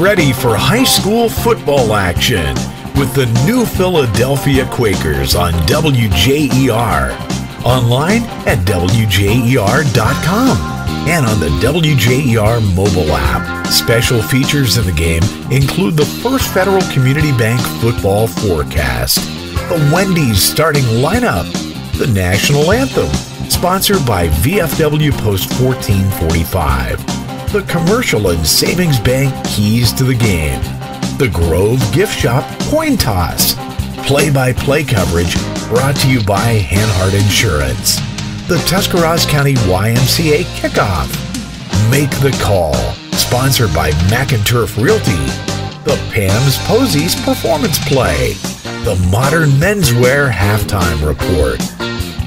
Ready for high school football action with the New Philadelphia Quakers on WJER. online at WJER.com and on the WJER mobile app. Special features in the game include the First Federal Community Bank football forecast, the Wendy's starting lineup, the national anthem, sponsored by VFW Post 1445, the commercial and savings bank keys to the game, the Grove gift shop coin toss, play by play coverage brought to you by Hanhart Insurance, the Tuscarawas County YMCA kickoff, Make the Call, sponsored by McInturf Realty, the Pam's Posies Performance Play, the Modern Menswear Halftime Report,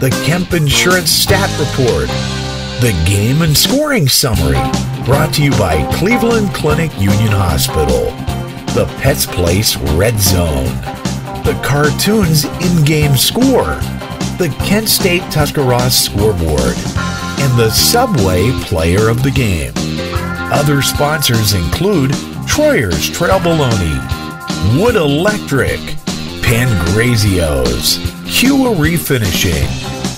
the Kemp Insurance Stat Report, the Game and Scoring Summary, brought to you by Cleveland Clinic Union Hospital, the Pets Place Red Zone, the Cartoons in-game score, the Kent State Tuscarawas scoreboard, and the Subway Player of the Game. Other sponsors include Troyer's Trail Bologna, Wood Electric, Pangrazio's, Hua Refinishing,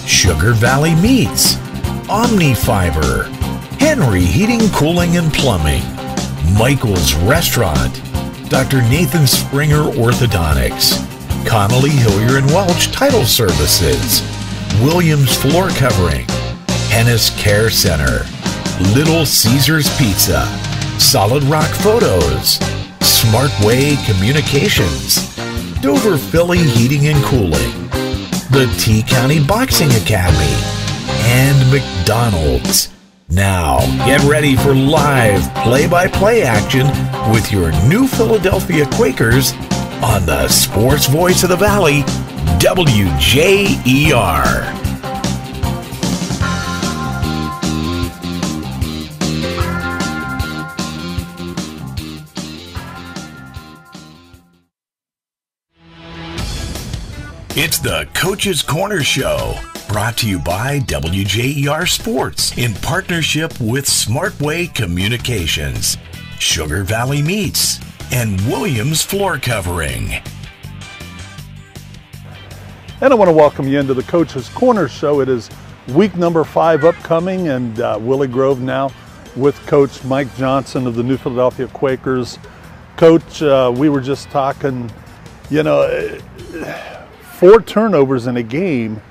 Sugar Valley Meats, Omnifiber, Henry Heating, Cooling, and Plumbing, Michael's Restaurant, Dr. Nathan Springer Orthodontics, Connolly Hillier and Welch Title Services, Williams Floor Covering, Hennis Care Center, Little Caesars Pizza, Solid Rock Photos, Smartway Communications, Dover Philly Heating and Cooling, the T County Boxing Academy, and McDonald's. Now, get ready for live play by play action with your new Philadelphia Quakers on the sports voice of the Valley, WJER. It's the Coach's Corner Show, brought to you by WJER Sports in partnership with Smartway Communications, Sugar Valley Meats, and Williams Floor Covering. And I want to welcome you into the Coach's Corner Show. It is week number five upcoming, and uh, Willie Grove now with Coach Mike Johnson of the New Philadelphia Quakers. Coach, uh, we were just talking, you know, four turnovers in a game,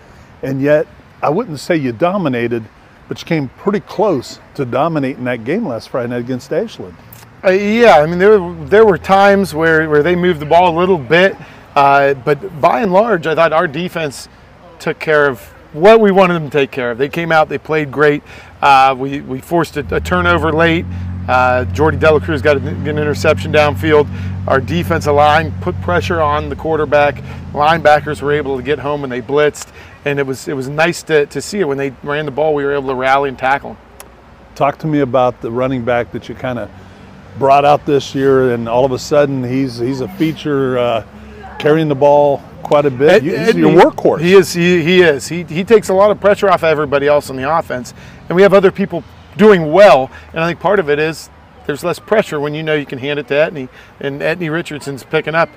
and yet I wouldn't say you dominated, but you came pretty close to dominating that game last Friday night against Ashland. Uh, yeah, I mean there there were times where, where they moved the ball a little bit, uh, but by and large, I thought our defense took care of what we wanted them to take care of. They came out, they played great. Uh, we we forced a, a turnover late. Uh, Jordy Delacruz got an interception downfield. Our defensive line put pressure on the quarterback. Linebackers were able to get home when they blitzed, and it was it was nice to, to see it when they ran the ball. We were able to rally and tackle. Talk to me about the running back that you kind of brought out this year, and all of a sudden he's he's a feature uh, carrying the ball quite a bit. He's your workhorse. He is. He, he is. He, he takes a lot of pressure off everybody else on the offense, and we have other people doing well. And I think part of it is there's less pressure when you know you can hand it to Etney, and Etney Richardson's picking up.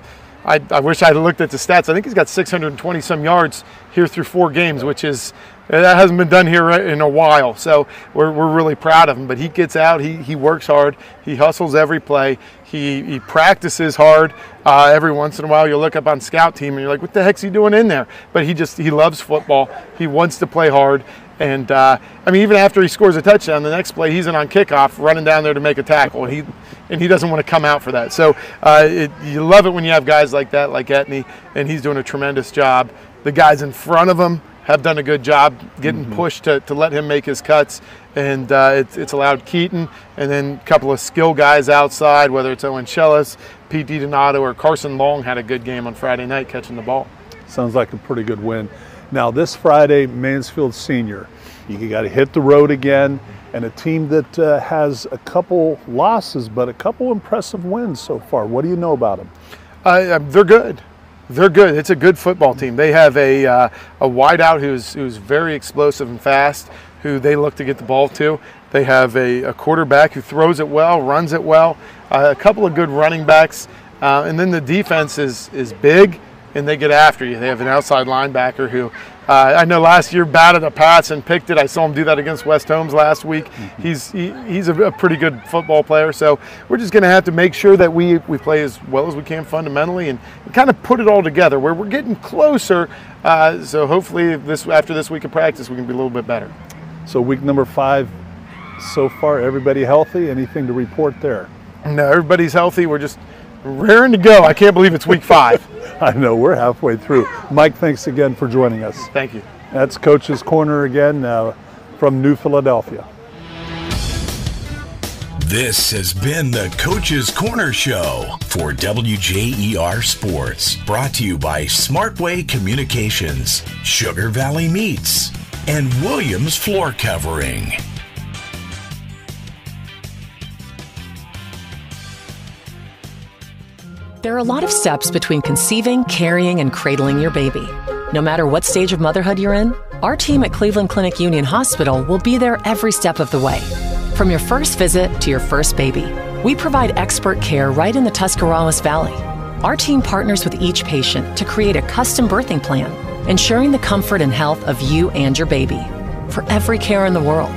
I, I wish I'd looked at the stats. I think he's got 620 some yards here through four games, which is that hasn't been done here in a while. So we're, we're really proud of him. But he gets out, he, he works hard, he hustles every play, he, he practices hard. Uh, every once in a while, you look up on scout team and you're like, what the heck's he doing in there? But he just he loves football. He wants to play hard. And uh, I mean, even after he scores a touchdown, the next play he's in on kickoff, running down there to make a tackle, and he and he doesn't want to come out for that. So uh, it, you love it when you have guys like that, like Etney, and he's doing a tremendous job. The guys in front of him have done a good job getting mm-hmm. pushed to, to let him make his cuts, and uh, it's, it's allowed Keaton and then a couple of skill guys outside, whether it's Owen Shellis, Pete DiDonato, or Carson Long had a good game on Friday night catching the ball. Sounds like a pretty good win. Now, this Friday, Mansfield Senior, you got to hit the road again, and a team that uh, has a couple losses, but a couple impressive wins so far. What do you know about them? Uh, they're good. They're good. It's a good football team. They have a, uh, a wideout who's, who's very explosive and fast, who they look to get the ball to. They have a, a quarterback who throws it well, runs it well, uh, a couple of good running backs, uh, and then the defense is, is big and they get after you. They have an outside linebacker who Uh, I know last year batted a pass and picked it. I saw him do that against West Holmes last week. Mm-hmm. He's he, he's a, a, pretty good football player. So we're just going to have to make sure that we we play as well as we can fundamentally and, kind of put it all together. Where we're getting closer. Uh, so hopefully this after this week of practice we can be a little bit better. So week number five, so far everybody healthy. Anything to report there? No, everybody's healthy. We're just raring to go. I can't believe it's week five. I know, we're halfway through. Mike, thanks again for joining us. Thank you. That's Coach's Corner again uh, from New Philadelphia. This has been the Coach's Corner Show for WJER Sports, brought to you by Smartway Communications, Sugar Valley Meats, and Williams Floor Covering. There are a lot of steps between conceiving, carrying, and cradling your baby. No matter what stage of motherhood you're in, our team at Cleveland Clinic Union Hospital will be there every step of the way. From your first visit to your first baby, we provide expert care right in the Tuscarawas Valley. Our team partners with each patient to create a custom birthing plan, ensuring the comfort and health of you and your baby. For every care in the world.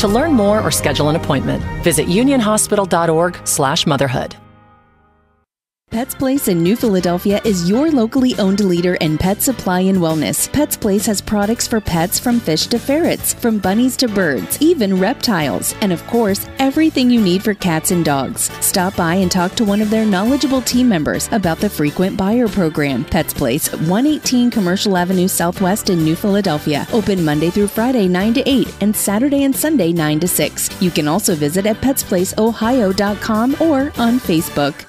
To learn more or schedule an appointment, visit unionhospital.org/motherhood. Pets Place in New Philadelphia is your locally owned leader in pet supply and wellness. Pets Place has products for pets from fish to ferrets, from bunnies to birds, even reptiles, and of course, everything you need for cats and dogs. Stop by and talk to one of their knowledgeable team members about the frequent buyer program. Pets Place, 118 Commercial Avenue Southwest in New Philadelphia. Open Monday through Friday 9 to 8 and Saturday and Sunday 9 to 6. You can also visit at petsplaceohio.com or on Facebook.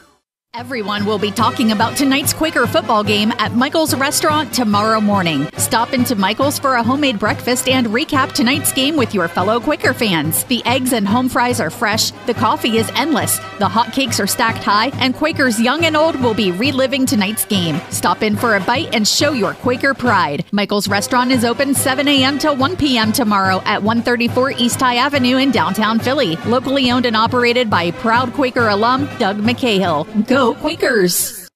Everyone will be talking about tonight's Quaker football game at Michael's Restaurant tomorrow morning. Stop into Michael's for a homemade breakfast and recap tonight's game with your fellow Quaker fans. The eggs and home fries are fresh, the coffee is endless, the hot cakes are stacked high, and Quakers young and old will be reliving tonight's game. Stop in for a bite and show your Quaker pride. Michael's Restaurant is open 7 a.m. till 1 p.m. tomorrow at 134 East High Avenue in downtown Philly. Locally owned and operated by proud Quaker alum Doug McCahill. Go Go Quakers!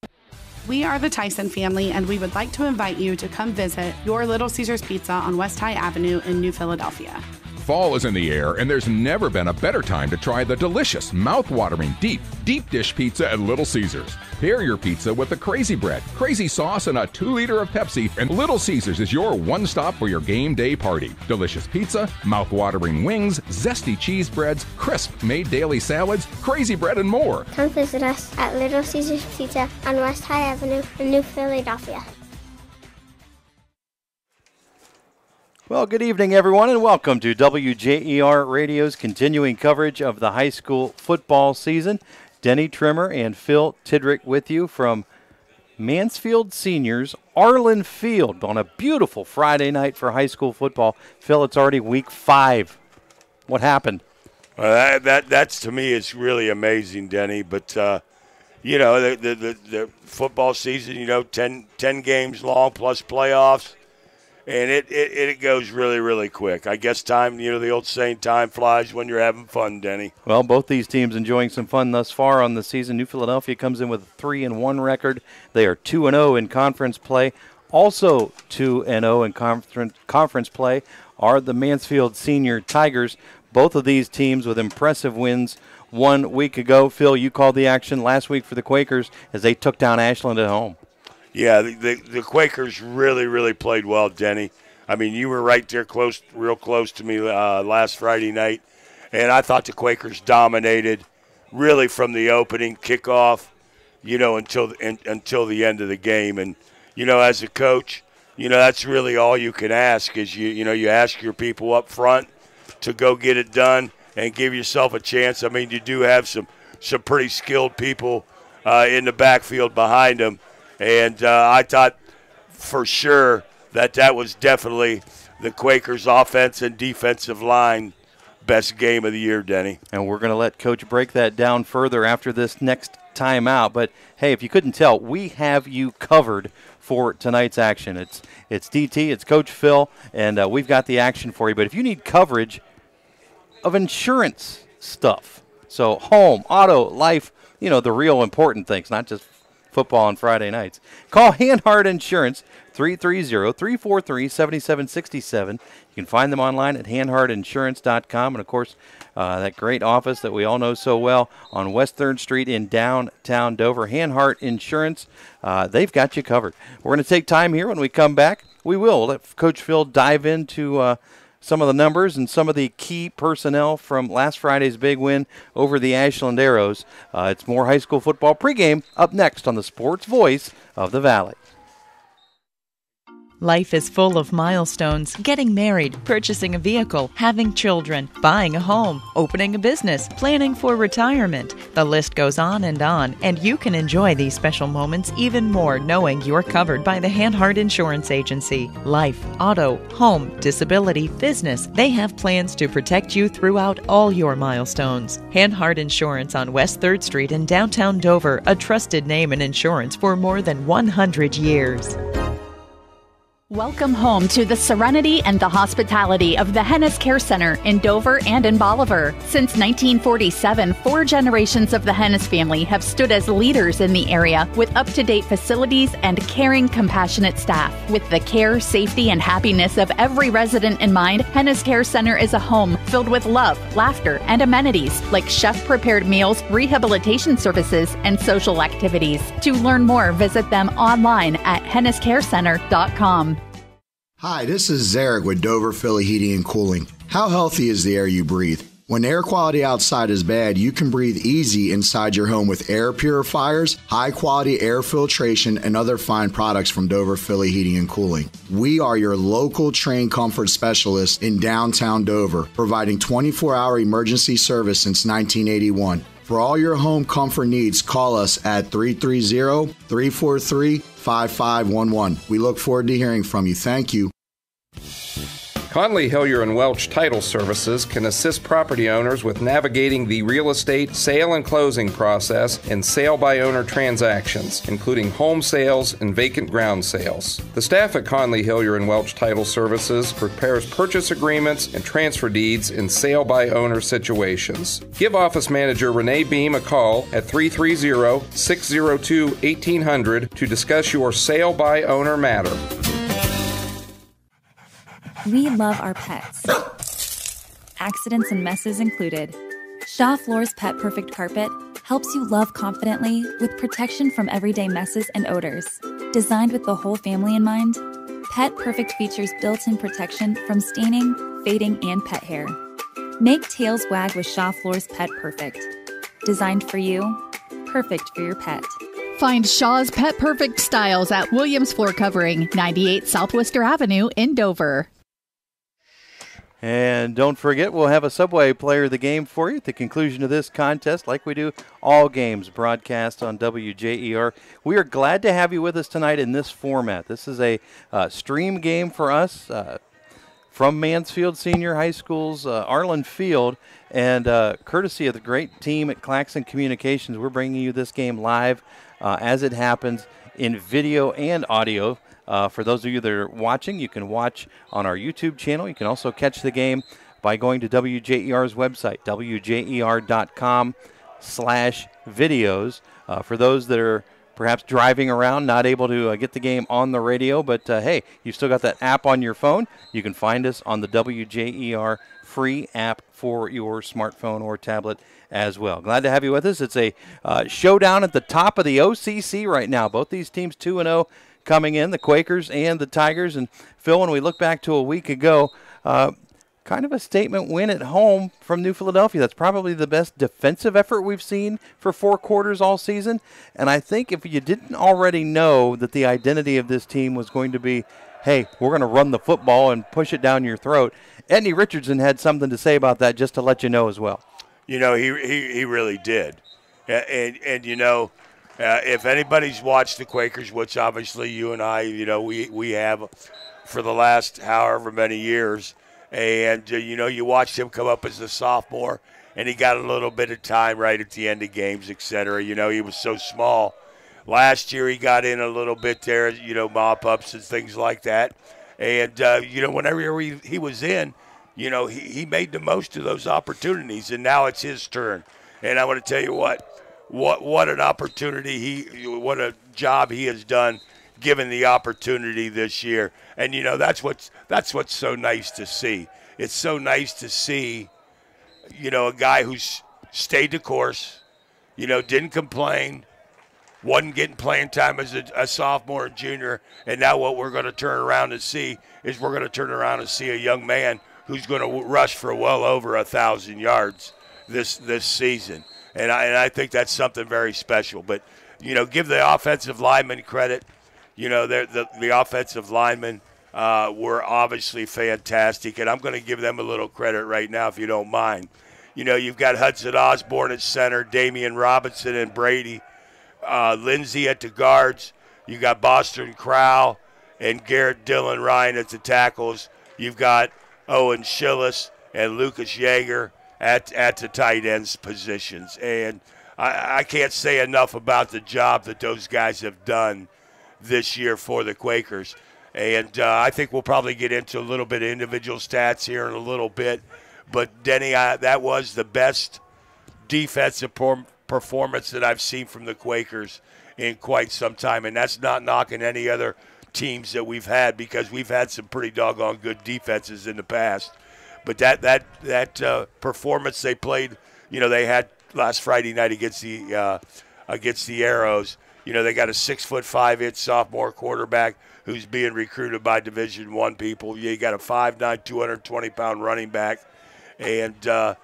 We are the Tyson family, and we would like to invite you to come visit your Little Caesars Pizza on West High Avenue in New Philadelphia. Fall is in the air, and there's never been a better time to try the delicious, mouth-watering deep, deep dish pizza at Little Caesars. Pair your pizza with the crazy bread, crazy sauce, and a two liter of Pepsi, and Little Caesars is your one stop for your game day party. Delicious pizza, mouth-watering wings, zesty cheese breads, crisp made daily salads, crazy bread, and more. Come visit us at Little Caesars Pizza on West High Avenue in New Philadelphia. Well, good evening, everyone, and welcome to WJER Radio's continuing coverage of the high school football season. Denny Trimmer and Phil Tidrick with you from Mansfield Seniors, Arlin Field on a beautiful Friday night for high school football. Phil, it's already week five. What happened? Well, that, that that's to me is really amazing, Denny. But uh, you know the, the, the the football season, you know, 10, 10 games long plus playoffs and it, it, it goes really, really quick. I guess time, you know, the old saying, time flies when you're having fun, Denny. Well, both these teams enjoying some fun thus far on the season. New Philadelphia comes in with a 3 and 1 record. They are 2 and 0 in conference play. Also 2 and 0 in conference, conference play are the Mansfield Senior Tigers. Both of these teams with impressive wins one week ago. Phil, you called the action last week for the Quakers as they took down Ashland at home. Yeah, the, the, the, Quakers really, really played well, Denny. I mean, you were right there, close, real close to me uh, last Friday night, and I thought the Quakers dominated, really from the opening kickoff, you know, until in, until the end of the game. And you know, as a coach, you know that's really all you can ask is you you know you ask your people up front to go get it done and give yourself a chance. I mean, you do have some some pretty skilled people uh, in the backfield behind them and uh, I thought for sure that that was definitely the Quakers' offense and defensive line best game of the year, Denny. And we're going to let Coach break that down further after this next timeout. But hey, if you couldn't tell, we have you covered for tonight's action. It's it's DT, it's Coach Phil, and uh, we've got the action for you. But if you need coverage of insurance stuff, so home, auto, life, you know the real important things, not just football on Friday nights. Call Hanhart Insurance 330-343-7767. You can find them online at hanhartinsurance.com and of course uh, that great office that we all know so well on West 3rd Street in downtown Dover. Hanhart Insurance, uh, they've got you covered. We're going to take time here when we come back. We will let Coach Phil dive into uh, some of the numbers and some of the key personnel from last Friday's big win over the Ashland Arrows. Uh, it's more high school football pregame up next on the Sports Voice of the Valley. Life is full of milestones getting married, purchasing a vehicle, having children, buying a home, opening a business, planning for retirement. The list goes on and on, and you can enjoy these special moments even more knowing you're covered by the Hanhart Insurance Agency. Life, auto, home, disability, business, they have plans to protect you throughout all your milestones. Hanhart Insurance on West 3rd Street in downtown Dover, a trusted name in insurance for more than 100 years. Welcome home to the serenity and the hospitality of the Hennis Care Center in Dover and in Bolivar. Since 1947, four generations of the Hennis family have stood as leaders in the area with up to date facilities and caring, compassionate staff. With the care, safety, and happiness of every resident in mind, Hennis Care Center is a home filled with love, laughter, and amenities like chef prepared meals, rehabilitation services, and social activities. To learn more, visit them online at henniscarecenter.com. Hi, this is Zarek with Dover Philly Heating and Cooling. How healthy is the air you breathe? When air quality outside is bad, you can breathe easy inside your home with air purifiers, high quality air filtration, and other fine products from Dover Philly Heating and Cooling. We are your local trained comfort specialist in downtown Dover, providing 24 hour emergency service since 1981. For all your home comfort needs, call us at 330 343 5511. We look forward to hearing from you. Thank you. Conley Hillier and Welch Title Services can assist property owners with navigating the real estate sale and closing process in sale by owner transactions, including home sales and vacant ground sales. The staff at Conley Hillier and Welch Title Services prepares purchase agreements and transfer deeds in sale by owner situations. Give office manager Renee Beam a call at 330-602-1800 to discuss your sale by owner matter. We love our pets. Accidents and messes included. Shaw Floors Pet Perfect Carpet helps you love confidently with protection from everyday messes and odors. Designed with the whole family in mind, Pet Perfect features built in protection from staining, fading, and pet hair. Make tails wag with Shaw Floors Pet Perfect. Designed for you, perfect for your pet. Find Shaw's Pet Perfect styles at Williams Floor Covering, 98 Southwester Avenue in Dover. And don't forget, we'll have a Subway player of the game for you at the conclusion of this contest, like we do all games broadcast on WJER. We are glad to have you with us tonight in this format. This is a uh, stream game for us uh, from Mansfield Senior High School's uh, Arlin Field. And uh, courtesy of the great team at Claxon Communications, we're bringing you this game live uh, as it happens in video and audio. Uh, for those of you that are watching, you can watch on our YouTube channel. You can also catch the game by going to WJER's website, wjer.com slash videos. Uh, for those that are perhaps driving around, not able to uh, get the game on the radio, but uh, hey, you've still got that app on your phone. You can find us on the WJER free app for your smartphone or tablet as well. Glad to have you with us. It's a uh, showdown at the top of the OCC right now. Both these teams 2 0 coming in, the Quakers and the Tigers. And Phil, when we look back to a week ago, uh, kind of a statement win at home from New Philadelphia. That's probably the best defensive effort we've seen for four quarters all season. And I think if you didn't already know that the identity of this team was going to be, hey, we're going to run the football and push it down your throat, Etney Richardson had something to say about that just to let you know as well. You know, he, he, he really did. And, and, and you know, uh, if anybody's watched the Quakers, which obviously you and I, you know, we, we have for the last however many years, and uh, you know, you watched him come up as a sophomore, and he got a little bit of time right at the end of games, etc. You know, he was so small. Last year, he got in a little bit there, you know, mop ups and things like that. And uh, you know, whenever he, he was in, you know, he, he made the most of those opportunities, and now it's his turn. And I want to tell you what, what what an opportunity he what a job he has done given the opportunity this year. And you know that's what's that's what's so nice to see. It's so nice to see, you know, a guy who's stayed the course, you know, didn't complain, wasn't getting playing time as a, a sophomore and junior, and now what we're going to turn around and see is we're going to turn around and see a young man who's going to rush for well over a thousand yards this this season, and I and I think that's something very special. But you know, give the offensive lineman credit. You know, the the offensive linemen uh, were obviously fantastic, and I'm going to give them a little credit right now, if you don't mind. You know, you've got Hudson Osborne at center, Damian Robinson and Brady, uh, Lindsey at the guards. You got Boston Crowell and Garrett Dillon Ryan at the tackles. You've got Owen Schillis and Lucas Yeager at at the tight ends positions, and I, I can't say enough about the job that those guys have done this year for the Quakers. And uh, I think we'll probably get into a little bit of individual stats here in a little bit. But Denny, I, that was the best defensive performance that I've seen from the Quakers in quite some time, and that's not knocking any other teams that we've had because we've had some pretty doggone good defenses in the past. But that that that uh, performance they played, you know, they had last Friday night against the uh, against the Arrows. You know, they got a six foot five inch sophomore quarterback who's being recruited by Division One people. You got a five nine, 220 pound running back, and uh,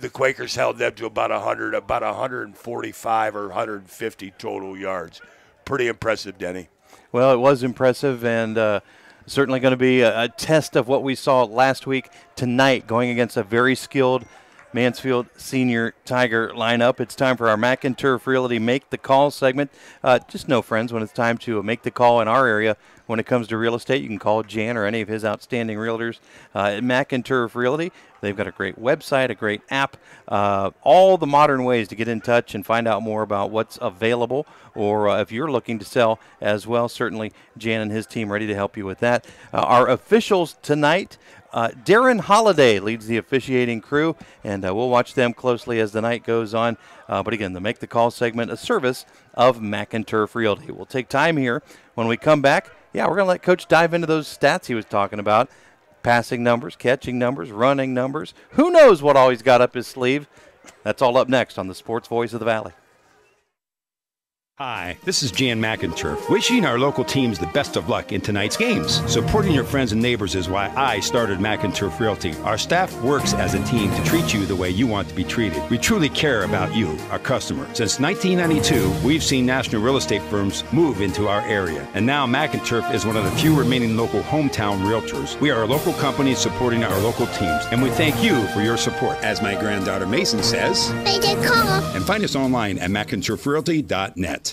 the Quakers held them to about 100, about 145 or 150 total yards. Pretty impressive, Denny. Well, it was impressive, and uh, certainly going to be a, a, test of what we saw last week tonight, going against a very skilled Mansfield Senior Tiger lineup. It's time for our McInturf Realty Make the Call segment. Uh, just know, friends, when it's time to make the call in our area when it comes to real estate, you can call Jan or any of his outstanding realtors uh, at McInturf Realty. They've got a great website, a great app, uh, all the modern ways to get in touch and find out more about what's available. Or uh, if you're looking to sell as well, certainly Jan and his team ready to help you with that. Uh, our officials tonight uh, Darren Holiday leads the officiating crew, and uh, we'll watch them closely as the night goes on. Uh, but again, the Make the Call segment, a service of McInturf Realty. We'll take time here. When we come back, yeah, we're going to let Coach dive into those stats he was talking about passing numbers, catching numbers, running numbers. Who knows what all he's got up his sleeve? That's all up next on the Sports Voice of the Valley. Hi, this is Jan McInturf, wishing our local teams the best of luck in tonight's games. Supporting your friends and neighbors is why I started McInturf Realty. Our staff works as a team to treat you the way you want to be treated. We truly care about you, our customer. Since 1992, we've seen national real estate firms move into our area, and now McInturf is one of the few remaining local hometown realtors. We are a local company supporting our local teams, and we thank you for your support. As my granddaughter Mason says, and find us online at McInturfRealty.net.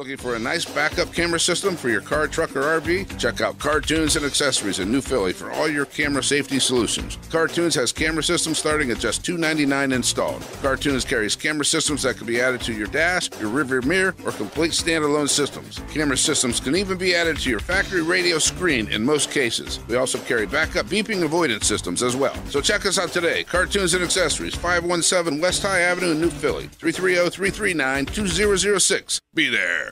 Looking for a nice backup camera system for your car, truck, or RV? Check out Cartoons and Accessories in New Philly for all your camera safety solutions. Cartoons has camera systems starting at just $2.99 installed. Cartoons carries camera systems that can be added to your dash, your rearview mirror, or complete standalone systems. Camera systems can even be added to your factory radio screen in most cases. We also carry backup beeping avoidance systems as well. So check us out today. Cartoons and Accessories, 517 West High Avenue in New Philly, 330 339 2006. Be there.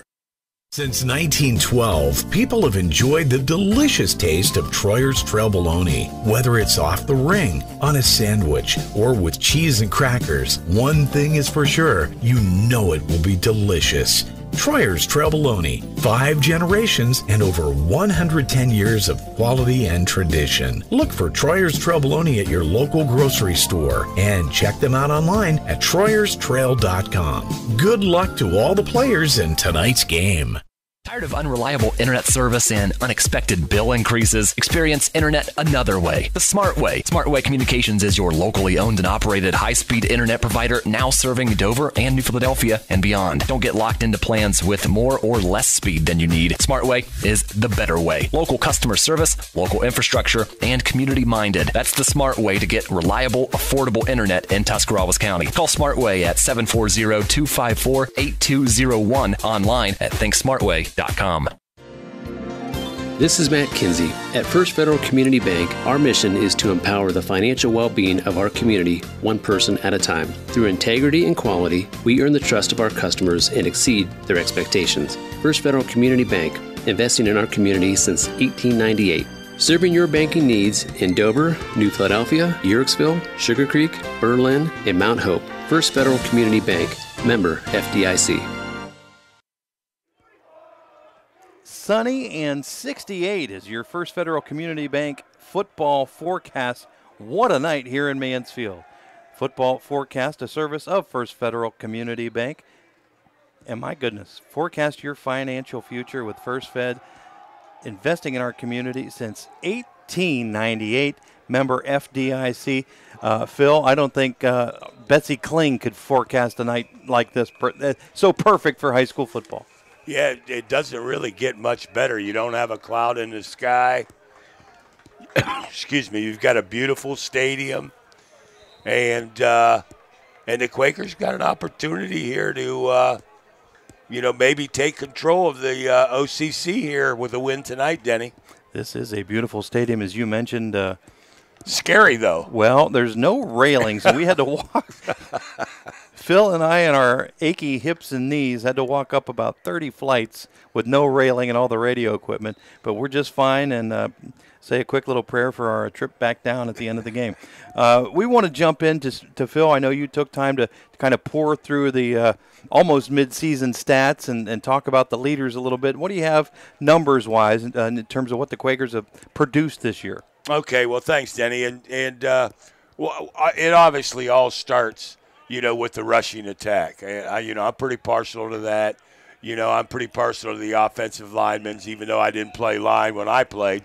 Since 1912, people have enjoyed the delicious taste of Troyer's Trail Bologna. Whether it's off the ring, on a sandwich, or with cheese and crackers, one thing is for sure you know it will be delicious. Troyer's Trail Bologna, five generations and over 110 years of quality and tradition. Look for Troyer's Trail Bologna at your local grocery store and check them out online at troyerstrail.com. Good luck to all the players in tonight's game. Tired of unreliable internet service and unexpected bill increases? Experience internet another way, the smart way. Smartway Communications is your locally owned and operated high speed internet provider now serving Dover and New Philadelphia and beyond. Don't get locked into plans with more or less speed than you need. Smartway is the better way. Local customer service, local infrastructure, and community minded. That's the smart way to get reliable, affordable internet in Tuscarawas County. Call Smartway at 740 254 8201 online at thinksmartway.com. This is Matt Kinsey. At First Federal Community Bank, our mission is to empower the financial well being of our community one person at a time. Through integrity and quality, we earn the trust of our customers and exceed their expectations. First Federal Community Bank, investing in our community since 1898. Serving your banking needs in Dover, New Philadelphia, Uhrichsville, Sugarcreek, Berlin, and Mount Hope. First Federal Community Bank, member FDIC. Sunny and 68 is your First Federal Community Bank football forecast. What a night here in Mansfield. Football forecast, a service of First Federal Community Bank. And my goodness, forecast your financial future with First Fed, investing in our community since 1898. Member FDIC. Uh, Phil, I don't think uh, Betsy Kling could forecast a night like this. Per- uh, so perfect for high school football. Yeah, it doesn't really get much better. You don't have a cloud in the sky. Excuse me. You've got a beautiful stadium, and uh, and the Quakers got an opportunity here to, uh, you know, maybe take control of the uh, OCC here with a win tonight, Denny. This is a beautiful stadium, as you mentioned. Uh, Scary though. Well, there's no railings, and we had to walk. Phil and I, and our achy hips and knees, had to walk up about 30 flights with no railing and all the radio equipment. But we're just fine, and uh, say a quick little prayer for our trip back down at the end of the game. Uh, we want to jump into to Phil. I know you took time to, to kind of pour through the uh, almost midseason stats and, and talk about the leaders a little bit. What do you have numbers wise uh, in terms of what the Quakers have produced this year? Okay, well, thanks, Denny. And and uh, well, it obviously all starts, you know, with the rushing attack. I, you know, I'm pretty partial to that. You know, I'm pretty partial to the offensive linemen, even though I didn't play line when I played,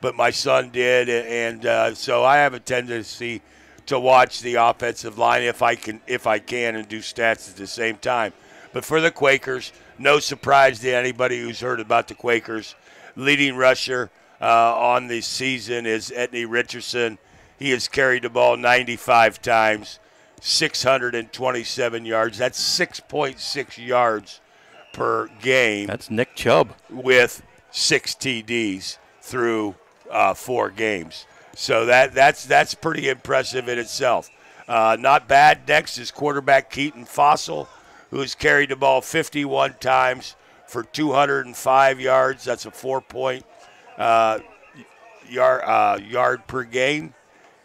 but my son did, and uh, so I have a tendency to watch the offensive line if I can, if I can, and do stats at the same time. But for the Quakers, no surprise to anybody who's heard about the Quakers. Leading rusher uh, on the season is Etney Richardson. He has carried the ball 95 times, 627 yards. That's 6.6 yards per game. That's Nick Chubb. With six TDs through uh, four games. So that that's that's pretty impressive in itself. Uh, not bad. Next is quarterback Keaton Fossil, who has carried the ball 51 times for 205 yards. That's a four-point uh, yard uh, yard per game.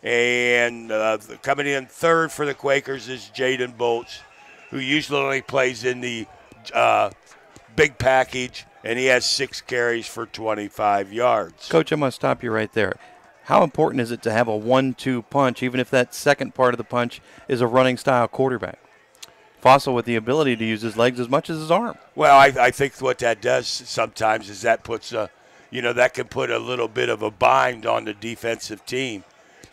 And uh, coming in third for the Quakers is Jaden Bolts, who usually only plays in the uh, big package, and he has six carries for 25 yards. Coach, I'm going to stop you right there. How important is it to have a one-two punch, even if that second part of the punch is a running style quarterback? Fossil with the ability to use his legs as much as his arm. Well, I, I think what that does sometimes is that puts a, you know, that can put a little bit of a bind on the defensive team,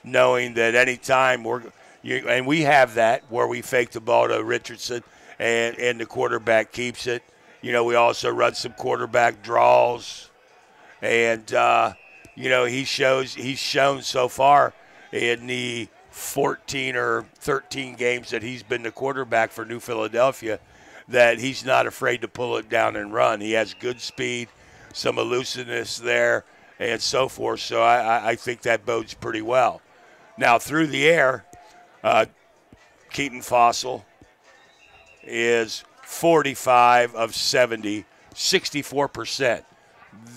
knowing that anytime we're, you, and we have that where we fake the ball to Richardson and, and the quarterback keeps it. You know, we also run some quarterback draws, and uh, you know he shows he's shown so far in the 14 or 13 games that he's been the quarterback for New Philadelphia that he's not afraid to pull it down and run. He has good speed, some elusiveness there, and so forth. So I, I think that bodes pretty well. Now through the air, uh, Keaton Fossil is 45 of 70, 64%.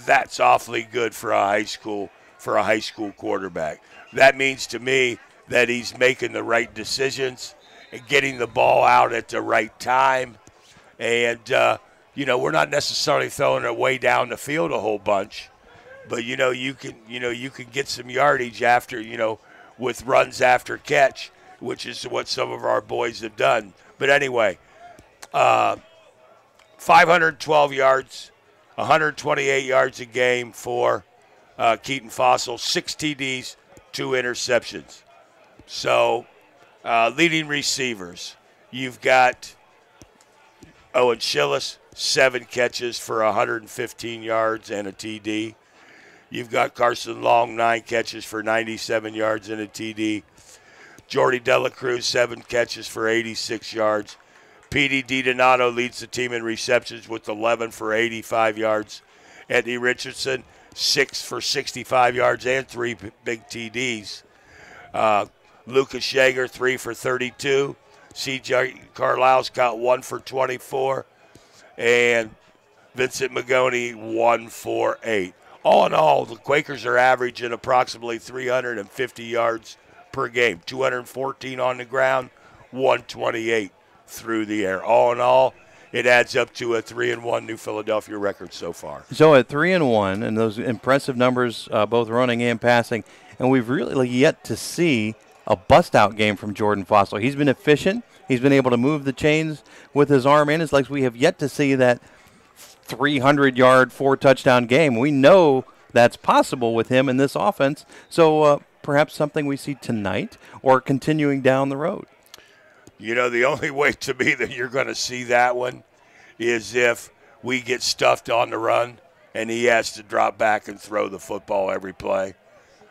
That's awfully good for a high school for a high school quarterback. That means to me that he's making the right decisions and getting the ball out at the right time. And uh, you know, we're not necessarily throwing it way down the field a whole bunch, but you know, you can you know you can get some yardage after you know with runs after catch, which is what some of our boys have done. But anyway, uh, 512 yards, 128 yards a game for uh, Keaton Fossil, six TDs, two interceptions. So, uh, leading receivers, you've got Owen Schillis, seven catches for 115 yards and a TD. You've got Carson Long, nine catches for 97 yards and a TD. Jordy Delacruz, seven catches for 86 yards. Petey DiDonato leads the team in receptions with 11 for 85 yards. Eddie Richardson, six for 65 yards and three big TDs. Uh, Lucas Yeager, three for 32. C.J. Carlisle's got one for 24. And Vincent Magoni, one for eight. All in all, the Quakers are averaging approximately 350 yards per game, 214 on the ground, 128 through the air. All in all, it adds up to a three and one New Philadelphia record so far. So at three and one, and those impressive numbers, uh, both running and passing, and we've really yet to see a bust out game from Jordan Fossil. He's been efficient. He's been able to move the chains with his arm and his legs. We have yet to see that 300 yard, four touchdown game. We know that's possible with him in this offense. So uh, perhaps something we see tonight or continuing down the road. You know, the only way to me that you're going to see that one is if we get stuffed on the run and he has to drop back and throw the football every play.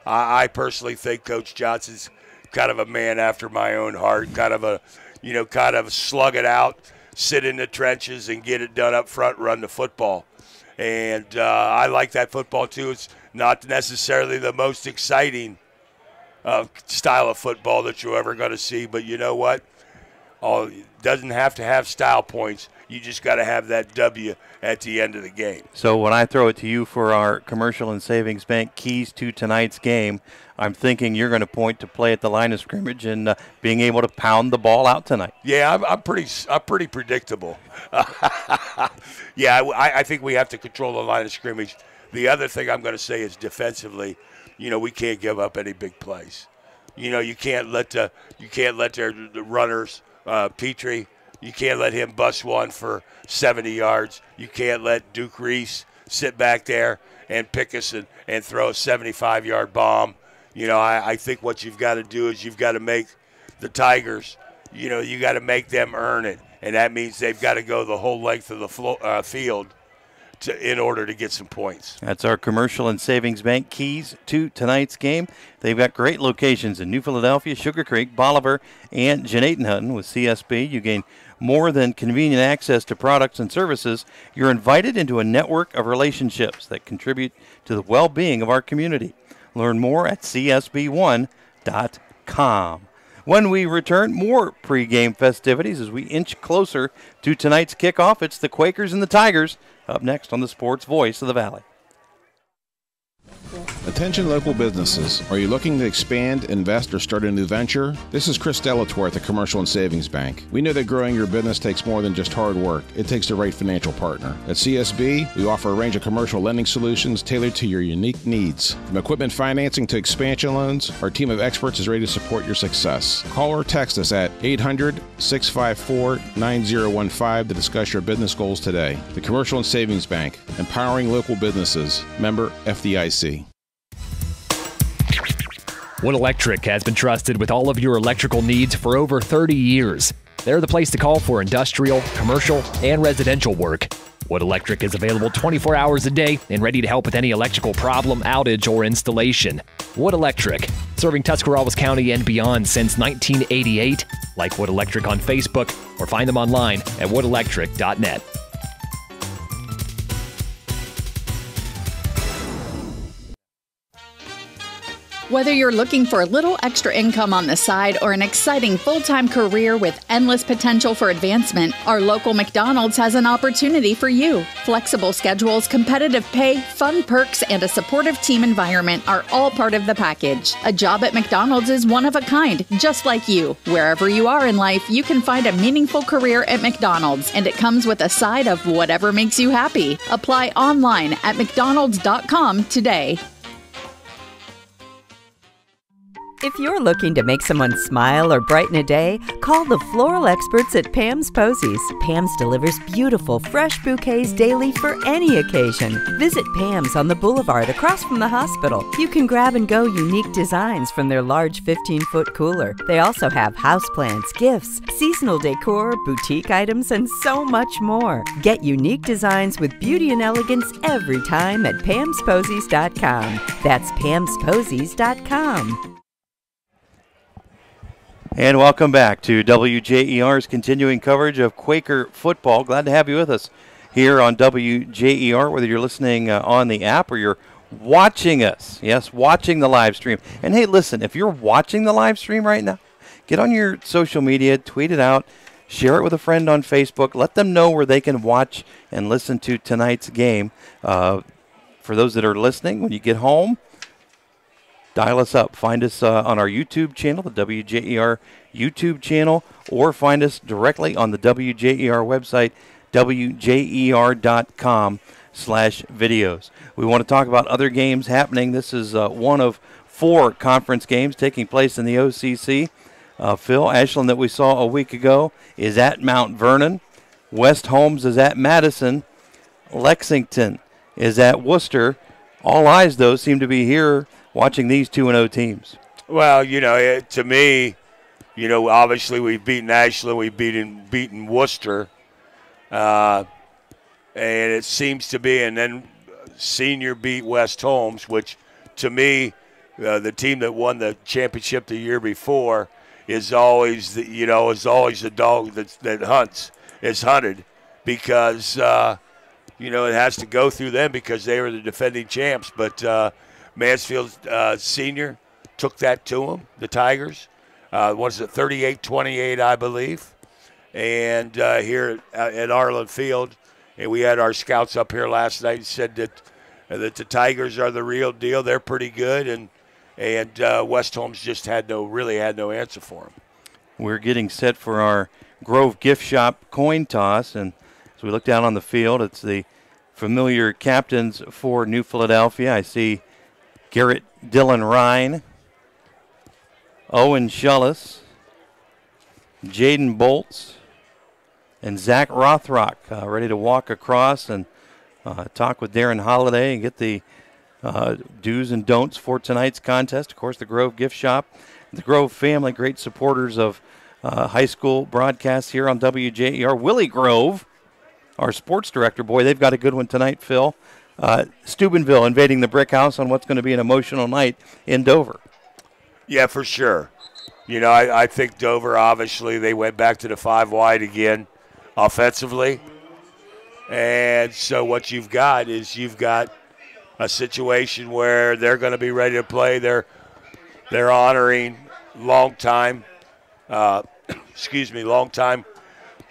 I, I personally think Coach Johnson's kind of a man after my own heart, kind of a, you know, kind of slug it out, sit in the trenches and get it done up front, run the football. And uh, I like that football too. It's not necessarily the most exciting uh, style of football that you're ever going to see, but you know what? all doesn't have to have style points. You just got to have that W at the end of the game. So when I throw it to you for our commercial and savings bank keys to tonight's game, I'm thinking you're going to point to play at the line of scrimmage and uh, being able to pound the ball out tonight. Yeah, I'm, I'm pretty I'm pretty predictable. yeah, I, I think we have to control the line of scrimmage. The other thing I'm going to say is defensively, you know, we can't give up any big plays. You know, you can't let the you can't let their the runners uh, Petrie. You can't let him bust one for 70 yards. You can't let Duke Reese sit back there and pick us and, and throw a 75 yard bomb. You know, I, I think what you've got to do is you've got to make the Tigers, you know, you got to make them earn it. And that means they've got to go the whole length of the flo- uh, field to, in order to get some points. That's our commercial and savings bank keys to tonight's game. They've got great locations in New Philadelphia, Sugarcreek, Bolivar, and Gnadenhutten. With CSB, you gain more than convenient access to products and services. You're invited into a network of relationships that contribute to the well being of our community. Learn more at csb1.com. When we return, more pregame festivities as we inch closer to tonight's kickoff. It's the Quakers and the Tigers up next on the Sports Voice of the Valley. Attention local businesses. Are you looking to expand, invest, or start a new venture? This is Chris Delatorre at the Commercial and Savings Bank. We know that growing your business takes more than just hard work. It takes the right financial partner. At CSB, we offer a range of commercial lending solutions tailored to your unique needs. From equipment financing to expansion loans, our team of experts is ready to support your success. Call or text us at 800 654 9015 to discuss your business goals today. The Commercial and Savings Bank, empowering local businesses. Member FDIC. Wood Electric has been trusted with all of your electrical needs for over 30 years. They're the place to call for industrial, commercial, and residential work. Wood Electric is available 24 hours a day and ready to help with any electrical problem, outage, or installation. Wood Electric, serving Tuscarawas County and beyond since 1988. Like Wood Electric on Facebook or find them online at woodelectric.net. Whether you're looking for a little extra income on the side or an exciting full time career with endless potential for advancement, our local McDonald's has an opportunity for you. Flexible schedules, competitive pay, fun perks, and a supportive team environment are all part of the package. A job at McDonald's is one of a kind, just like you. Wherever you are in life, you can find a meaningful career at McDonald's, and it comes with a side of whatever makes you happy. Apply online at McDonald's.com today. If you're looking to make someone smile or brighten a day, call the floral experts at Pam's Posies. Pam's delivers beautiful, fresh bouquets daily for any occasion. Visit Pam's on the boulevard across from the hospital. You can grab and go unique designs from their large 15 foot cooler. They also have houseplants, gifts, seasonal decor, boutique items, and so much more. Get unique designs with beauty and elegance every time at Pam'sPosies.com. That's Pam'sPosies.com. And welcome back to WJER's continuing coverage of Quaker football. Glad to have you with us here on WJER, whether you're listening uh, on the app or you're watching us. Yes, watching the live stream. And hey, listen, if you're watching the live stream right now, get on your social media, tweet it out, share it with a friend on Facebook. Let them know where they can watch and listen to tonight's game. Uh, for those that are listening, when you get home, dial us up. Find us uh, on our YouTube channel, the WJER YouTube channel, or find us directly on the WJER website, WJER.com slash videos. We want to talk about other games happening. This is uh, one of four conference games taking place in the OCC. Uh, Phil Ashland that we saw a week ago is at Mount Vernon. West Holmes is at Madison. Lexington is at Wooster. All eyes, though, seem to be here watching these 2 0 teams. Well, you know, it, to me, you know, obviously we've beaten Ashland, we've beaten, beaten Wooster. Uh, and it seems to be, and then senior beat West Holmes, which to me, uh, the team that won the championship the year before is always, the, you know, is always the dog that, that hunts, is hunted because, uh, you know, it has to go through them because they were the defending champs. But uh, Mansfield uh, Senior took that to them, the Tigers. Uh, was it 38 28, I believe? And uh, here at, at Arlin Field, and we had our scouts up here last night and said that that the Tigers are the real deal. They're pretty good, and and uh, West Holmes just had no really had no answer for them. We're getting set for our Grove Gift Shop coin toss, and as we look down on the field, it's the familiar captains for New Philadelphia. I see Garrett Dylan Ryan, Owen Schullis, Jaden Bolts, and Zach Rothrock uh, ready to walk across and uh, talk with Darren Holiday and get the uh, do's and don'ts for tonight's contest. Of course, the Grove Gift Shop, the Grove family, great supporters of uh, high school broadcasts here on WJER. Willie Grove, our sports director, boy, they've got a good one tonight, Phil. Uh, Steubenville invading the brick house on what's going to be an emotional night in Dover. Yeah, for sure. You know, I, I think Dover, obviously, they went back to the five wide again offensively. And so what you've got is you've got a situation where they're going to be ready to play. They're they're honoring long time, uh, excuse me, long time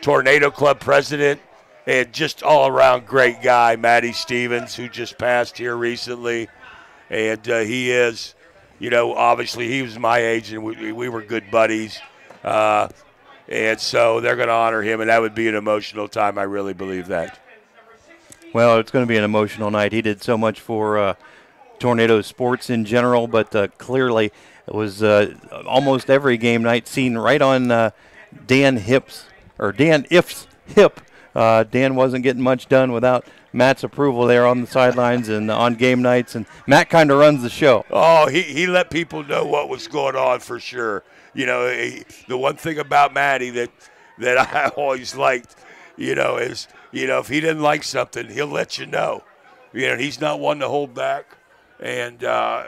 Tornado Club president and just all around great guy, Matty Stevens, who just passed here recently, and uh, he is, you know, obviously he was my age and we, we were good buddies. Uh, and so they're going to honor him, and that would be an emotional time. I really believe that. Well, it's going to be an emotional night. He did so much for uh, Tornado sports in general, but uh, clearly it was uh, almost every game night seen right on uh, Dan Hips or Dan If's hip. Uh, Dan wasn't getting much done without Matt's approval there on the sidelines and on game nights, and Matt kind of runs the show. Oh, he, he let people know what was going on for sure. You know, he, the one thing about Matty that that I always liked, you know, is you know if he didn't like something, he'll let you know. You know, he's not one to hold back, and uh,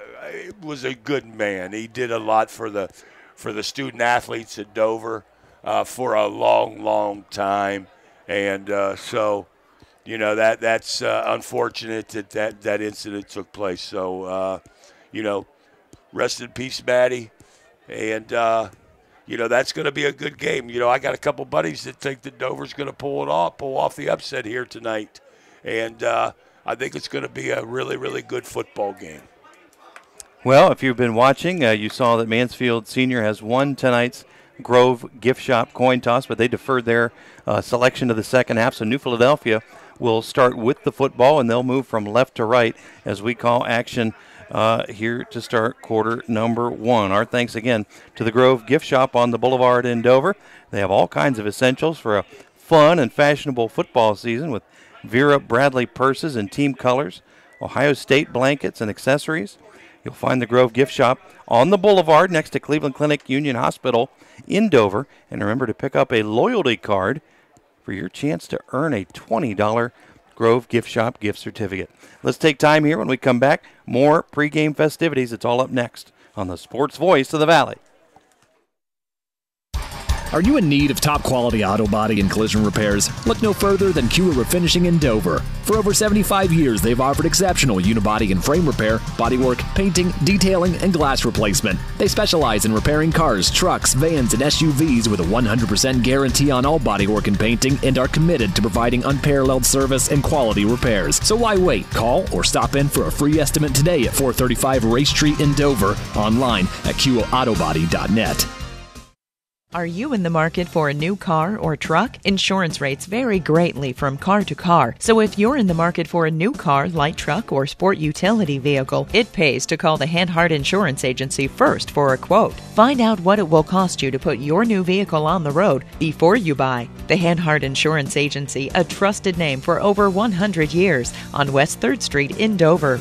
was a good man. He did a lot for the for the student athletes at Dover uh, for a long, long time, and uh, so you know that that's uh, unfortunate that, that that incident took place. So uh, you know, rest in peace, Matty and uh, you know that's going to be a good game. You know, I got a couple buddies that think that Dover's going to pull it off, pull off the upset here tonight, and uh, I think it's going to be a really, really good football game. Well, if you've been watching, uh, you saw that Mansfield Senior has won tonight's Grove Gift Shop coin toss, but they deferred their uh, selection to the second half. So New Philadelphia will start with the football, and they'll move from left to right as we call action uh, here to start quarter number one. Our thanks again to the Grove Gift Shop on the Boulevard in Dover. They have all kinds of essentials for a fun and fashionable football season with Vera Bradley purses and team colors, Ohio State blankets and accessories. You'll find the Grove Gift Shop on the Boulevard next to Cleveland Clinic Union Hospital in Dover. And remember to pick up a loyalty card for your chance to earn a $20 Grove Gift Shop gift certificate. Let's take time here when we come back. More pregame festivities. It's all up next on the Sports Voice of the Valley. Are you in need of top quality auto body and collision repairs? Look no further than Kua Refinishing in Dover. For over 75 years, they've offered exceptional unibody and frame repair, bodywork, painting, detailing, and glass replacement. They specialize in repairing cars, trucks, vans, and SUVs with a 100% guarantee on all bodywork and painting and are committed to providing unparalleled service and quality repairs. So why wait? Call or stop in for a free estimate today at 435 Race Street in Dover, online at QAutoBody.net. Are you in the market for a new car or truck? Insurance rates vary greatly from car to car. So if you're in the market for a new car, light truck, or sport utility vehicle, it pays to call the Hanhart Insurance Agency first for a quote. Find out what it will cost you to put your new vehicle on the road before you buy. The Hanhart Insurance Agency, a trusted name for over 100 years on West 3rd Street in Dover.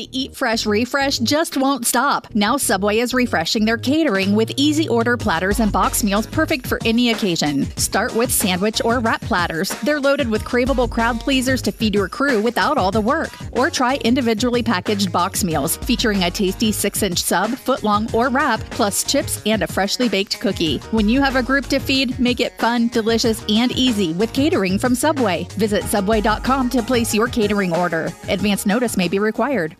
The Eat Fresh refresh just won't stop. Now Subway is refreshing their catering with easy order platters and box meals perfect for any occasion. Start with sandwich or wrap platters. They're loaded with craveable crowd pleasers to feed your crew without all the work. Or try individually packaged box meals featuring a tasty 6-inch sub, footlong, or wrap, plus chips and a freshly baked cookie. When you have a group to feed, make it fun, delicious, and easy with catering from Subway. Visit subway.com to place your catering order. Advance notice may be required.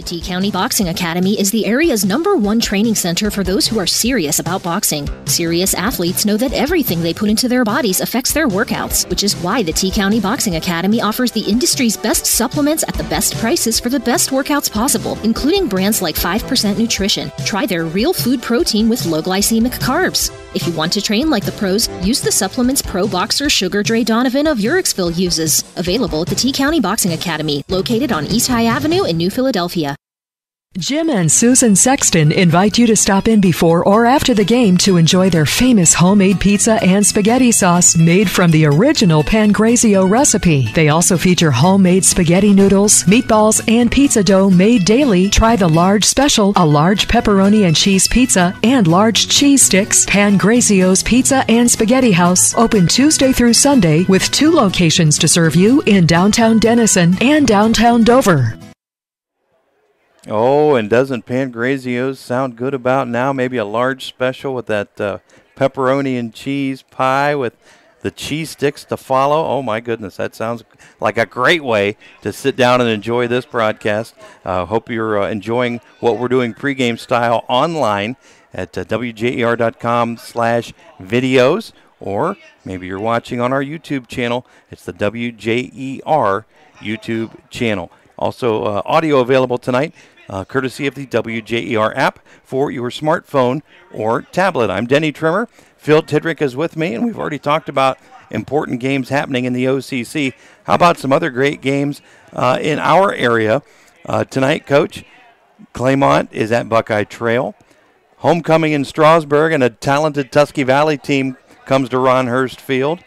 The T County Boxing Academy is the area's number one training center for those who are serious about boxing. Serious athletes know that everything they put into their bodies affects their workouts, which is why the T County Boxing Academy offers the industry's best supplements at the best prices for the best workouts possible, including brands like 5% Nutrition. Try their real food protein with low glycemic carbs. If you want to train like the pros, use the supplements Pro Boxer Sugar Dre Donovan of Uhrichsville uses. Available at the T County Boxing Academy, located on East High Avenue in New Philadelphia. Jim and Susan Sexton invite you to stop in before or after the game to enjoy their famous homemade pizza and spaghetti sauce made from the original Pangrazio recipe. They also feature homemade spaghetti noodles, meatballs, and pizza dough made daily. Try the large special, a large pepperoni and cheese pizza, and large cheese sticks. Pangrazio's Pizza and Spaghetti House, open Tuesday through Sunday with two locations to serve you in downtown Dennison and downtown Dover. Oh, and doesn't Pangrazio's sound good about now? Maybe a large special with that uh, pepperoni and cheese pie with the cheese sticks to follow. Oh my goodness, that sounds like a great way to sit down and enjoy this broadcast. Uh, hope you're uh, enjoying what we're doing pregame style online at uh, wjer.com slash videos, or maybe you're watching on our YouTube channel. It's the WJER YouTube channel. Also, uh, audio available tonight, uh, courtesy of the WJER app for your smartphone or tablet. I'm Denny Trimmer. Phil Tidrick is with me, and we've already talked about important games happening in the OCC. How about some other great games uh, in our area uh, tonight, Coach? Claymont is at Buckeye Trail. Homecoming in Strasburg, and a talented Tusky Valley team comes to Ron Hurst Field.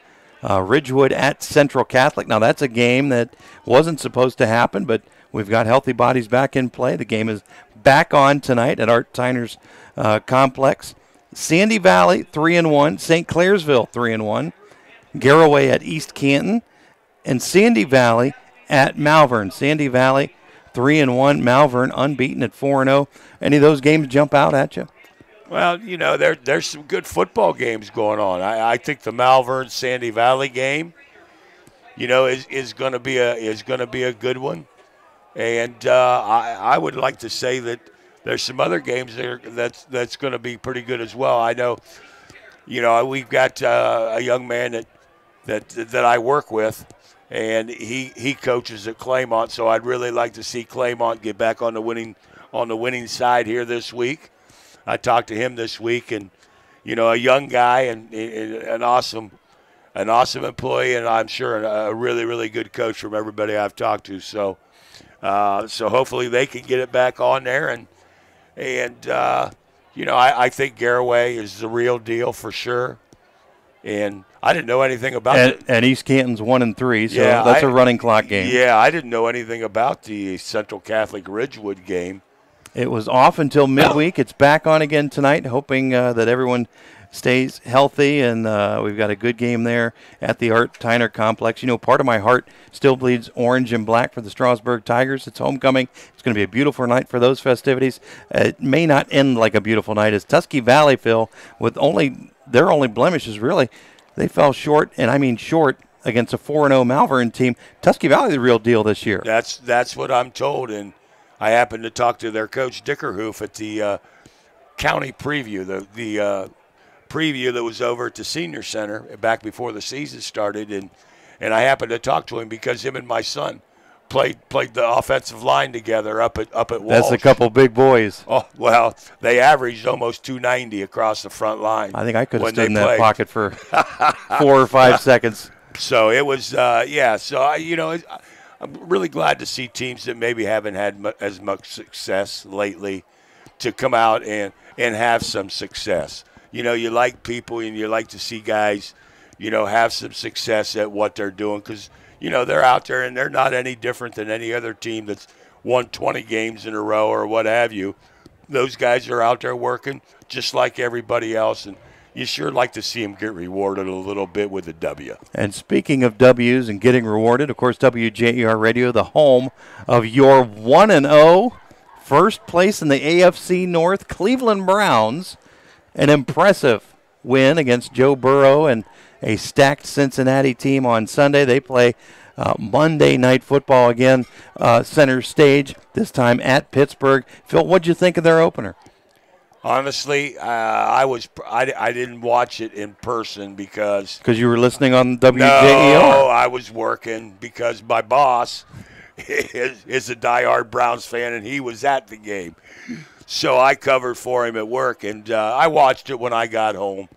Uh, Ridgewood at Central Catholic. Now, that's a game that wasn't supposed to happen, but we've got healthy bodies back in play. The game is back on tonight at Art Tyner's uh, complex. Sandy Valley, 3 and 1. St. Clairsville, 3 and 1. Garaway at East Canton. And Sandy Valley at Malvern. Sandy Valley, 3 and 1. Malvern, unbeaten at 4 and 0. Any of those games jump out at you? Well, you know, there there's some good football games going on. I, I think the Malvern Sandy Valley game, you know, is, is going to be a is going to be a good one, and uh, I I would like to say that there's some other games there that's that's going to be pretty good as well. I know, you know, we've got uh, a young man that that that I work with, and he he coaches at Claymont, so I'd really like to see Claymont get back on the winning on the winning side here this week. I talked to him this week, and you know, a young guy and, and an awesome, an awesome employee, and I'm sure a really, really good coach from everybody I've talked to. So, uh, so hopefully they can get it back on there, and and uh, you know, I, I think Garaway is the real deal for sure. And I didn't know anything about and, it. And East Canton's one and three, so Yeah, that's I- a running clock game. Yeah, I didn't know anything about the Central Catholic Ridgewood game. It was off until midweek. It's back on again tonight, hoping uh, that everyone stays healthy. And uh, we've got a good game there at the Art Tyner Complex. You know, part of my heart still bleeds orange and black for the Strasburg Tigers. It's homecoming. It's going to be a beautiful night for those festivities. Uh, it may not end like a beautiful night as Tusky Valley, Phil, with only their only blemish is really they fell short, and I mean short against a 4 0 Malvern team. Tusky Valley, the real deal this year. That's that's what I'm told, and I happened to talk to their coach Dickerhoof at the uh, county preview, the the uh, preview that was over at the senior center back before the season started, and and I happened to talk to him because him and my son played played the offensive line together up at up at Walsh. That's a couple big boys. Oh well, they averaged almost 290 across the front line. I think I could have stood in that pocket for four or five seconds. So it was, uh, yeah. So I, you know, it, I'm really glad to see teams that maybe haven't had as much success lately to come out and and have some success. You know, you like people and you like to see guys, you know, have some success at what they're doing because you know they're out there and they're not any different than any other team that's won 20 games in a row or what have you. Those guys are out there working just like everybody else and. You sure like to see them get rewarded a little bit with a W. And speaking of W's and getting rewarded, of course, WJER Radio, the home of your 1 and 0, first place in the AFC North, Cleveland Browns. An impressive win against Joe Burrow and a stacked Cincinnati team on Sunday. They play uh, Monday night football again, uh, center stage, this time at Pittsburgh. Phil, what'd you think of their opener? Honestly, uh, I was I, I didn't watch it in person because Because you were listening on WJER. no, I was working because my boss is, is a diehard Browns fan and he was at the game, so I covered for him at work and uh, I watched it when I got home,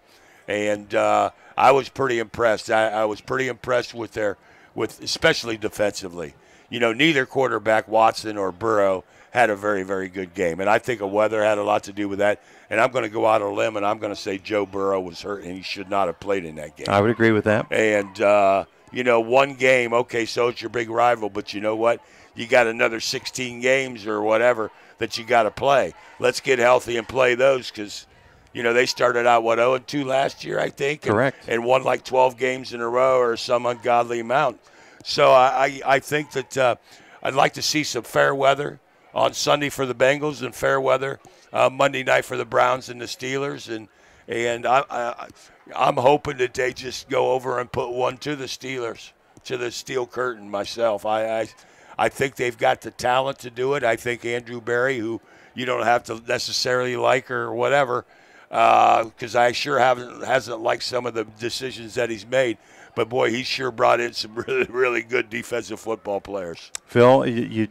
and uh, I was pretty impressed. I, I was pretty impressed with their with especially defensively. You know, neither quarterback Watson or Burrow had a very, very good game. And I think the weather had a lot to do with that. And I'm going to go out on a limb and I'm going to say Joe Burrow was hurt and he should not have played in that game. I would agree with that. And, uh, you know, one game, okay, so it's your big rival, but you know what? You got another 16 games or whatever that you got to play. Let's get healthy and play those because, you know, they started out, what, 0 2 last year, I think? and- Correct. And won like 12 games in a row or some ungodly amount. So I, I, I think that uh, I'd like to see some fair weather on Sunday for the Bengals and fair weather uh, Monday night for the Browns and the Steelers. And and I, I, I'm hoping that they just go over and put one to the Steelers, to the steel curtain myself. I, I, I think they've got the talent to do it. I think Andrew Berry, who you don't have to necessarily like or whatever, because I sure haven't hasn't liked some of the decisions that he's made. But boy, he sure brought in some really, really good defensive football players. Phil, you, you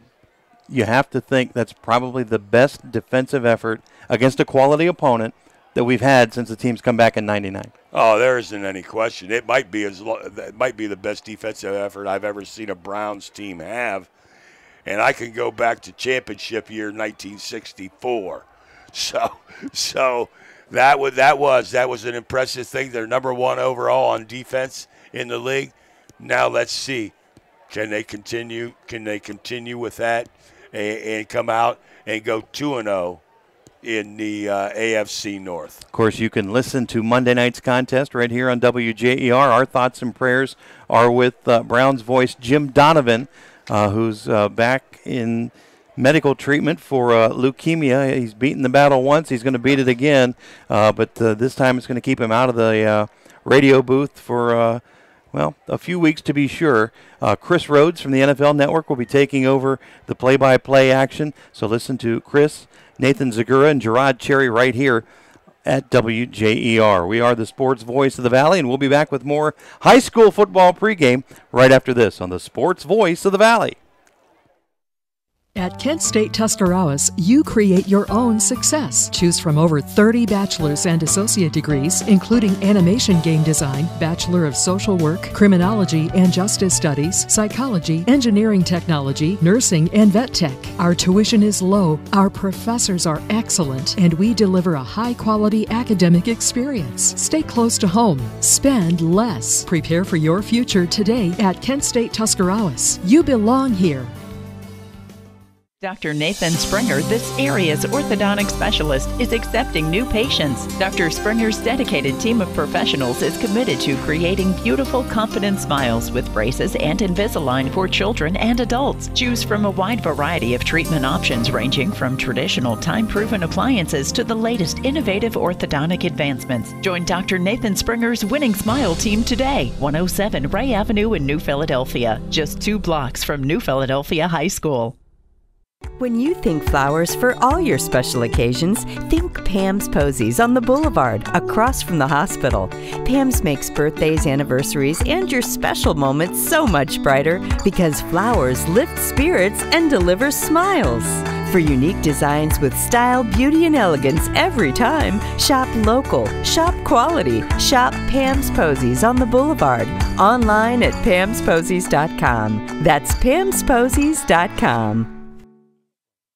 you have to think that's probably the best defensive effort against a quality opponent that we've had since the team's come back in '99. Oh, there isn't any question. It might be as it might be the best defensive effort I've ever seen a Browns team have, and I can go back to championship year 1964. So, so that was that was that was an impressive thing. They're number one overall on defense in the league. Now let's see, can they continue? Can they continue with that and, and come out and go two and zero in the uh, AFC North? Of course, you can listen to Monday night's contest right here on WJER. Our thoughts and prayers are with uh, Browns voice Jim Donovan, uh, who's uh, back in medical treatment for uh, leukemia. He's beaten the battle once. He's going to beat it again, uh, but this time it's going to keep him out of the radio booth for. Well, a few weeks to be sure. Uh, Chris Rhodes from the NFL Network will be taking over the play by play action. So listen to Chris, Nathan Zegura, and Gerard Cherry right here at WJER. We are the sports voice of the Valley, and we'll be back with more high school football pregame right after this on the sports voice of the Valley. At Kent State Tuscarawas, you create your own success. Choose from over 30 bachelor's and associate degrees, including animation game design, Bachelor of Social Work, Criminology and Justice Studies, Psychology, Engineering Technology, Nursing, and Vet Tech. Our tuition is low, our professors are excellent, and we deliver a high quality academic experience. Stay close to home. Spend less. Prepare for your future today at Kent State Tuscarawas. You belong here. Dr. Nathan Springer, this area's orthodontic specialist, is accepting new patients. Dr. Springer's dedicated team of professionals is committed to creating beautiful, confident smiles with braces and Invisalign for children and adults. Choose from a wide variety of treatment options ranging from traditional time-proven appliances to the latest innovative orthodontic advancements. Join Dr. Nathan Springer's winning smile team today, 107 Ray Avenue in New Philadelphia, just two blocks from New Philadelphia High School. When you think flowers for all your special occasions, think Pam's Posies on the Boulevard, across from the hospital. Pam's makes birthdays, anniversaries, and your special moments so much brighter because flowers lift spirits and deliver smiles. For unique designs with style, beauty, and elegance every time, shop local, shop quality, shop Pam's Posies on the Boulevard. Online at pamsposies.com. That's pamsposies.com.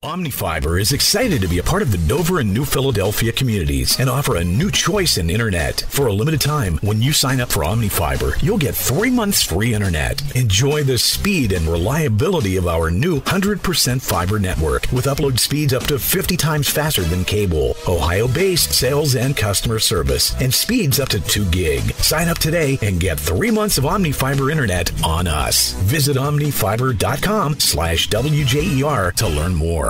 Omnifiber is excited to be a part of the Dover and New Philadelphia communities and offer a new choice in internet. For a limited time, when you sign up for Omnifiber, you'll get three months free internet. Enjoy the speed and reliability of our new 100% fiber network with upload speeds up to 50 times faster than cable, Ohio based sales and customer service, and speeds up to 2 gig. Sign up today and get three months of Omnifiber internet on us. Visit omnifiber.com slash WJER to learn more.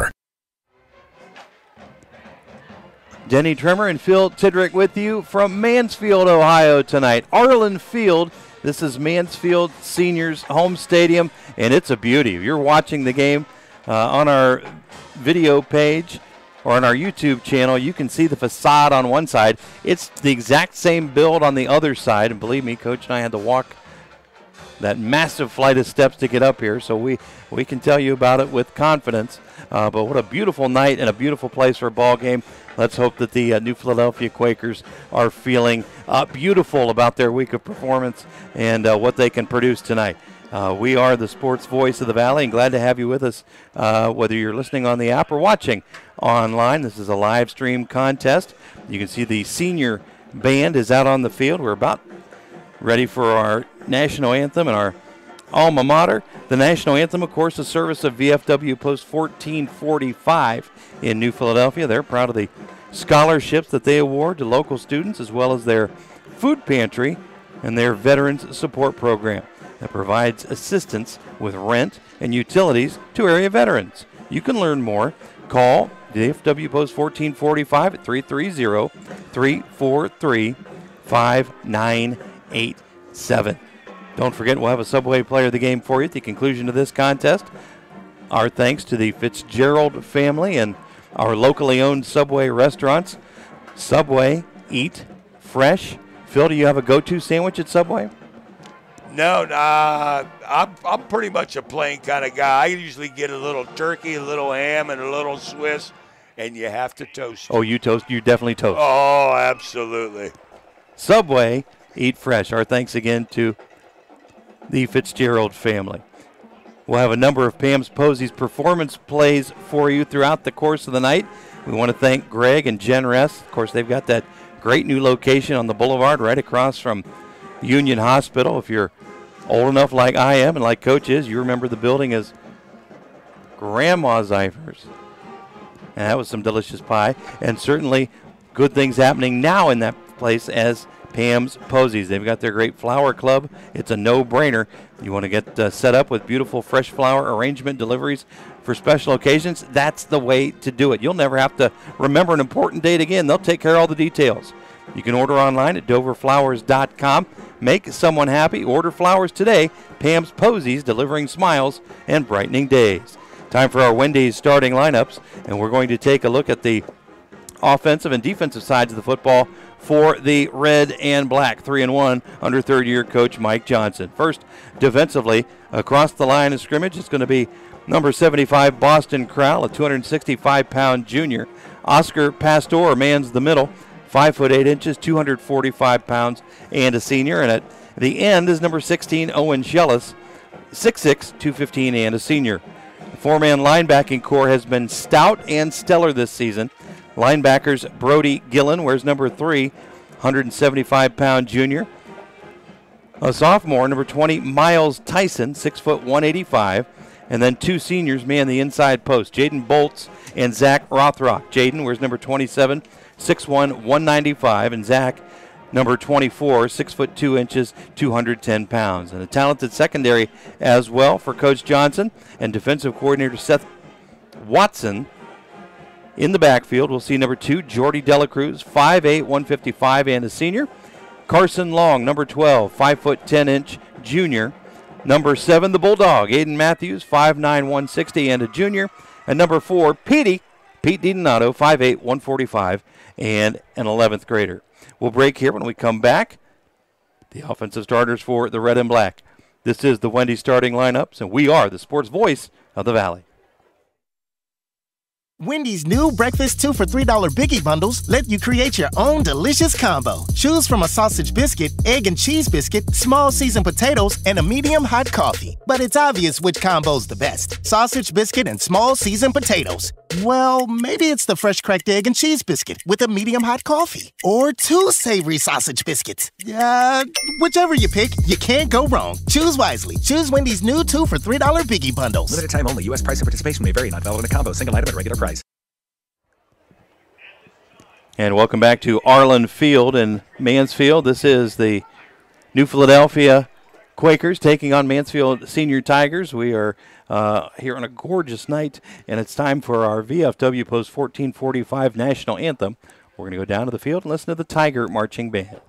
Denny Trimmer and Phil Tidrick with you from Mansfield, Ohio tonight. Arlin Field. This is Mansfield Seniors home stadium, and it's a beauty. If you're watching the game uh, on our video page or on our YouTube channel, you can see the facade on one side. It's the exact same build on the other side, and believe me, Coach and I had to walk that massive flight of steps to get up here, so we, we can tell you about it with confidence. Uh, but what a beautiful night and a beautiful place for a ball game. Let's hope that the uh, New Philadelphia Quakers are feeling uh, beautiful about their week of performance and uh, what they can produce tonight. Uh, we are the sports voice of the Valley and glad to have you with us, uh, whether you're listening on the app or watching online. This is a live stream contest. You can see the senior band is out on the field. We're about ready for our national anthem and our alma mater. The national anthem, of course, the service of VFW Post 1445 in New Philadelphia. They're proud of the scholarships that they award to local students as well as their food pantry and their Veterans Support Program that provides assistance with rent and utilities to area veterans. You can learn more. Call VFW Post 1445 at 330 343 5987. Don't forget, we'll have a Subway Player of the Game for you at the conclusion of this contest. Our thanks to the Fitzgerald family and our locally owned Subway restaurants. Subway, eat fresh. Phil, do you have a go to sandwich at Subway? No, uh, I'm, I'm pretty much a plain kind of guy. I usually get a little turkey, a little ham, and a little Swiss, and you have to toast. Oh, you toast? You definitely toast. Oh, absolutely. Subway, eat fresh. Our thanks again to the Fitzgerald family. We'll have a number of Pam's Posies performance plays for you throughout the course of the night. We want to thank Greg and Jen Rest. Of course, they've got that great new location on the boulevard right across from Union Hospital. If you're old enough like I am and like Coach is, you remember the building as Grandma's Ivers. And that was some delicious pie. And certainly good things happening now in that place as Pam's Posies. They've got their great flower club. It's a no brainer. You want to get uh, set up with beautiful fresh flower arrangement deliveries for special occasions? That's the way to do it. You'll never have to remember an important date again. They'll take care of all the details. You can order online at doverflowers.com. Make someone happy. Order flowers today. Pam's Posies, delivering smiles and brightening days. Time for our Wendy's starting lineups, and we're going to take a look at the offensive and defensive sides of the football for the red and black. Three and one under third year coach Mike Johnson. First, defensively, across the line of scrimmage, it's going to be number 75 Boston Crowell, a 265 pound junior. Oscar Pastor mans the middle, five foot eight inches, 245 pounds, and a senior. And at the end is number 16 Owen Shellis, 6'6, 215, and a senior. The four man linebacking core has been stout and stellar this season. Linebackers Brody Gillen wears number three, 175 pound junior. A sophomore, number 20, Miles Tyson, 6 foot 185. And then two seniors man the inside post, Jaden Bolts and Zach Rothrock. Jaden wears number 27, 6'1", 195, and Zach number 24, 6 foot 2 inches, 210 pounds. And a talented secondary as well for Coach Johnson and defensive coordinator Seth Watson. In the backfield, we'll see number two, Jordy Delacruz, 5'8", 155, and a senior. Carson Long, number 12, 5 foot 10 inch junior. Number 7, the Bulldog, Aiden Matthews, 5'9", 160, and a junior. And number 4, Petey, Pete DiDonato, 5'8", 145, and an 11th grader. We'll break here when we come back. The offensive starters for the Red and Black. This is the Wendy's starting lineups, and we are the sports voice of the Valley. Wendy's new breakfast 2 for $3 biggie bundles let you create your own delicious combo. Choose from a sausage biscuit, egg and cheese biscuit, small seasoned potatoes, and a medium hot coffee. But it's obvious which combo's the best sausage biscuit and small seasoned potatoes. Well, maybe it's the fresh cracked egg and cheese biscuit with a medium hot coffee. Or two savory sausage biscuits. Yeah, whichever you pick, you can't go wrong. Choose wisely. Choose Wendy's new 2 for $3 biggie bundles. Limited time only. U.S. price and participation may vary. Not valid in a combo. Single item at regular price. And welcome back to Arlin Field in Mansfield. This is the New Philadelphia Quakers taking on Mansfield Senior Tigers. We are uh, here on a gorgeous night, and it's time for our VFW Post 1445 National Anthem. We're going to go down to the field and listen to the Tiger Marching Band.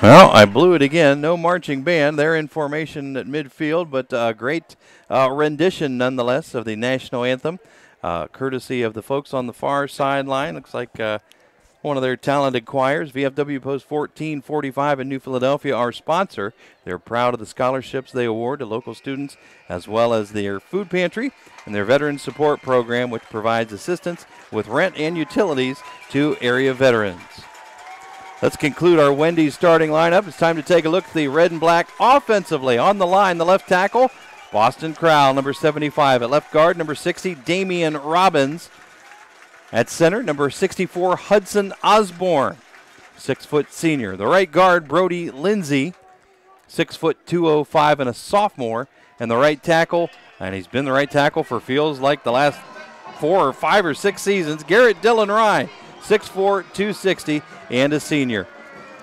Well, I blew it again. No marching band. They're in formation at midfield, but a uh, great uh, rendition nonetheless of the national anthem, uh, courtesy of the folks on the far sideline. Looks like uh, one of their talented choirs. VFW Post 1445 in New Philadelphia, our sponsor. They're proud of the scholarships they award to local students, as well as their food pantry and their veteran support program, which provides assistance with rent and utilities to area veterans. Let's conclude our Wendy's starting lineup. It's time to take a look at the red and black offensively. On the line, the left tackle, Boston Crowell, number 75. At left guard, number 60, Damian Robbins. At center, number 64, Hudson Osborne, six foot senior. The right guard, Brody Lindsay, six foot 205 and a sophomore. And the right tackle, and he's been the right tackle for feels like the last four or five or six seasons, Garrett Dillon Rye, 6'4, 260 and a senior.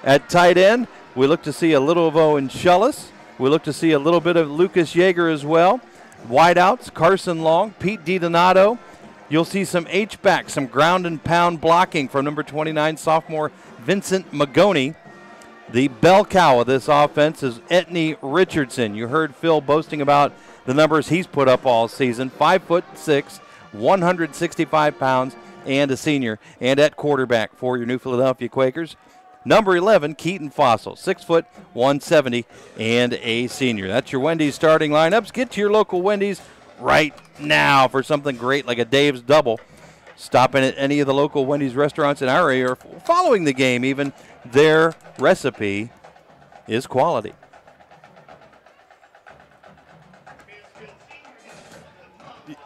At tight end, we look to see a little of Owen Schullis. We look to see a little bit of Lucas Yeager as well. Wideouts, Carson Long, Pete DiDonato. You'll see some H-back, some ground and pound blocking from number 29 sophomore Vincent Magoni. The bell cow of this offense is Etney Richardson. You heard Phil boasting about the numbers he's put up all season. Five foot six, 165 pounds, and a senior. And at quarterback for your New Philadelphia Quakers, number 11, Keaton Fossil, 6 foot 170 and a senior. That's your Wendy's starting lineups. Get to your local Wendy's right now for something great like a Dave's Double. Stopping at any of the local Wendy's restaurants in our area or following the game, even their recipe is quality.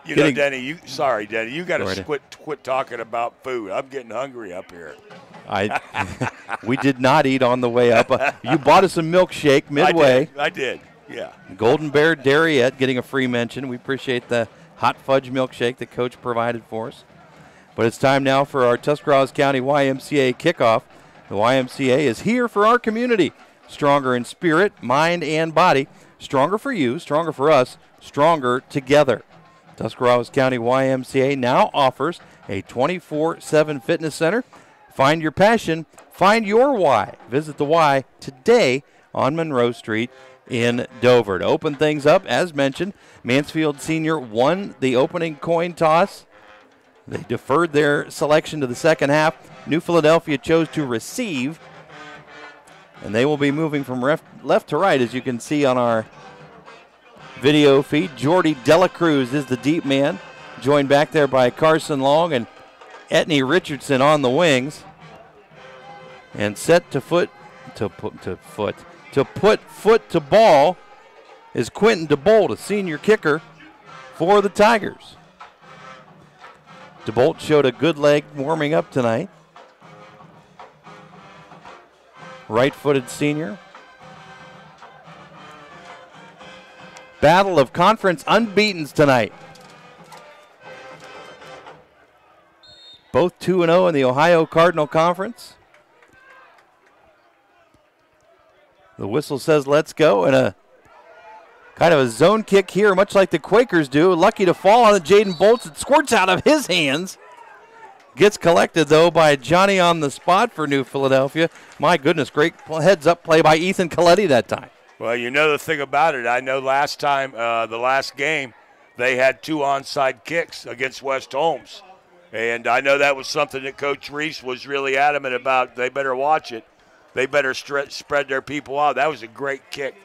You know, Denny. You sorry, Denny. You got to quit quit talking about food. I'm getting hungry up here. I we did not eat on the way up. You bought us a milkshake midway. I did. I did. Yeah. Golden Bear Dairyette getting a free mention. We appreciate the hot fudge milkshake that Coach provided for us. But it's time now for our Tuscarawas County YMCA kickoff. The YMCA is here for our community. Stronger in spirit, mind, and body. Stronger for you, stronger for us, stronger together. Tuscarawas County YMCA now offers a 24 7 fitness center. Find your passion, find your why. Visit the Y today on Monroe Street in Dover. To open things up, as mentioned, Mansfield Senior won the opening coin toss. They deferred their selection to the second half. New Philadelphia chose to receive, and they will be moving from left to right, as you can see on our video feed. Jordy Delacruz is the deep man, joined back there by Carson Long and Etney Richardson on the wings. And set to foot to put to foot to put foot to ball is Quentin DeBolt, a senior kicker for the Tigers. DeBolt showed a good leg warming up tonight. Right footed senior. Battle of conference unbeatens tonight. Both 2 0 in the Ohio Cardinal Conference. The whistle says let's go, and a kind of a zone kick here, much like the Quakers do. Lucky to fall on Jaden Bolts. It squirts out of his hands. Gets collected, though, by Johnny on the spot for New Philadelphia. My goodness, great heads up play by Ethan Coletti that time. Well, you know the thing about it. I know last time, uh, the last game, they had two onside kicks against West Holmes. And I know that was something that Coach Reese was really adamant about. They better watch it. They better stre- spread their people out. That was a great kick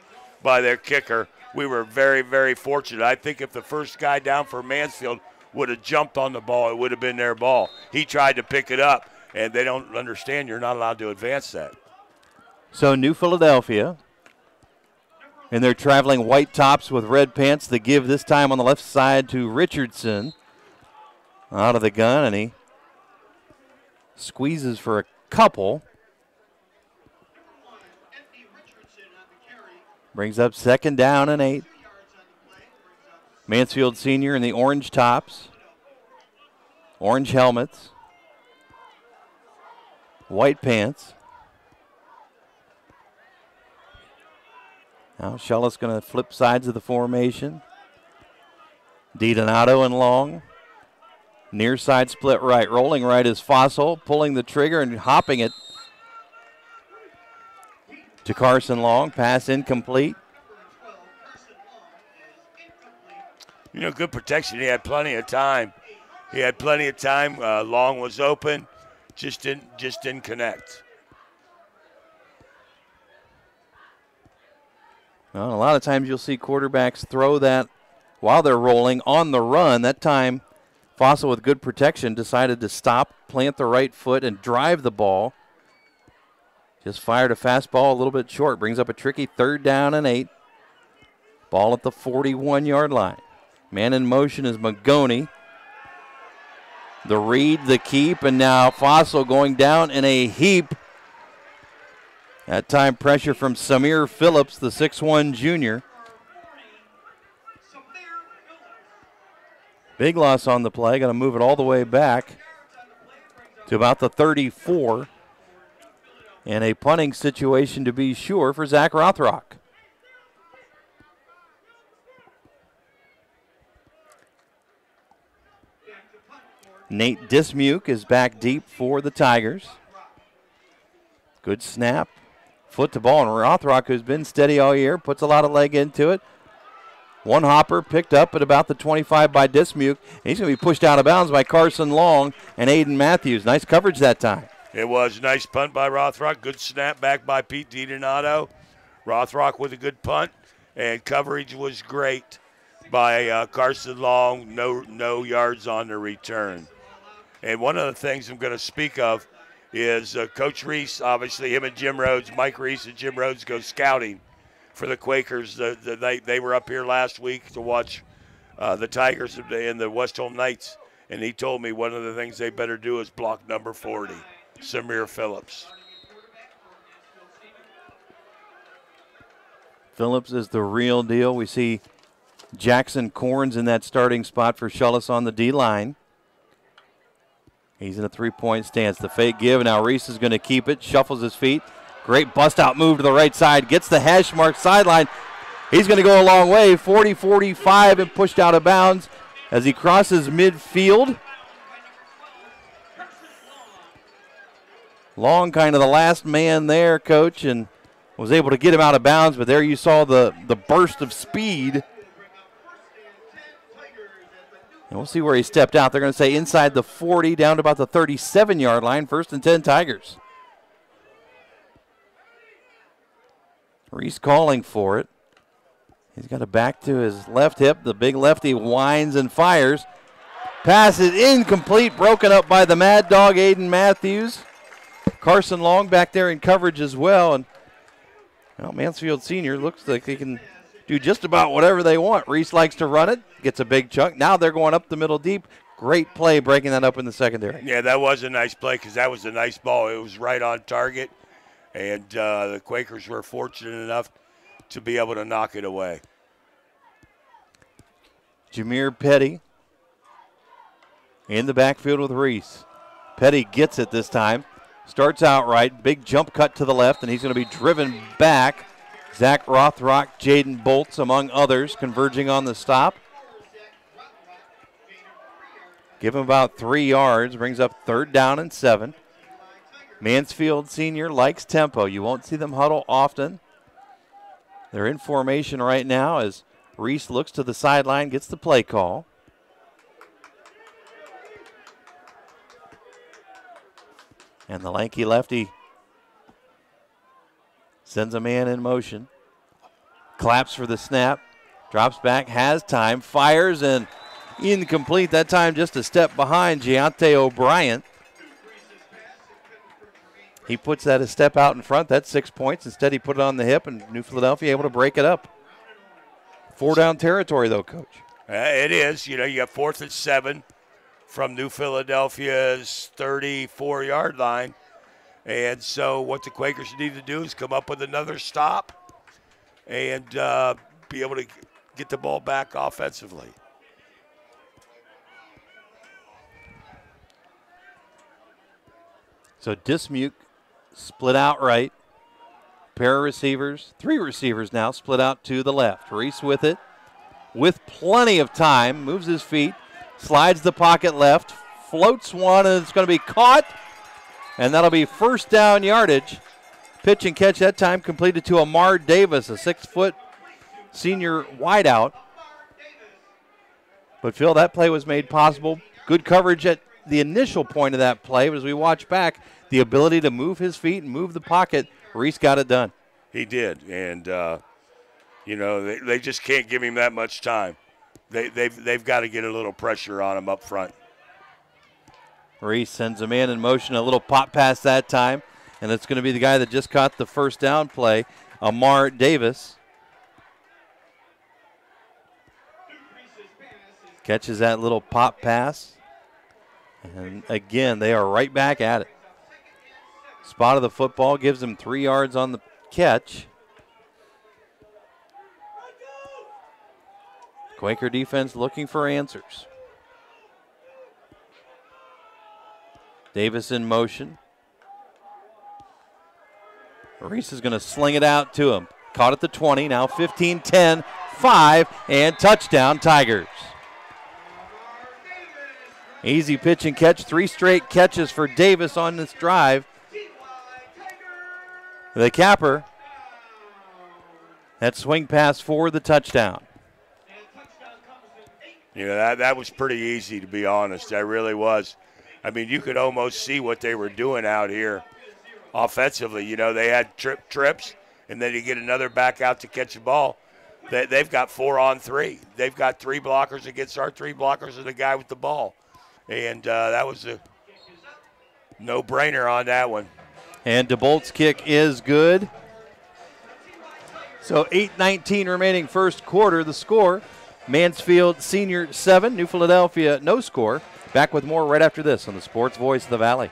by their kicker. We were very, very fortunate. I think if the first guy down for Mansfield would have jumped on the ball, it would have been their ball. He tried to pick it up, and they don't understand you're not allowed to advance that. So, New Philadelphia, and they're traveling white tops with red pants. The give this time on the left side to Richardson out of the gun, and he squeezes for a couple. Brings up second down and eight. Mansfield Senior in the orange tops, orange helmets, white pants. Now Shellis going to flip sides of the formation. DiDonato and Long. Near side split right. Rolling right is Fossil, pulling the trigger and hopping it to Carson Long. Pass incomplete. You know, good protection. He had plenty of time. He had plenty of time. Uh, Long was open, just didn't just didn't connect. Well, a lot of times you'll see quarterbacks throw that while they're rolling on the run. That time, Fossil with good protection decided to stop, plant the right foot, and drive the ball. Just fired a fastball a little bit short. Brings up a tricky third down and eight. Ball at the 41 yard line. Man in motion is Magoni. The read, the keep, and now Fossil going down in a heap. That time pressure from Samir Phillips, the 6'1 junior. Big loss on the play. Going to move it all the way back to about the 34. And a punting situation to be sure for Zach Rothrock. Nate Dismuke is back deep for the Tigers. Good snap. Foot to ball, and Rothrock, who's been steady all year, puts a lot of leg into it. One hopper picked up at about the 25 by Dismuke. He's going to be pushed out of bounds by Carson Long and Aiden Matthews. Nice coverage that time. It was nice punt by Rothrock. Good snap back by Pete DiDonato. Rothrock with a good punt, and coverage was great by uh, Carson Long. No no yards on the return. And one of the things I'm going to speak of is uh, Coach Reese, obviously, him and Jim Rhodes, Mike Reese and Jim Rhodes go scouting for the Quakers. The, the, they, they were up here last week to watch uh, the Tigers and the West Holmes Knights, and he told me one of the things they better do is block number 40, Samir Phillips. Phillips is the real deal. We see Jackson Corns in that starting spot for Shullis on the D line. He's in a three point stance. The fake give. Now Reese is going to keep it, shuffles his feet. Great bust out move to the right side. Gets the hash mark sideline. He's going to go a long way 40 45 and pushed out of bounds as he crosses midfield. Long kind of the last man there, coach, and was able to get him out of bounds. But there you saw the, the burst of speed. And we'll see where he stepped out. They're going to say inside the 40 down to about the 37 yard line. First and 10 Tigers. Reese calling for it. He's got it back to his left hip. The big lefty winds and fires. Pass is incomplete, broken up by the Mad Dog, Aiden Matthews. Carson Long back there in coverage as well. And well, Mansfield Senior looks like they can do just about whatever they want. Reese likes to run it, gets a big chunk. Now they're going up the middle deep. Great play breaking that up in the secondary. Yeah, that was a nice play because that was a nice ball. It was right on target, and uh, the Quakers were fortunate enough to be able to knock it away. Jameer Petty in the backfield with Reese. Petty gets it this time. Starts out right. Big jump cut to the left, and he's going to be driven back. Zach Rothrock, Jaden Bolts, among others, converging on the stop. Give him about three yards, brings up third down and seven. Mansfield Senior likes tempo. You won't see them huddle often. They're in formation right now as Reese looks to the sideline, gets the play call. And the lanky lefty sends a man in motion. Claps for the snap. Drops back, has time, fires, and incomplete. That time just a step behind Giante O'Brien. He puts that a step out in front. That's six points. Instead, he put it on the hip, and New Philadelphia able to break it up. Four down territory, though, coach. Uh, it is. You know, you got fourth and seven from New Philadelphia's 34 yard line. And so, what the Quakers need to do is come up with another stop and uh, be able to get the ball back offensively. So, Dismuke split out right. Pair of receivers, three receivers now, split out to the left. Reese with it, with plenty of time, moves his feet, slides the pocket left, floats one, and it's going to be caught, and that'll be first down yardage. Pitch and catch that time completed to Amar Davis, a six foot senior wideout. But Phil, that play was made possible. Good coverage at the initial point of that play, but as we watch back, the ability to move his feet and move the pocket Reese got it done. He did, and uh, you know they, they just can't give him that much time. They, they've they've got to get a little pressure on him up front. Reese sends a man in motion, a little pop pass that time, and it's going to be the guy that just caught the first down play, Amar Davis. Catches that little pop pass. And again, they are right back at it. Spot of the football gives him three yards on the catch. Quaker defense looking for answers. Davis in motion. Reese is going to sling it out to him. Caught at the 20, now 15 10, 5, and touchdown, Tigers. Easy pitch and catch, three straight catches for Davis on this drive. The capper. That swing pass for the touchdown. You know, that, that was pretty easy, to be honest. That really was. I mean, you could almost see what they were doing out here offensively. You know, they had trip trips, and then you get another back out to catch the ball. They, they've got four on three. They've got three blockers against our three blockers and the guy with the ball. And uh, that was a no brainer on that one. And DeBolt's kick is good. So 8:19 remaining first quarter. The score: Mansfield Senior seven, New Philadelphia no score. Back with more right after this on the Sports Voice of the Valley.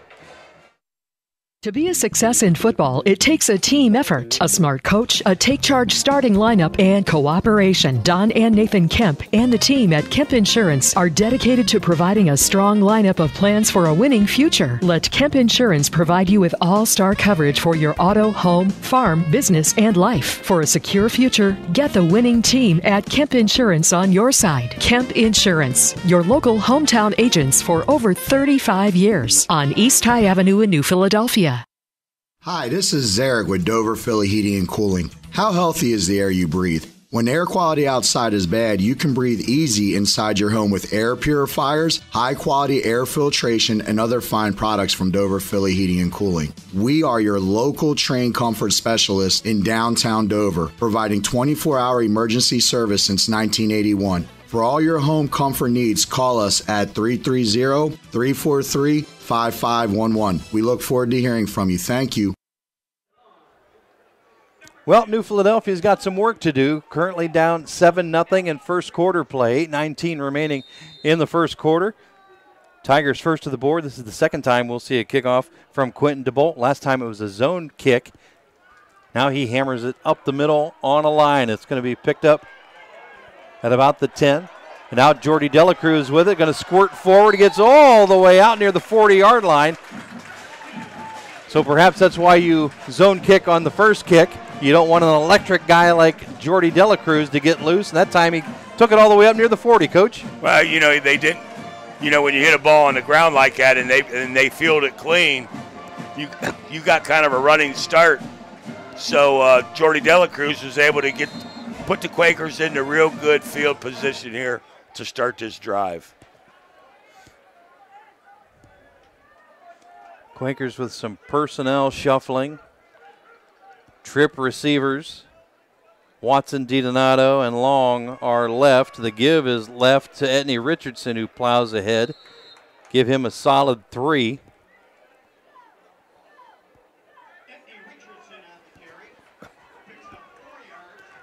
To be a success in football, it takes a team effort, a smart coach, a take charge starting lineup, and cooperation. Don and Nathan Kemp and the team at Kemp Insurance are dedicated to providing a strong lineup of plans for a winning future. Let Kemp Insurance provide you with all star coverage for your auto, home, farm, business, and life. For a secure future, get the winning team at Kemp Insurance on your side. Kemp Insurance, your local hometown agents for over 35 years on East High Avenue in New Philadelphia. Hi, this is Zarek with Dover Philly Heating and Cooling. How healthy is the air you breathe? When air quality outside is bad, you can breathe easy inside your home with air purifiers, high quality air filtration, and other fine products from Dover Philly Heating and Cooling. We are your local trained comfort specialist in downtown Dover, providing 24 hour emergency service since 1981. For all your home comfort needs, call us at 330 343 5511. We look forward to hearing from you. Thank you. Well, New Philadelphia's got some work to do. Currently down 7 0 in first quarter play. 8-19 remaining in the first quarter. Tigers first to the board. This is the second time we'll see a kickoff from Quentin DeBolt. Last time it was a zone kick. Now he hammers it up the middle on a line. It's going to be picked up at about the 10. And now Jordy Delacruz with it, going to squirt forward. Gets all the way out near the 40 yard line. So perhaps that's why you zone kick on the first kick. You don't want an electric guy like Jordy Delacruz to get loose. And that time he took it all the way up near the 40, coach. Well, you know, they didn't. You know, when you hit a ball on the ground like that and they and they field it clean, you you got kind of a running start. So uh, Jordy Delacruz was able to get put the Quakers in into real good field position here to start this drive. Quakers with some personnel shuffling. Trip receivers. Watson, DiDonato, and Long are left. The give is left to Etney Richardson, who plows ahead. Give him a solid three.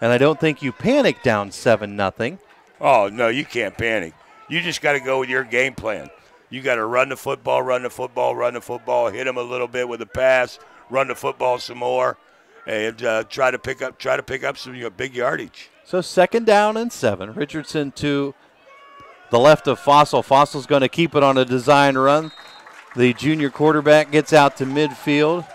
And I don't think you panic down 7 nothing. Oh, no, you can't panic. You just got to go with your game plan. You got to run the football, run the football, run the football, hit them a little bit with a pass, run the football some more, and uh, try to pick up try to pick up some you know, big yardage. So second down and seven. Richardson to the left of Fossil. Fossil's going to keep it on a design run. The junior quarterback gets out to midfield.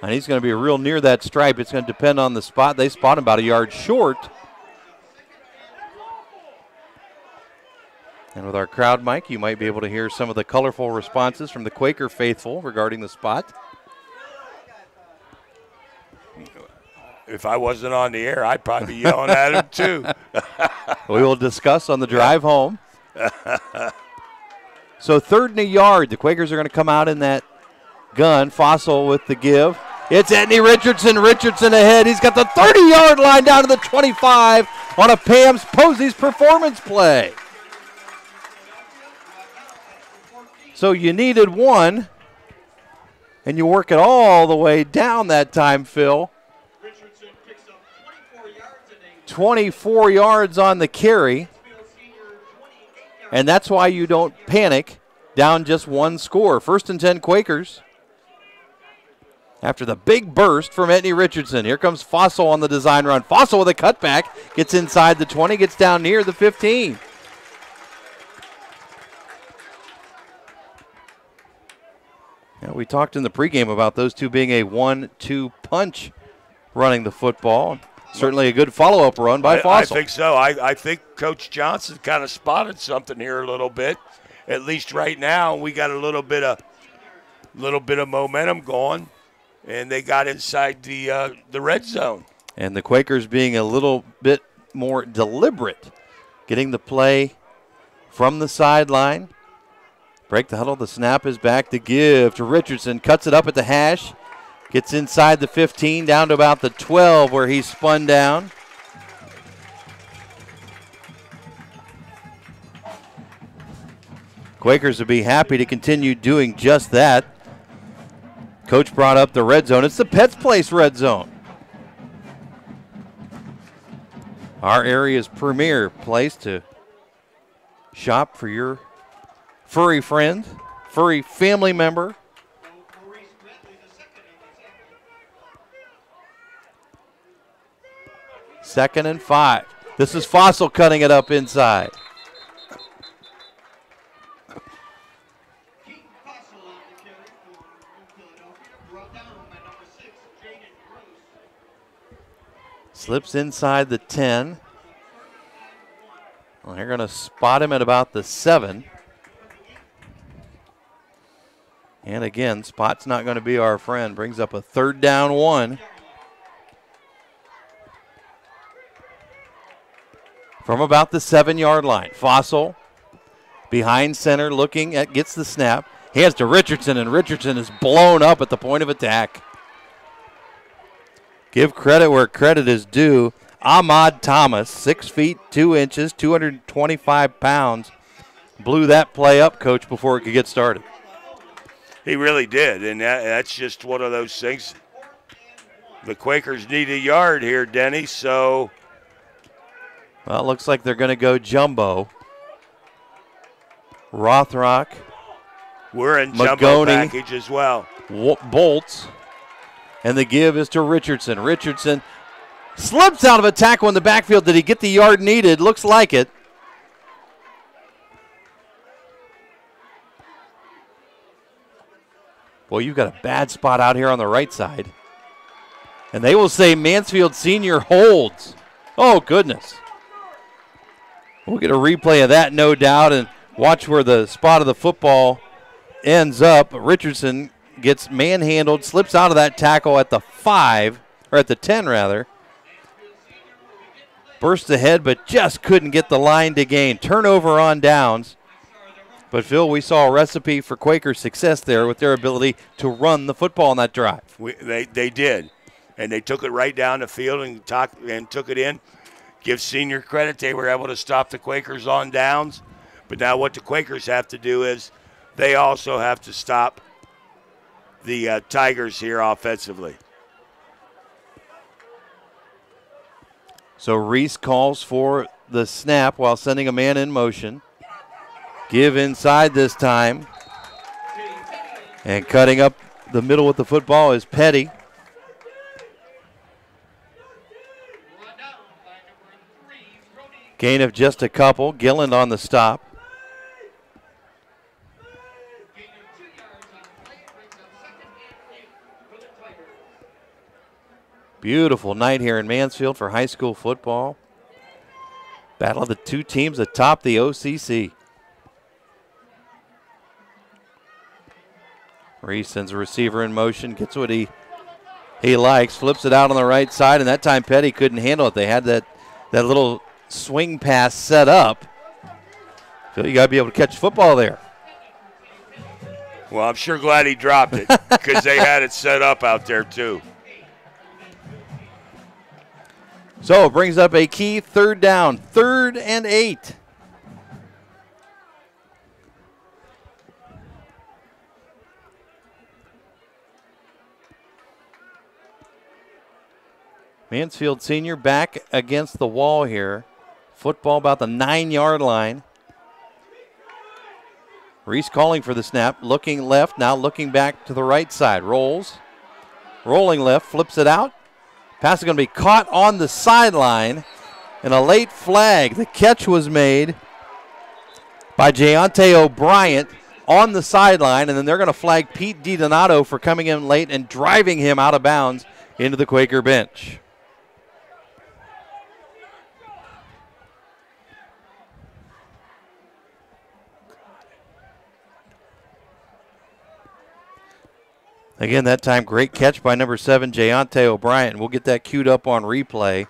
And he's going to be real near that stripe. It's going to depend on the spot. They spot him about a yard short. And with our crowd mic, you might be able to hear some of the colorful responses from the Quaker faithful regarding the spot. If I wasn't on the air, I'd probably be yelling at him too. we will discuss on the drive home. so third and a yard. The Quakers are going to come out in that gun. Fossil with the give. It's Etney Richardson. Richardson ahead. He's got the 30 yard line down to the 25 on a Pam's Posey's performance play. So you needed one, and you work it all the way down that time, Phil. 24 yards on the carry. And that's why you don't panic down just one score. First and 10 Quakers. After the big burst from Etney Richardson. Here comes Fossil on the design run. Fossil with a cutback. Gets inside the 20, gets down near the 15. Yeah, we talked in the pregame about those two being a one-two punch running the football. Certainly a good follow-up run by I, Fossil. I think so. I, I think Coach Johnson kind of spotted something here a little bit. At least right now, we got a little bit of little bit of momentum going, and they got inside the uh, the red zone. And the Quakers being a little bit more deliberate, getting the play from the sideline. Break the huddle. The snap is back to give to Richardson. Cuts it up at the hash. Gets inside the 15, down to about the 12 where he spun down. Quakers would be happy to continue doing just that. Coach brought up the red zone. It's the Pets Place red zone. Our area's premier place to shop for your furry friend, furry family member. Second and five. This is Fossil cutting it up inside. Slips inside the 10. Well, they're going to spot him at about the 7. And again, spot's not going to be our friend. Brings up a third down one. From about the seven yard line. Fossil behind center looking at, gets the snap. Hands to Richardson, and Richardson is blown up at the point of attack. Give credit where credit is due. Ahmad Thomas, six feet two inches, 225 pounds, blew that play up, coach, before it could get started. He really did, and that, that's just one of those things. The Quakers need a yard here, Denny, so. Well, it looks like they're going to go jumbo. Rothrock. We're in jumbo package as well. Bolts. And the give is to Richardson. Richardson slips out of a tackle in the backfield. Did he get the yard needed? Looks like it. Boy, you've got a bad spot out here on the right side. And they will say Mansfield Senior holds. Oh, goodness. We'll get a replay of that, no doubt, and watch where the spot of the football ends up. Richardson gets manhandled, slips out of that tackle at the five, or at the 10 rather. Burst ahead, but just couldn't get the line to gain. Turnover on downs. But Phil, we saw a recipe for Quaker success there with their ability to run the football on that drive. We, they, they did, and they took it right down the field and, talk, and took it in. Give senior credit; they were able to stop the Quakers on downs. But now, what the Quakers have to do is they also have to stop the uh, Tigers here offensively. So Reese calls for the snap while sending a man in motion. Give inside this time. And cutting up the middle with the football is Petty. Gain of just a couple. Gilland on the stop. Beautiful night here in Mansfield for high school football. Battle of the two teams atop the OCC. Reese sends a receiver in motion, gets what he he likes, flips it out on the right side, and that time Petty couldn't handle it. They had that that little swing pass set up. Feel you got to be able to catch football there. Well, I'm sure glad he dropped it because they had it set up out there too. So it brings up a key third down, third and eight. Mansfield Senior back against the wall here. Football about the nine yard line. Reese calling for the snap, looking left, now looking back to the right side. Rolls, rolling left, flips it out. Pass is going to be caught on the sideline. And a late flag. The catch was made by Jayante O'Brien on the sideline, and then they're going to flag Pete DiDonato for coming in late and driving him out of bounds into the Quaker bench. Again, that time, great catch by number seven, Jayante O'Brien. We'll get that queued up on replay.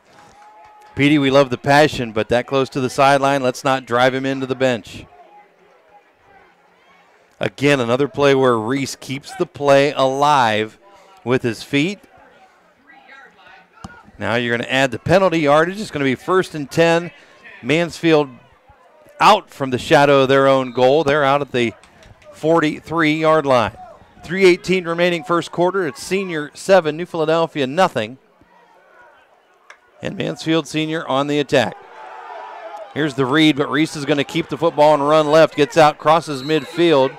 Petey, we love the passion, but that close to the sideline, let's not drive him into the bench. Again, another play where Reese keeps the play alive with his feet. Now you're going to add the penalty yardage. It's going to be first and 10. Mansfield out from the shadow of their own goal. They're out at the 43 yard line. 318 remaining first quarter. It's senior 7, New Philadelphia nothing. And Mansfield senior on the attack. Here's the read, but Reese is going to keep the football and run left. Gets out, crosses midfield.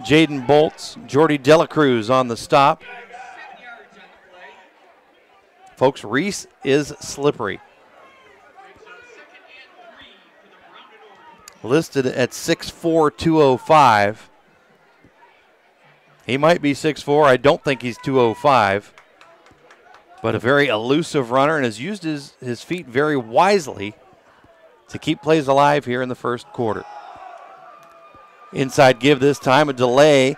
Jaden Bolts, Jordy Delacruz on the stop. Folks, Reese is slippery. Listed at 6'4, 205. He might be 6'4. I don't think he's 205. But a very elusive runner and has used his, his feet very wisely to keep plays alive here in the first quarter. Inside give this time, a delay.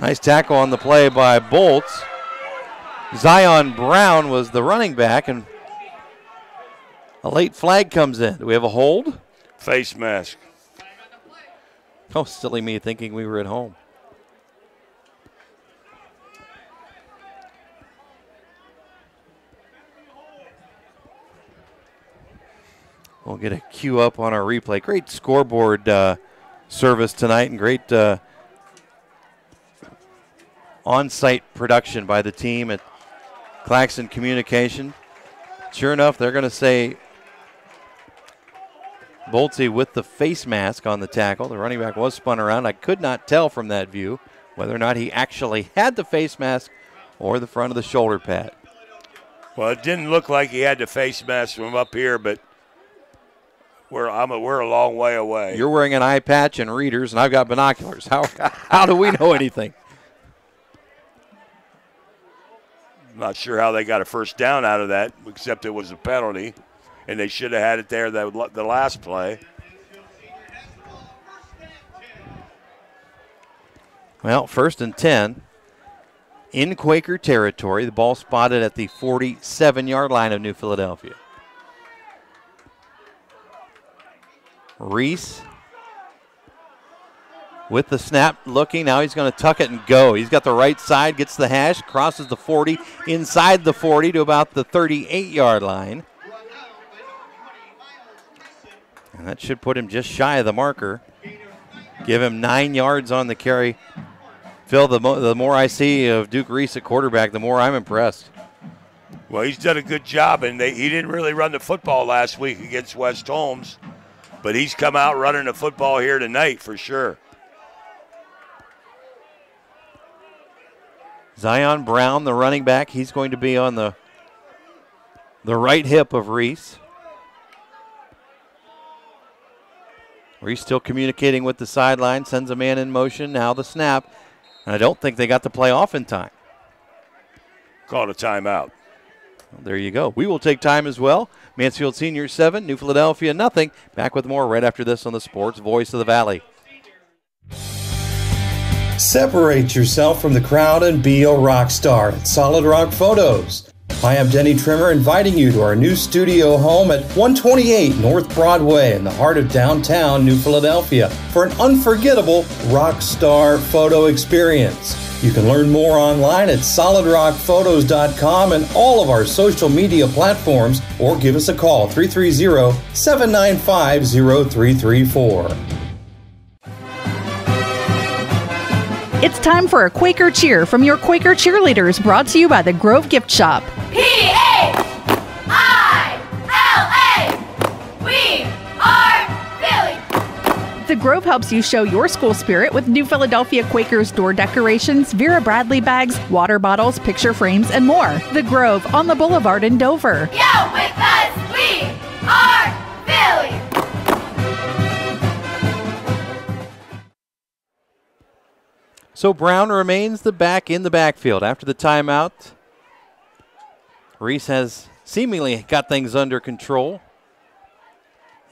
Nice tackle on the play by Bolts. Zion Brown was the running back, and a late flag comes in. Do we have a hold? Face mask. Oh, silly me thinking we were at home. We'll get a cue up on our replay. Great scoreboard uh, service tonight and great uh, on site production by the team at Claxon Communication. Sure enough, they're going to say Boltsy with the face mask on the tackle. The running back was spun around. I could not tell from that view whether or not he actually had the face mask or the front of the shoulder pad. Well, it didn't look like he had the face mask from up here, but we're I'm a, we're a long way away. You're wearing an eye patch and readers, and I've got binoculars. How how do we know anything? I'm not sure how they got a first down out of that, except it was a penalty, and they should have had it there the, the last play. Well, first and 10 in Quaker territory. The ball spotted at the 47 yard line of New Philadelphia. Reese with the snap looking. Now he's going to tuck it and go. He's got the right side, gets the hash, crosses the 40, inside the 40 to about the 38 yard line. And that should put him just shy of the marker. Give him nine yards on the carry. Phil, the, mo- the more I see of Duke Reese at quarterback, the more I'm impressed. Well, he's done a good job, and they, he didn't really run the football last week against West Holmes, but he's come out running the football here tonight for sure. Zion Brown, the running back, he's going to be on the the right hip of Reese. Reese still communicating with the sideline, sends a man in motion. Now the snap. And I don't think they got the play off in time. Called a timeout. Well, there you go. We will take time as well. Mansfield Senior 7, New Philadelphia nothing. Back with more right after this on the Sports Voice of the Valley. Separate yourself from the crowd and be a rock star at Solid Rock Photos. Hi, I'm Denny Trimmer, inviting you to our new studio home at 128 North Broadway in the heart of downtown New Philadelphia for an unforgettable rock star photo experience. You can learn more online at solidrockphotos.com and all of our social media platforms or give us a call 330 795 0334. It's time for a Quaker cheer from your Quaker cheerleaders brought to you by the Grove Gift Shop. The Grove helps you show your school spirit with New Philadelphia Quakers door decorations, Vera Bradley bags, water bottles, picture frames, and more. The Grove on the Boulevard in Dover. Yo, with us, we are Philly. So Brown remains the back in the backfield after the timeout. Reese has seemingly got things under control.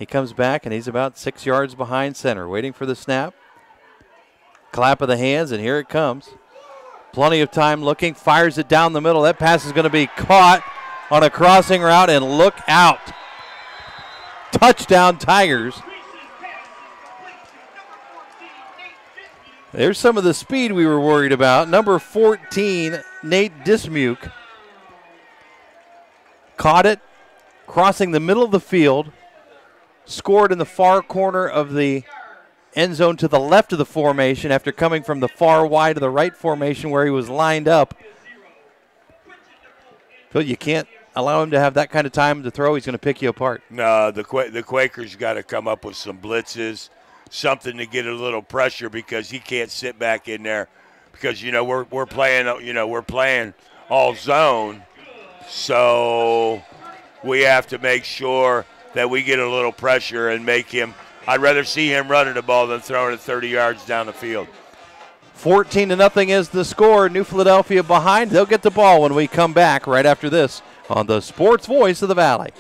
He comes back and he's about six yards behind center, waiting for the snap. Clap of the hands, and here it comes. Plenty of time looking, fires it down the middle. That pass is going to be caught on a crossing route, and look out. Touchdown, Tigers. There's some of the speed we were worried about. Number 14, Nate Dismuke, caught it, crossing the middle of the field, scored in the far corner of the end zone to the left of the formation after coming from the far wide to the right formation where he was lined up. But you can't allow him to have that kind of time to throw. He's going to pick you apart. No, the Qu- the Quakers got to come up with some blitzes, something to get a little pressure because he can't sit back in there because you know we're we're playing you know we're playing all zone, So we have to make sure that we get a little pressure and make him. I'd rather see him running the ball than throwing it 30 yards down the field. 14 to nothing is the score. New Philadelphia behind. They'll get the ball when we come back right after this on the Sports Voice of the Valley.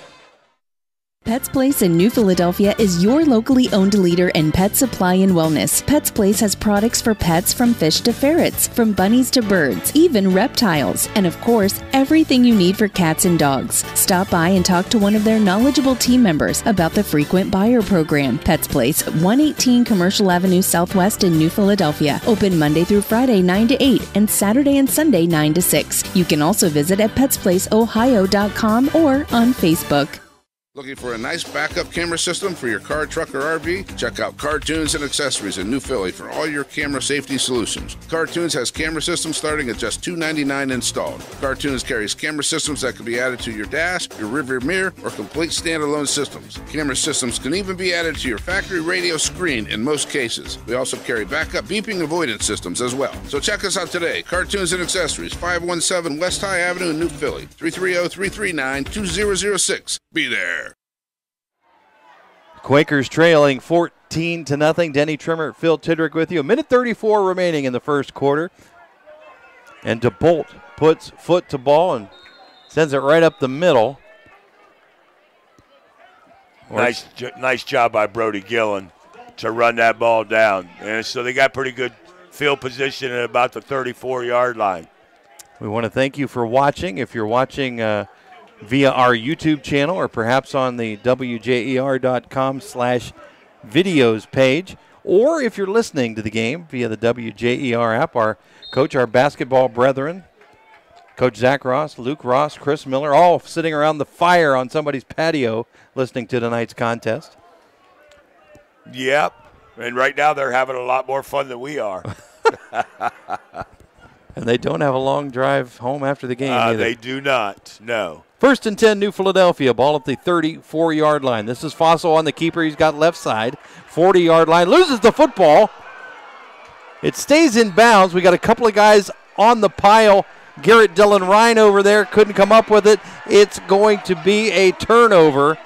Pets Place in New Philadelphia is your locally owned leader in pet supply and wellness. Pets Place has products for pets from fish to ferrets, from bunnies to birds, even reptiles, and of course, everything you need for cats and dogs. Stop by and talk to one of their knowledgeable team members about the frequent buyer program. Pets Place, 118 Commercial Avenue Southwest in New Philadelphia. Open Monday through Friday 9 to 8 and Saturday and Sunday 9 to 6. You can also visit at petsplaceohio.com or on Facebook. Looking for a nice backup camera system for your car, truck, or RV? Check out Cartoons and Accessories in New Philly for all your camera safety solutions. Cartoons has camera systems starting at just $2.99 installed. Cartoons carries camera systems that can be added to your dash, your rear mirror, or complete standalone systems. Camera systems can even be added to your factory radio screen in most cases. We also carry backup beeping avoidance systems as well. So check us out today. Cartoons and Accessories, 517 West High Avenue in New Philly, 330 339 2006. Be there. Quakers trailing 14 to nothing. Denny Trimmer, Phil Tidrick with you. A minute 34 remaining in the first quarter. And DeBolt puts foot to ball and sends it right up the middle. Nice, nice job by Brody Gillen to run that ball down. And so they got pretty good field position at about the 34 yard line. We want to thank you for watching. If you're watching, uh, via our YouTube channel or perhaps on the WJER.com slash videos page. Or if you're listening to the game via the WJER app, our coach, our basketball brethren, Coach Zach Ross, Luke Ross, Chris Miller, all sitting around the fire on somebody's patio listening to tonight's contest. Yep. And right now they're having a lot more fun than we are. and they don't have a long drive home after the game. Uh, they do not. No. First and 10, New Philadelphia. Ball at the 34 yard line. This is Fossil on the keeper. He's got left side. 40 yard line. Loses the football. It stays in bounds. We got a couple of guys on the pile. Garrett Dillon Ryan over there couldn't come up with it. It's going to be a turnover.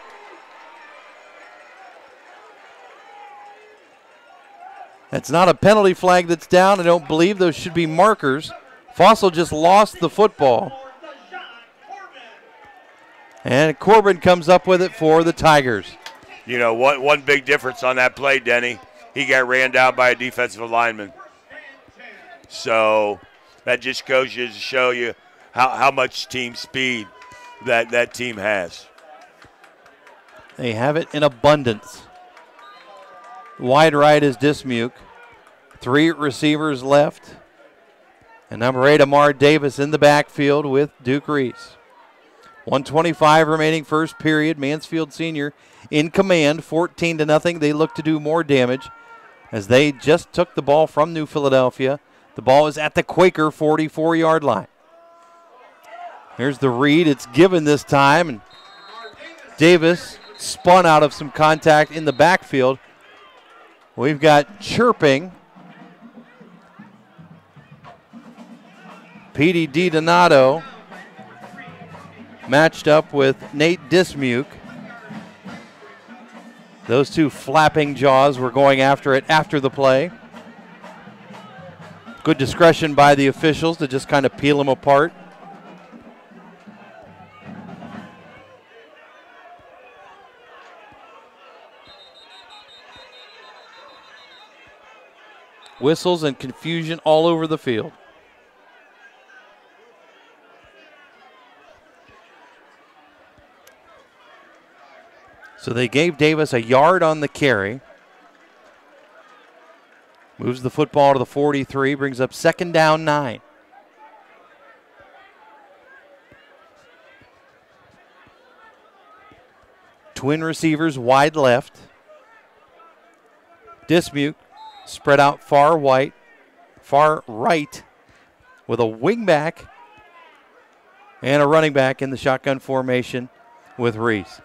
That's not a penalty flag that's down. I don't believe those should be markers. Fossil just lost the football. And Corbin comes up with it for the Tigers. You know, one, one big difference on that play, Denny, he got ran down by a defensive lineman. So that just goes to show you how, how much team speed that that team has. They have it in abundance. Wide right is Dismuke. Three receivers left. And number eight, Amar Davis in the backfield with Duke Reese. 125 remaining first period. Mansfield Senior in command, 14 to nothing. They look to do more damage as they just took the ball from New Philadelphia. The ball is at the Quaker 44 yard line. Here's the read. It's given this time. And Davis spun out of some contact in the backfield. We've got chirping. Petey DiDonato matched up with Nate Dismuke. Those two flapping jaws were going after it after the play. Good discretion by the officials to just kind of peel them apart. Whistles and confusion all over the field. So they gave Davis a yard on the carry. Moves the football to the 43, brings up second down nine. Twin receivers wide left. Dismuke spread out far white, far right, with a wingback and a running back in the shotgun formation with Reese.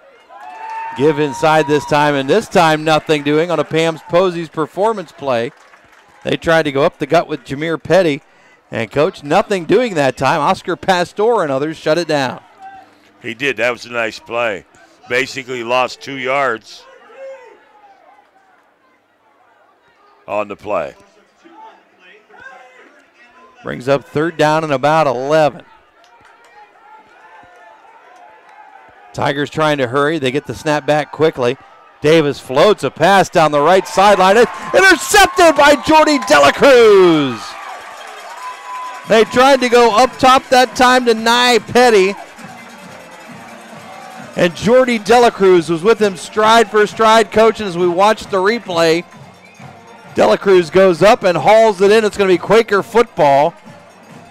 Give inside this time, and this time nothing doing on a Pam's Posey's performance play. They tried to go up the gut with Jameer Petty, and coach nothing doing that time. Oscar Pastor and others shut it down. He did. That was a nice play. Basically lost two yards on the play. Brings up third down and about 11. Tigers trying to hurry. They get the snap back quickly. Davis floats a pass down the right sideline. It's intercepted by Jordy Delacruz. They tried to go up top that time to Nye Petty. And Jordy Delacruz was with him stride for stride, coach. And as we watch the replay, Delacruz goes up and hauls it in. It's going to be Quaker football.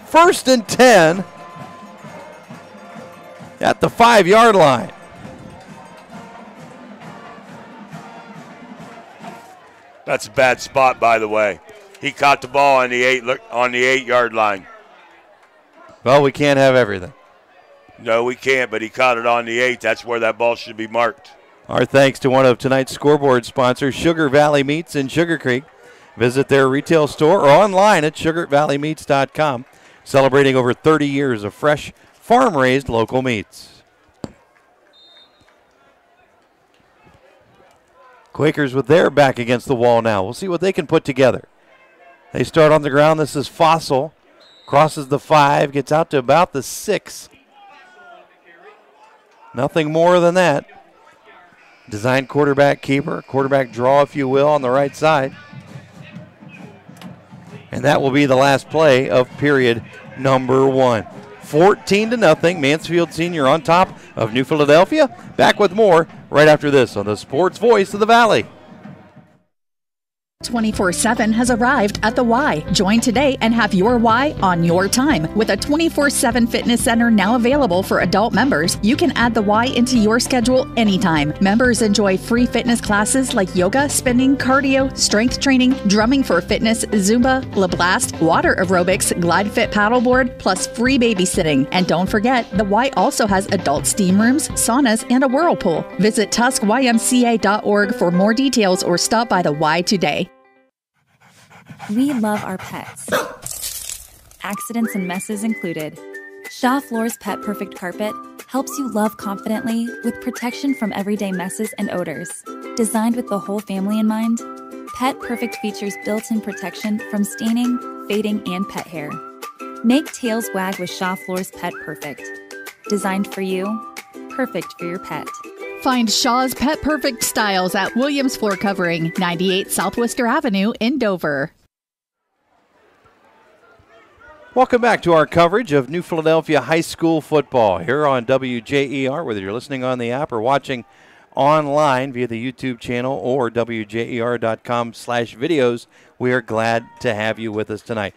First and 10 at the five yard line. That's a bad spot, by the way. He caught the ball on the eight look on the eight yard line. Well, we can't have everything. No, we can't, but he caught it on the eight. That's where that ball should be marked. Our thanks to one of tonight's scoreboard sponsors, Sugar Valley Meats in Sugarcreek. Visit their retail store or online at sugarvalleymeats.com, celebrating over 30 years of fresh, farm raised local meats. Quakers with their back against the wall now. We'll see what they can put together. They start on the ground. This is Fossil. Crosses the five, gets out to about the six. Nothing more than that. Design quarterback keeper, quarterback draw, if you will, on the right side. And that will be the last play of period number one. 14 to nothing. Mansfield Senior on top of New Philadelphia. Back with more right after this on the Sports Voice of the Valley. 24 7 has arrived at the Y. Join today and have your Y on your time. With a 24 7 fitness center now available for adult members, you can add the Y into your schedule anytime. Members enjoy free fitness classes like yoga, spinning, cardio, strength training, drumming for fitness, Zumba, LaBlast, water aerobics, glide fit paddleboard, plus free babysitting. And don't forget, the Y also has adult steam rooms, saunas, and a whirlpool. Visit tuscymca.org for more details or stop by the Y today. We love our pets. Accidents and messes included. Shaw Floors Pet Perfect Carpet helps you love confidently with protection from everyday messes and odors. Designed with the whole family in mind, Pet Perfect features built in protection from staining, fading, and pet hair. Make tails wag with Shaw Floors Pet Perfect. Designed for you, perfect for your pet. Find Shaw's Pet Perfect styles at Williams Floor Covering, 98 South Wooster Avenue in Dover. Welcome back to our coverage of New Philadelphia High School football here on WJER, whether you're listening on the app or watching online via the YouTube channel or WJER.com slash videos. We are glad to have you with us tonight.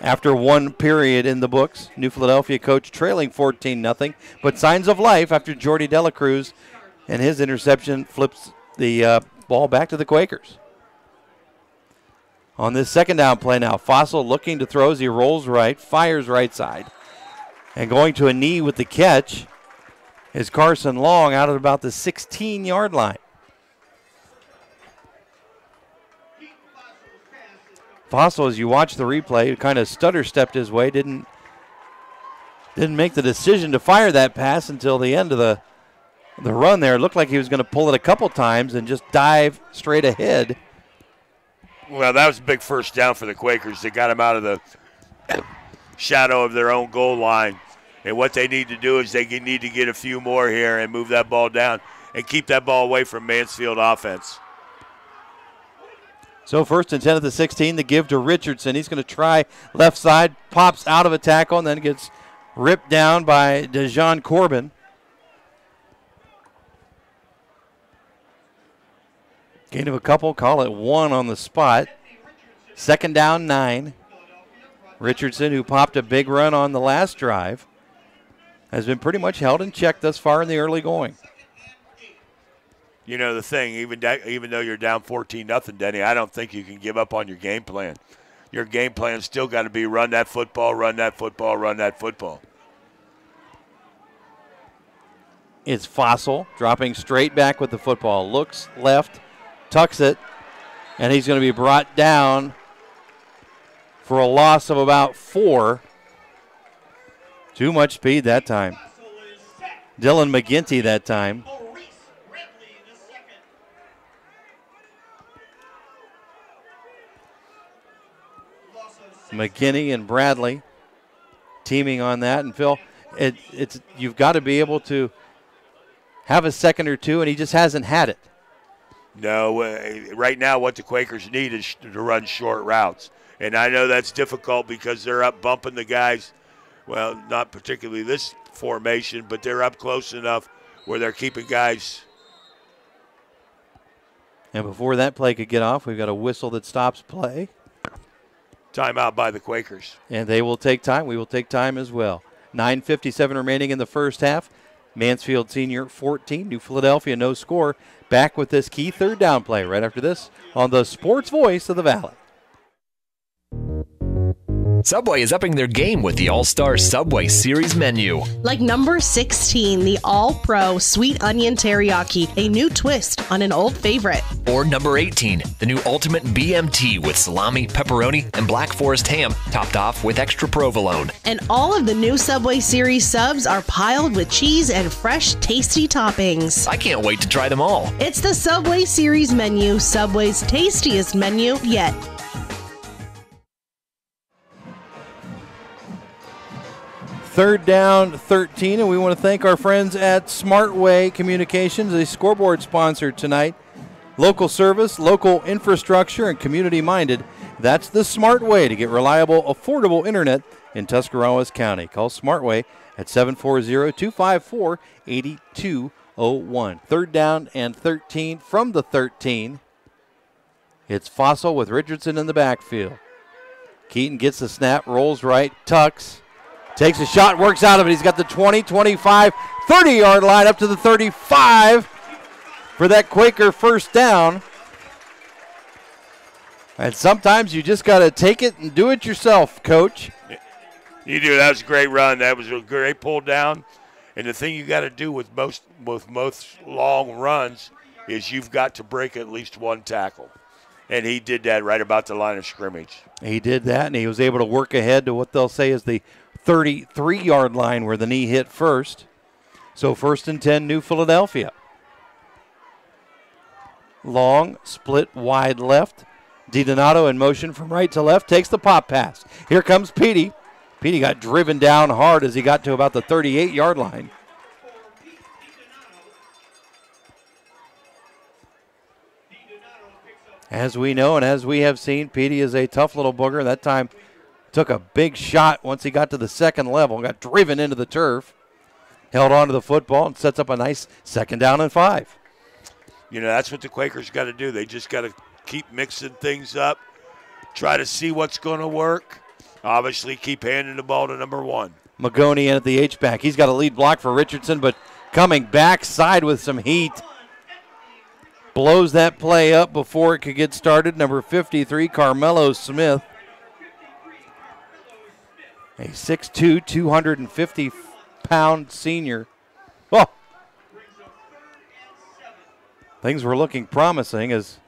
After one period in the books, New Philadelphia coach trailing 14 0, but signs of life after Jordy Delacruz and his interception flips the uh, ball back to the Quakers on this second down play now. Fossil looking to throw as he rolls right, fires right side. And going to a knee with the catch is Carson Long out at about the 16 yard line. Fossil, as you watch the replay, kind of stutter stepped his way, didn't didn't make the decision to fire that pass until the end of the the run there. It looked like he was going to pull it a couple times and just dive straight ahead. Well, that was a big first down for the Quakers. They got him out of the shadow of their own goal line. And what they need to do is they need to get a few more here and move that ball down and keep that ball away from Mansfield offense. So first and 10 at the 16, the give to Richardson. He's going to try left side, pops out of a tackle, and then gets ripped down by Dejon Corbin. Gain of a couple, call it one on the spot. Second down, nine. Richardson, who popped a big run on the last drive, has been pretty much held in check thus far in the early going. You know the thing, even even though you're down 14 nothing, Denny, I don't think you can give up on your game plan. Your game plan still got to be run that football, run that football, run that football. It's Fossil dropping straight back with the football. Looks left, tucks it, and he's going to be brought down for a loss of about four. Too much speed that time. Dylan McGinty that time. McKinney and Bradley teaming on that. And Phil, it, it's you've got to be able to have a second or two, and he just hasn't had it. No, uh, right now what the Quakers need is to run short routes. And I know that's difficult because they're up bumping the guys. Well, not particularly this formation, but they're up close enough where they're keeping guys. And before that play could get off, we've got a whistle that stops play. Timeout by the Quakers. And they will take time. We will take time as well. 9.57 remaining in the first half. Mansfield Senior 14, New Philadelphia no score. Back with this key third down play right after this on the Sports Voice of the Valley. Subway is upping their game with the All Star Subway Series menu. Like number 16, the All Pro Sweet Onion Teriyaki, a new twist on an old favorite. Or number 18, the new Ultimate BMT with salami, pepperoni, and Black Forest ham, topped off with extra provolone. And all of the new Subway Series subs are piled with cheese and fresh, tasty toppings. I can't wait to try them all. It's the Subway Series menu, Subway's tastiest menu yet. Third down, 13, and we want to thank our friends at Smartway Communications, a scoreboard sponsor tonight. Local service, local infrastructure, and community minded. That's the smart way to get reliable, affordable internet in Tuscarawas County. Call Smartway at 740 254 8201. Third down and 13 from the 13. It's Fossil with Richardson in the backfield. Keaton gets the snap, rolls right, tucks. Takes a shot, works out of it. He's got the 20, 25, 30 yard line up to the 35 for that Quaker first down. And sometimes you just got to take it and do it yourself, coach. You do. That was a great run. That was a great pull down. And the thing you got to do with most with most long runs is you've got to break at least one tackle. And he did that right about the line of scrimmage. He did that, and he was able to work ahead to what they'll say is the 33 yard line where the knee hit first. So, first and 10, New Philadelphia. Long, split wide left. DiDonato in motion from right to left, takes the pop pass. Here comes Petey. Petey got driven down hard as he got to about the 38 yard line. As we know and as we have seen, Petey is a tough little booger. That time took a big shot once he got to the second level, got driven into the turf, held on to the football, and sets up a nice second down and five. You know, that's what the Quakers got to do. They just got to keep mixing things up, try to see what's going to work. Obviously, keep handing the ball to number one. Magoni in at the H back. He's got a lead block for Richardson, but coming backside with some heat. Blows that play up before it could get started. Number 53, Carmelo Smith. A 6'2, 250 pound senior. Oh! Things were looking promising as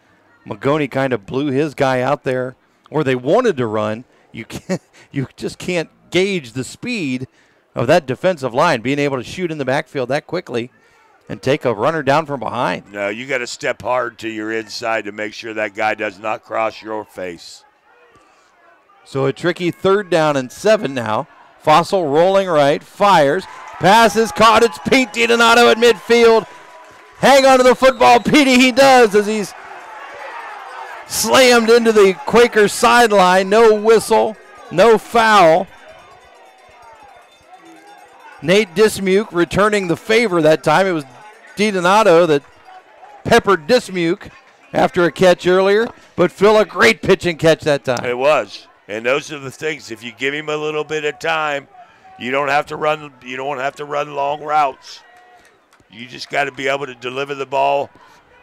Magoni kind of blew his guy out there, or they wanted to run. You can't, you just can't gauge the speed of that defensive line, being able to shoot in the backfield that quickly and take a runner down from behind. No, you got to step hard to your inside to make sure that guy does not cross your face. So a tricky third down and seven now. Fossil rolling right, fires, passes caught. It's Pete DiDonato at midfield. Hang on to the football, Petey. He does as he's slammed into the Quaker sideline. No whistle, no foul. Nate Dismuke returning the favor that time. It was DiDonato that peppered Dismuke after a catch earlier, but Phil, a great pitch and catch that time. It was. And those are the things. If you give him a little bit of time, you don't have to run. You don't have to run long routes. You just got to be able to deliver the ball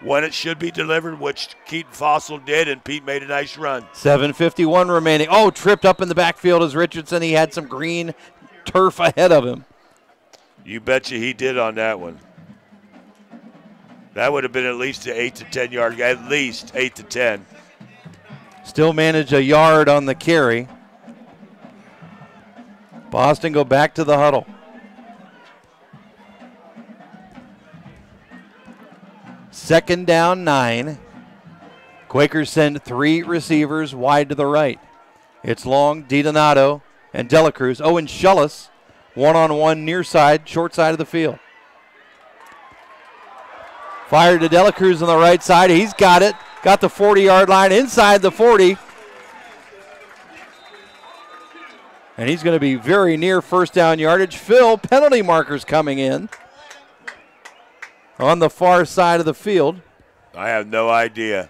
when it should be delivered, which Keaton Fossil did, and Pete made a nice run. 7:51 remaining. Oh, tripped up in the backfield as Richardson. He had some green turf ahead of him. You betcha he did on that one. That would have been at least an eight to ten yard, at least eight to ten. Still manage a yard on the carry. Boston go back to the huddle. Second down, nine. Quakers send three receivers wide to the right. It's Long, DiDonato, and Delacruz. Owen Schullis, one on one near side, short side of the field. Fired to Delacruz on the right side. He's got it. Got the 40 yard line inside the 40. And he's going to be very near first down yardage. Phil, penalty markers coming in on the far side of the field. I have no idea.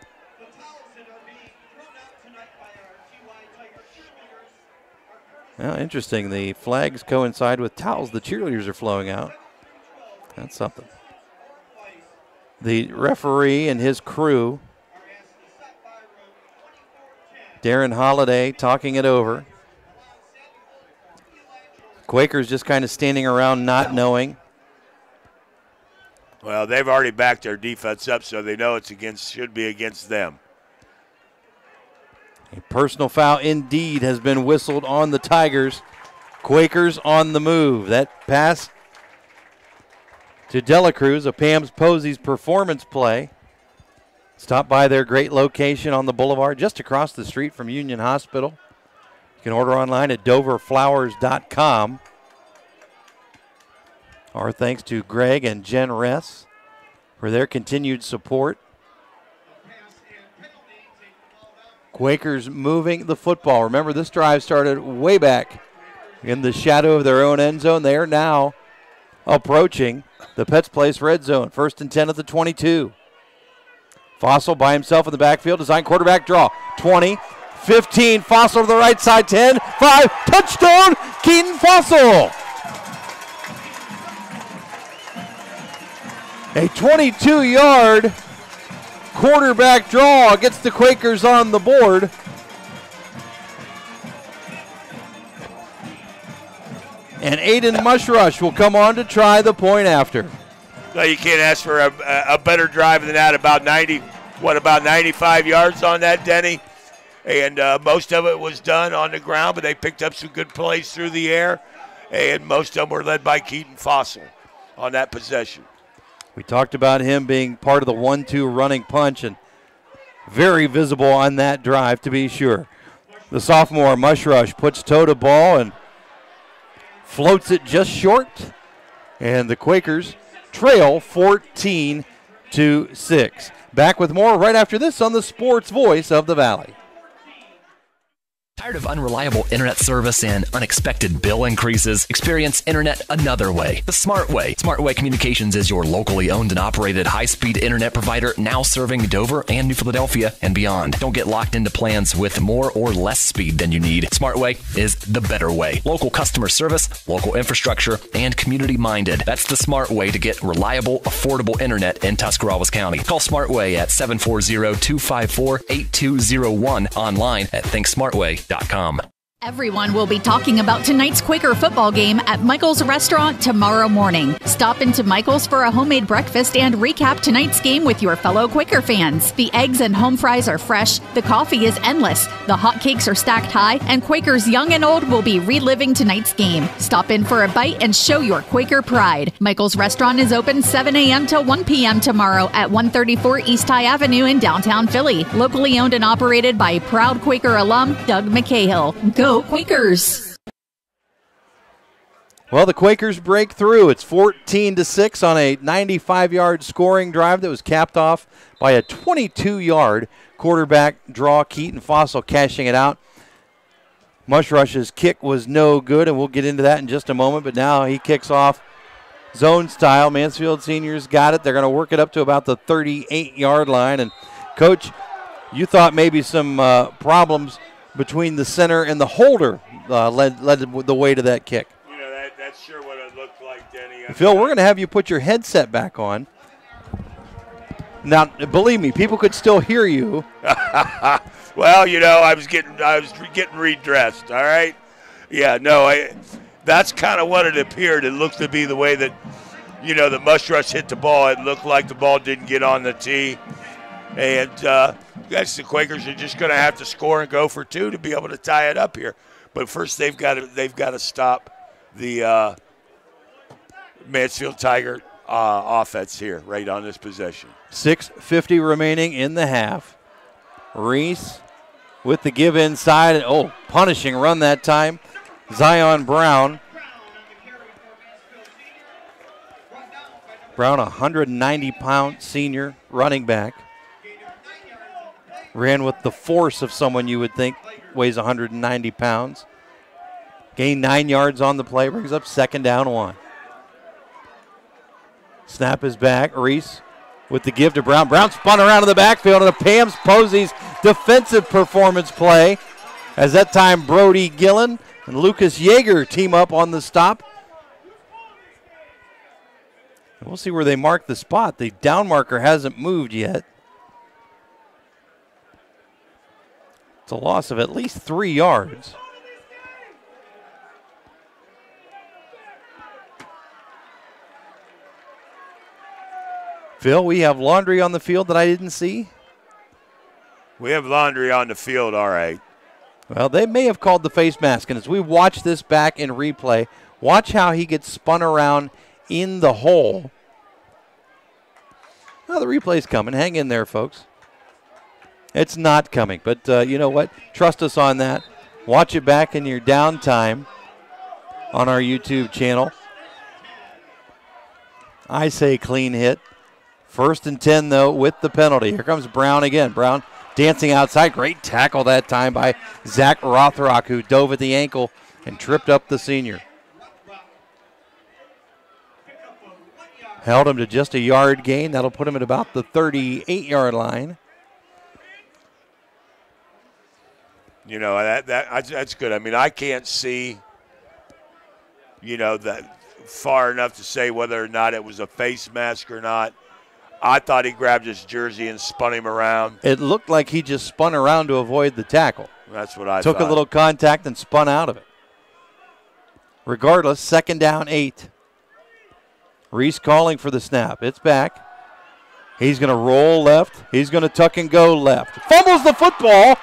Well, interesting. The flags coincide with towels the cheerleaders are flowing out. That's something. The referee and his crew, Darren Holiday, talking it over. Quakers just kind of standing around not knowing. Well, they've already backed their defense up, so they know it's against should be against them. A personal foul indeed has been whistled on the Tigers. Quakers on the move. That pass to Delacruz, a Pam's Posies performance play. Stop by their great location on the boulevard just across the street from Union Hospital. You can order online at doverflowers.com. Our thanks to Greg and Jen Ress for their continued support. Quakers moving the football. Remember, this drive started way back in the shadow of their own end zone. They are now approaching the Pets Place red zone. First and 10 at the 22. Fossil by himself in the backfield. Design quarterback draw. 20, 15. Fossil to the right side. 10, 5. Touchdown, Keaton Fossil. A 22 yard quarterback draw gets the Quakers on the board. And Aiden Mushrush will come on to try the point after. You can't ask for a, a better drive than that. About 90, what, about 95 yards on that, Denny? And uh, most of it was done on the ground, but they picked up some good plays through the air. And most of them were led by Keaton Fossil on that possession. We talked about him being part of the one two running punch and very visible on that drive, to be sure. The sophomore Mushrush puts toe to ball and floats it just short. And the Quakers trail 14 to 6. Back with more right after this on the Sports Voice of the Valley. Tired of unreliable internet service and unexpected bill increases? Experience internet another way, the smart way. Smart Way Communications is your locally owned and operated high speed internet provider now serving Dover and New Philadelphia and beyond. Don't get locked into plans with more or less speed than you need. Smart Way is the better way. Local customer service, local infrastructure, and community minded. That's the smart way to get reliable, affordable internet in Tuscarawas County. Call Smart Way at 740 254 8201 online at thinksmartway.com. Inc.com. Everyone will be talking about tonight's Quaker football game at Michael's restaurant tomorrow morning. Stop into Michael's for a homemade breakfast and recap tonight's game with your fellow Quaker fans. The eggs and home fries are fresh, the coffee is endless, the hot cakes are stacked high, and Quakers young and old will be reliving tonight's game. Stop in for a bite and show your Quaker pride. Michael's restaurant is open 7 a.m. till 1 p.m. tomorrow at 134 East High Avenue in downtown Philly. Locally owned and operated by proud Quaker alum Doug McCahill. Go Quakers! Well, the Quakers break through. It's 14 to 6 on a 95-yard scoring drive that was capped off by a 22-yard quarterback draw. Keaton Fossil cashing it out. Mushrush's kick was no good, and we'll get into that in just a moment. But now he kicks off zone style. Mansfield seniors got it. They're going to work it up to about the 38-yard line. And coach, you thought maybe some uh, problems between the center and the holder uh, led led the way to that kick. You know, that, that's sure what it looked like, Denny. I Phil, we're going to have you put your headset back on. Now, believe me, people could still hear you. well, you know, I was getting I was getting redressed. All right. Yeah. No. I. That's kind of what it appeared. It looked to be the way that, you know, the Mushrush hit the ball. It looked like the ball didn't get on the tee, and uh, guess the Quakers are just going to have to score and go for two to be able to tie it up here. But first, they've got to they've got to stop the uh, Mansfield Tiger uh, offense here, right on this possession. 6.50 remaining in the half. Reese with the give inside. Oh, punishing run that time. Zion Brown. Brown, a 190 pound senior running back. Ran with the force of someone you would think weighs 190 pounds. Gained nine yards on the play, brings up second down one. Snap is back. Reese with the give to Brown. Brown spun around in the backfield and a Pam's Posies defensive performance play. As that time Brody Gillen and Lucas Yeager team up on the stop. We'll see where they mark the spot. The down marker hasn't moved yet. It's a loss of at least three yards. Phil, we have laundry on the field that I didn't see. We have laundry on the field, all right. Well, they may have called the face mask. And as we watch this back in replay, watch how he gets spun around in the hole. Well, the replay's coming. Hang in there, folks. It's not coming, but uh, you know what? Trust us on that. Watch it back in your downtime on our YouTube channel. I say clean hit. First and 10, though, with the penalty. Here comes Brown again. Brown dancing outside. Great tackle that time by Zach Rothrock, who dove at the ankle and tripped up the senior. Held him to just a yard gain. That'll put him at about the 38 yard line. You know that that that's good. I mean, I can't see, you know, that far enough to say whether or not it was a face mask or not. I thought he grabbed his jersey and spun him around. It looked like he just spun around to avoid the tackle. That's what I Took thought. a little contact and spun out of it. Regardless, second down, eight. Reese calling for the snap. It's back. He's going to roll left. He's going to tuck and go left. Fumbles the football.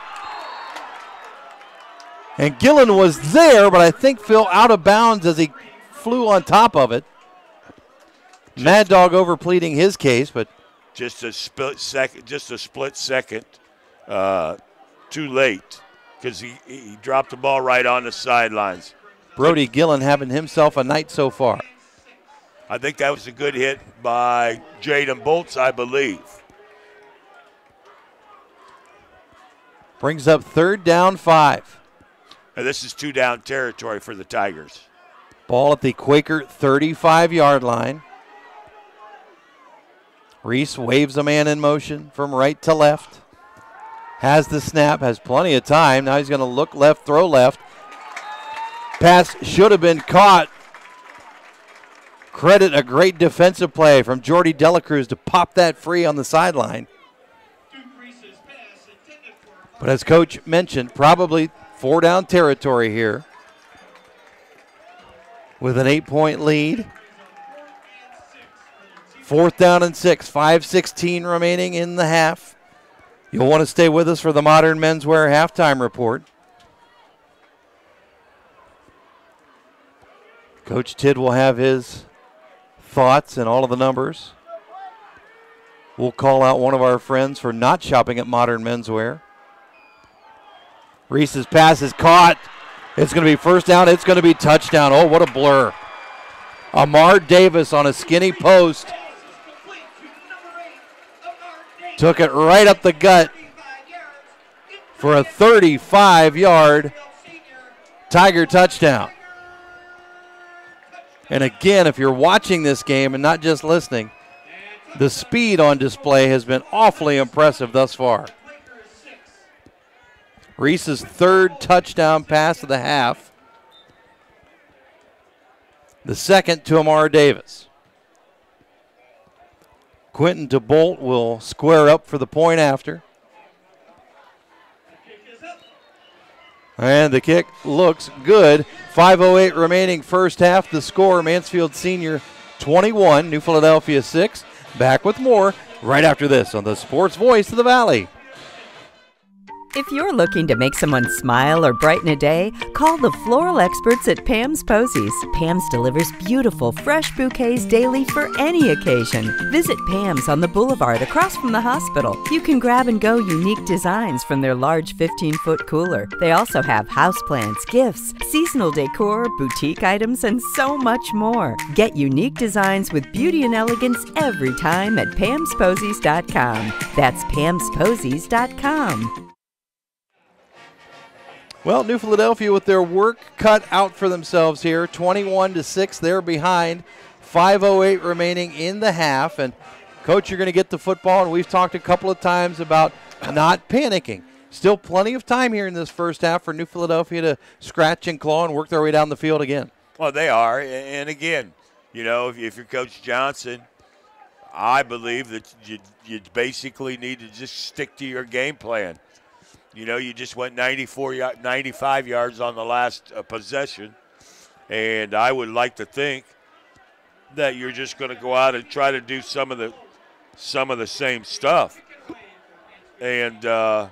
And Gillen was there, but I think Phil out of bounds as he flew on top of it. Mad Dog over pleading his case, but just a split second, just a split second, uh, too late because he, he dropped the ball right on the sidelines. Brody Gillen having himself a night so far. I think that was a good hit by Jaden Bolts, I believe. Brings up third down five. And this is two down territory for the Tigers. Ball at the Quaker 35 yard line. Reese waves a man in motion from right to left. Has the snap, has plenty of time. Now he's going to look left, throw left. Pass should have been caught. Credit a great defensive play from Jordy Delacruz to pop that free on the sideline. But as coach mentioned, probably four down territory here with an eight point lead. Fourth down and six, 5.16 remaining in the half. You'll want to stay with us for the Modern Menswear halftime report. Coach Tidd will have his thoughts and all of the numbers. We'll call out one of our friends for not shopping at Modern Menswear. Reese's pass is caught. It's going to be first down. It's going to be touchdown. Oh, what a blur. Amar Davis on a skinny post. Took it right up the gut for a 35 yard Tiger touchdown. And again, if you're watching this game and not just listening, the speed on display has been awfully impressive thus far. Reese's third touchdown pass of the half. The second to Amara Davis. Quentin DeBolt will square up for the point after. And the kick looks good. 5.08 remaining first half. The score Mansfield Senior 21, New Philadelphia 6. Back with more right after this on the Sports Voice of the Valley. If you're looking to make someone smile or brighten a day, call the floral experts at Pam's Posies. Pam's delivers beautiful, fresh bouquets daily for any occasion. Visit Pam's on the boulevard across from the hospital. You can grab and go unique designs from their large 15 foot cooler. They also have houseplants, gifts, seasonal decor, boutique items, and so much more. Get unique designs with beauty and elegance every time at Pam'sPosies.com. That's Pam'sPosies.com. Well, New Philadelphia with their work cut out for themselves here, 21 to 6. They're behind. 508 remaining in the half and coach you're going to get the football and we've talked a couple of times about not panicking. Still plenty of time here in this first half for New Philadelphia to scratch and claw and work their way down the field again. Well, they are. And again, you know, if, you're Coach Johnson, I believe that you, you basically need to just stick to your game plan. You know, you just went 94, 95 yards on the last uh, possession, and I would like to think that you're just going to go out and try to do some of the some of the same stuff, and uh,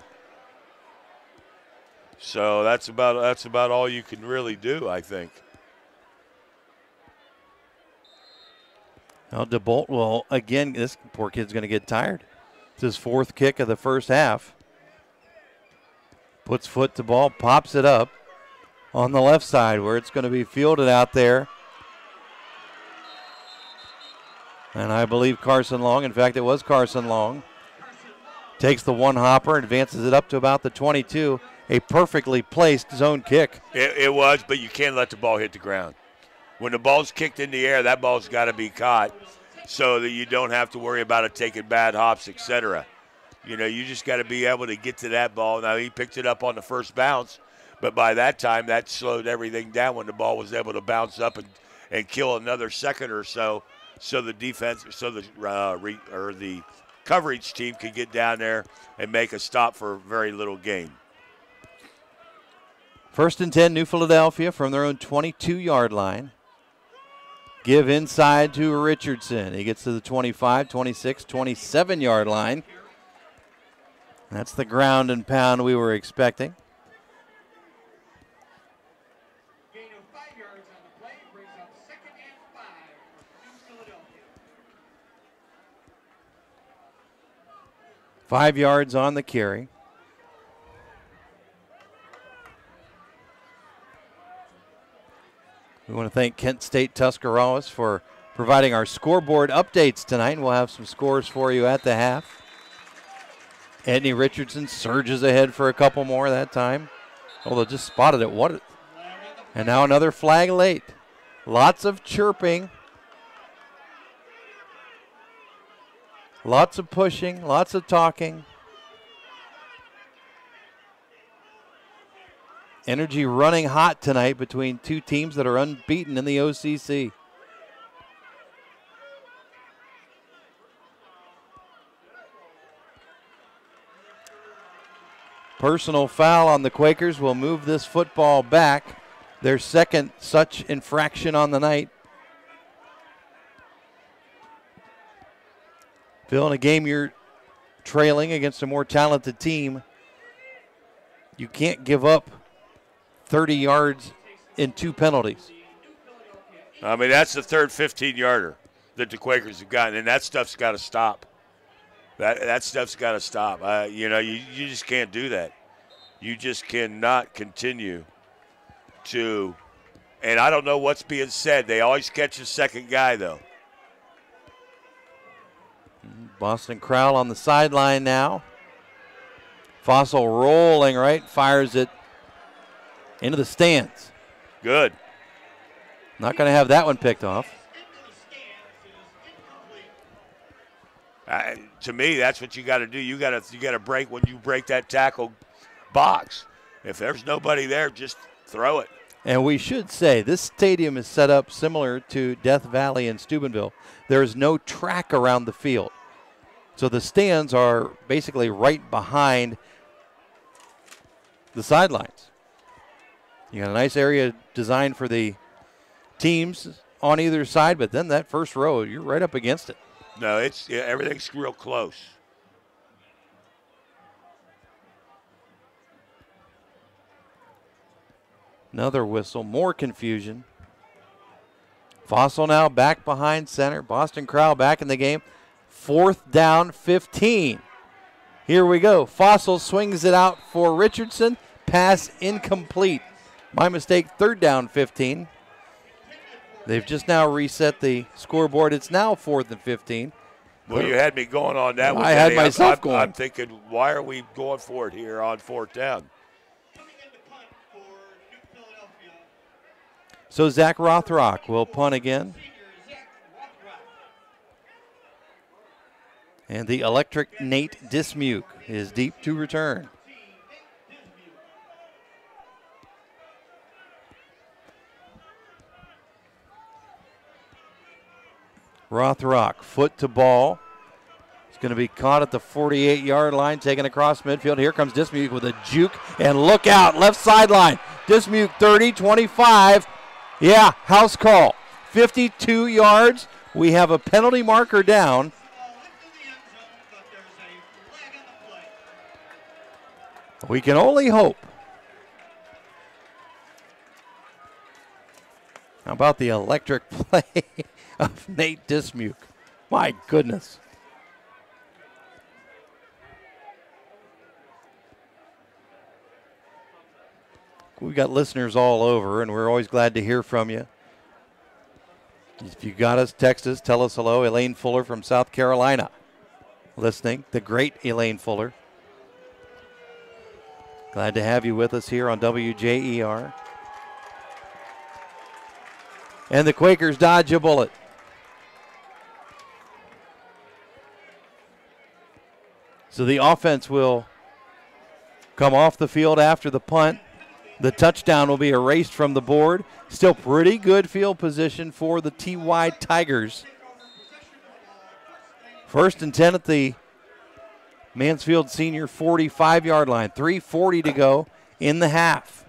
so that's about that's about all you can really do, I think. Now DeBolt will again. This poor kid's going to get tired. It's his fourth kick of the first half. Puts foot to ball, pops it up on the left side where it's going to be fielded out there. And I believe Carson Long, in fact, it was Carson Long, takes the one hopper, advances it up to about the 22. A perfectly placed zone kick. It, it was, but you can't let the ball hit the ground. When the ball's kicked in the air, that ball's got to be caught so that you don't have to worry about it taking bad hops, etc. You know, you just got to be able to get to that ball. Now, he picked it up on the first bounce, but by that time, that slowed everything down when the ball was able to bounce up and, and kill another second or so, so the defense, so the uh, re, or the coverage team could get down there and make a stop for very little gain. First and 10, New Philadelphia from their own 22 yard line. Give inside to Richardson. He gets to the 25, 26, 27 yard line. That's the ground and pound we were expecting. Five yards on the carry. We want to thank Kent State Tuscarawas for providing our scoreboard updates tonight. We'll have some scores for you at the half. Anthony Richardson surges ahead for a couple more that time. Although just spotted it. What? And now another flag late. Lots of chirping. Lots of pushing, lots of talking. Energy running hot tonight between two teams that are unbeaten in the OCC. Personal foul on the Quakers will move this football back. Their second such infraction on the night. Phil, in a game you're trailing against a more talented team, you can't give up 30 yards in two penalties. I mean, that's the third 15 yarder that the Quakers have gotten, and that stuff's got to stop. That that stuff's got to stop. Uh, you know, you, you just can't do that. You just cannot continue to. And I don't know what's being said. They always catch a second guy though. Boston Crowell on the sideline now. Fossil rolling right, fires it into the stands. Good. Not going to have that one picked off. To me, that's what you got to do. You got to you got to break when you break that tackle box. If there's nobody there, just throw it. And we should say this stadium is set up similar to Death Valley in Steubenville. There is no track around the field. So the stands are basically right behind the sidelines. You got a nice area designed for the teams on either side, but then that first row, you're right up against it. No, it's yeah, everything's real close. Another whistle, more confusion. Fossil now back behind center. Boston Crowell back in the game. Fourth down, 15. Here we go. Fossil swings it out for Richardson. Pass incomplete. My mistake, third down, 15. They've just now reset the scoreboard. It's now fourth and 15. Well, you had me going on that. I had Eddie. myself I'm, going. I'm thinking, why are we going for it here on fourth down? So Zach Rothrock will punt again. And the electric Nate Dismuke is deep to return. Rothrock, foot to ball. It's going to be caught at the 48 yard line, taken across midfield. Here comes Dismuke with a juke, and look out, left sideline. Dismuke 30, 25. Yeah, house call. 52 yards. We have a penalty marker down. We can only hope. How about the electric play of Nate Dismuke? My goodness. We've got listeners all over, and we're always glad to hear from you. If you got us, text us, tell us hello. Elaine Fuller from South Carolina listening. The great Elaine Fuller. Glad to have you with us here on WJER. And the Quakers dodge a bullet. So the offense will come off the field after the punt. The touchdown will be erased from the board. Still pretty good field position for the TY Tigers. First and 10 at the Mansfield Senior 45 yard line. 3.40 to go in the half.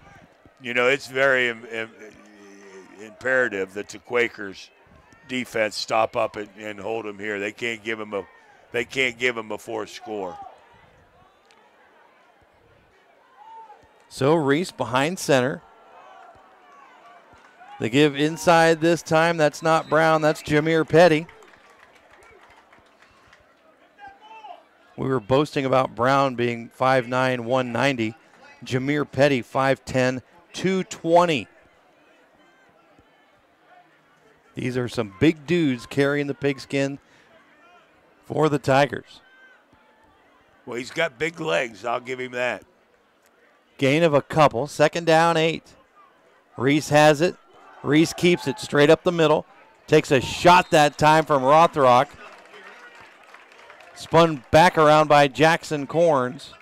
You know, it's very Im- Im- imperative that the Quakers defense stop up and, and hold them here. They can't give them a they can't give him a forced score. So Reese behind center. They give inside this time. That's not Brown. That's Jameer Petty. We were boasting about Brown being 5'9, 190. Jameer Petty, 5'10, 220. These are some big dudes carrying the pigskin for the Tigers. Well, he's got big legs. I'll give him that. Gain of a couple. Second down, eight. Reese has it. Reese keeps it straight up the middle. Takes a shot that time from Rothrock. Spun back around by Jackson Corns.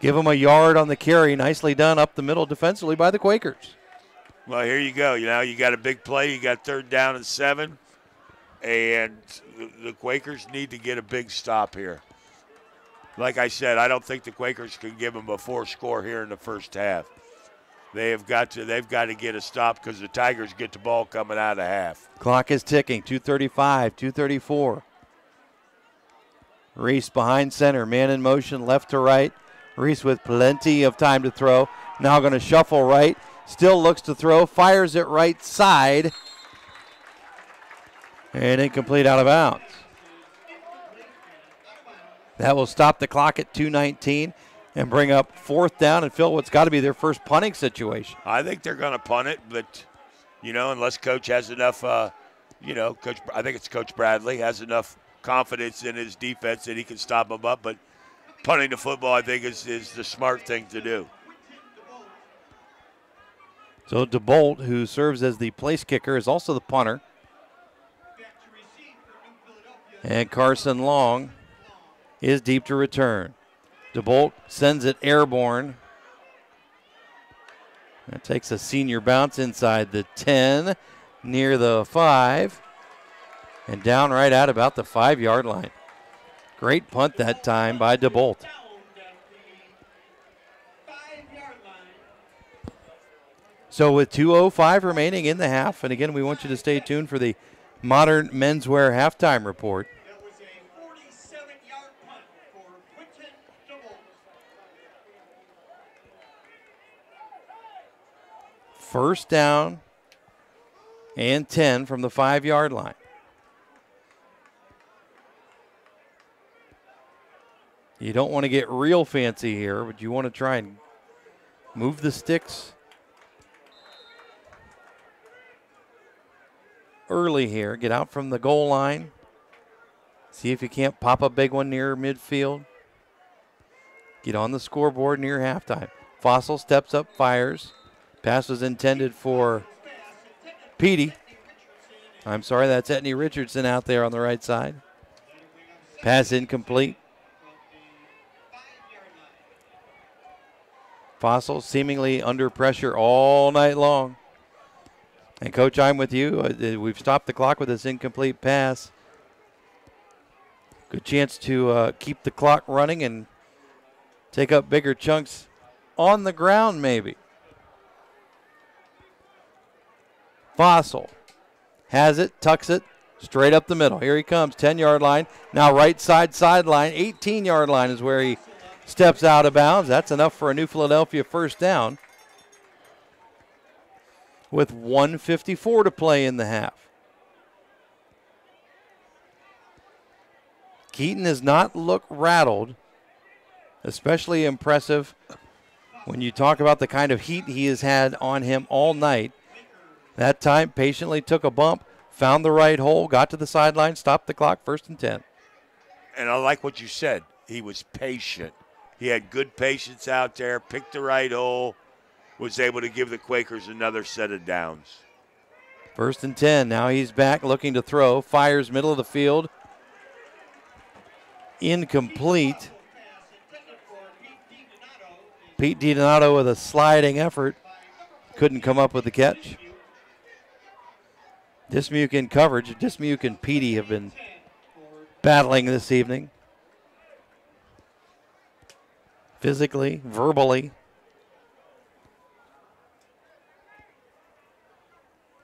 Give him a yard on the carry. Nicely done up the middle defensively by the Quakers. Well, here you go. You know, you got a big play. You got third down and seven, and the Quakers need to get a big stop here. Like I said, I don't think the Quakers can give them a four score here in the first half. They have got to. They've got to get a stop because the Tigers get the ball coming out of half. Clock is ticking. 235, 234. Reese behind center, man in motion, left to right. Reese with plenty of time to throw. Now going to shuffle right. Still looks to throw. Fires it right side. And incomplete out of bounds. That will stop the clock at 219 and bring up fourth down and fill what's got to be their first punting situation. I think they're going to punt it, but you know, unless coach has enough, uh, you know, coach. I think it's Coach Bradley has enough confidence in his defense that he can stop them up. But punting the football, I think, is is the smart thing to do. So DeBolt, who serves as the place kicker, is also the punter. And Carson Long is deep to return. DeBolt sends it airborne. That takes a senior bounce inside the 10, near the 5, and down right at about the 5 yard line. Great punt that time by DeBolt. So with 2.05 remaining in the half, and again, we want you to stay tuned for the modern menswear halftime report. First down and 10 from the five yard line. You don't want to get real fancy here, but you want to try and move the sticks early here. Get out from the goal line. See if you can't pop a big one near midfield. Get on the scoreboard near halftime. Fossil steps up, fires. Pass was intended for Petey. I'm sorry, that's Etney Richardson out there on the right side. Pass incomplete. Fossil seemingly under pressure all night long. And, Coach, I'm with you. Uh, we've stopped the clock with this incomplete pass. Good chance to uh, keep the clock running and take up bigger chunks on the ground, maybe. Fossil has it, tucks it, straight up the middle. Here he comes, 10 yard line. Now, right side, sideline, 18 yard line is where he steps out of bounds. That's enough for a New Philadelphia first down with 154 to play in the half. Keaton has not looked rattled, especially impressive when you talk about the kind of heat he has had on him all night. That time, patiently took a bump, found the right hole, got to the sideline, stopped the clock, first and 10. And I like what you said. He was patient. He had good patience out there, picked the right hole, was able to give the Quakers another set of downs. First and 10. Now he's back looking to throw. Fires middle of the field. Incomplete. Pete DiDonato with a sliding effort. Couldn't come up with the catch. Dismuke in coverage. Dismuke and Petey have been battling this evening. Physically, verbally.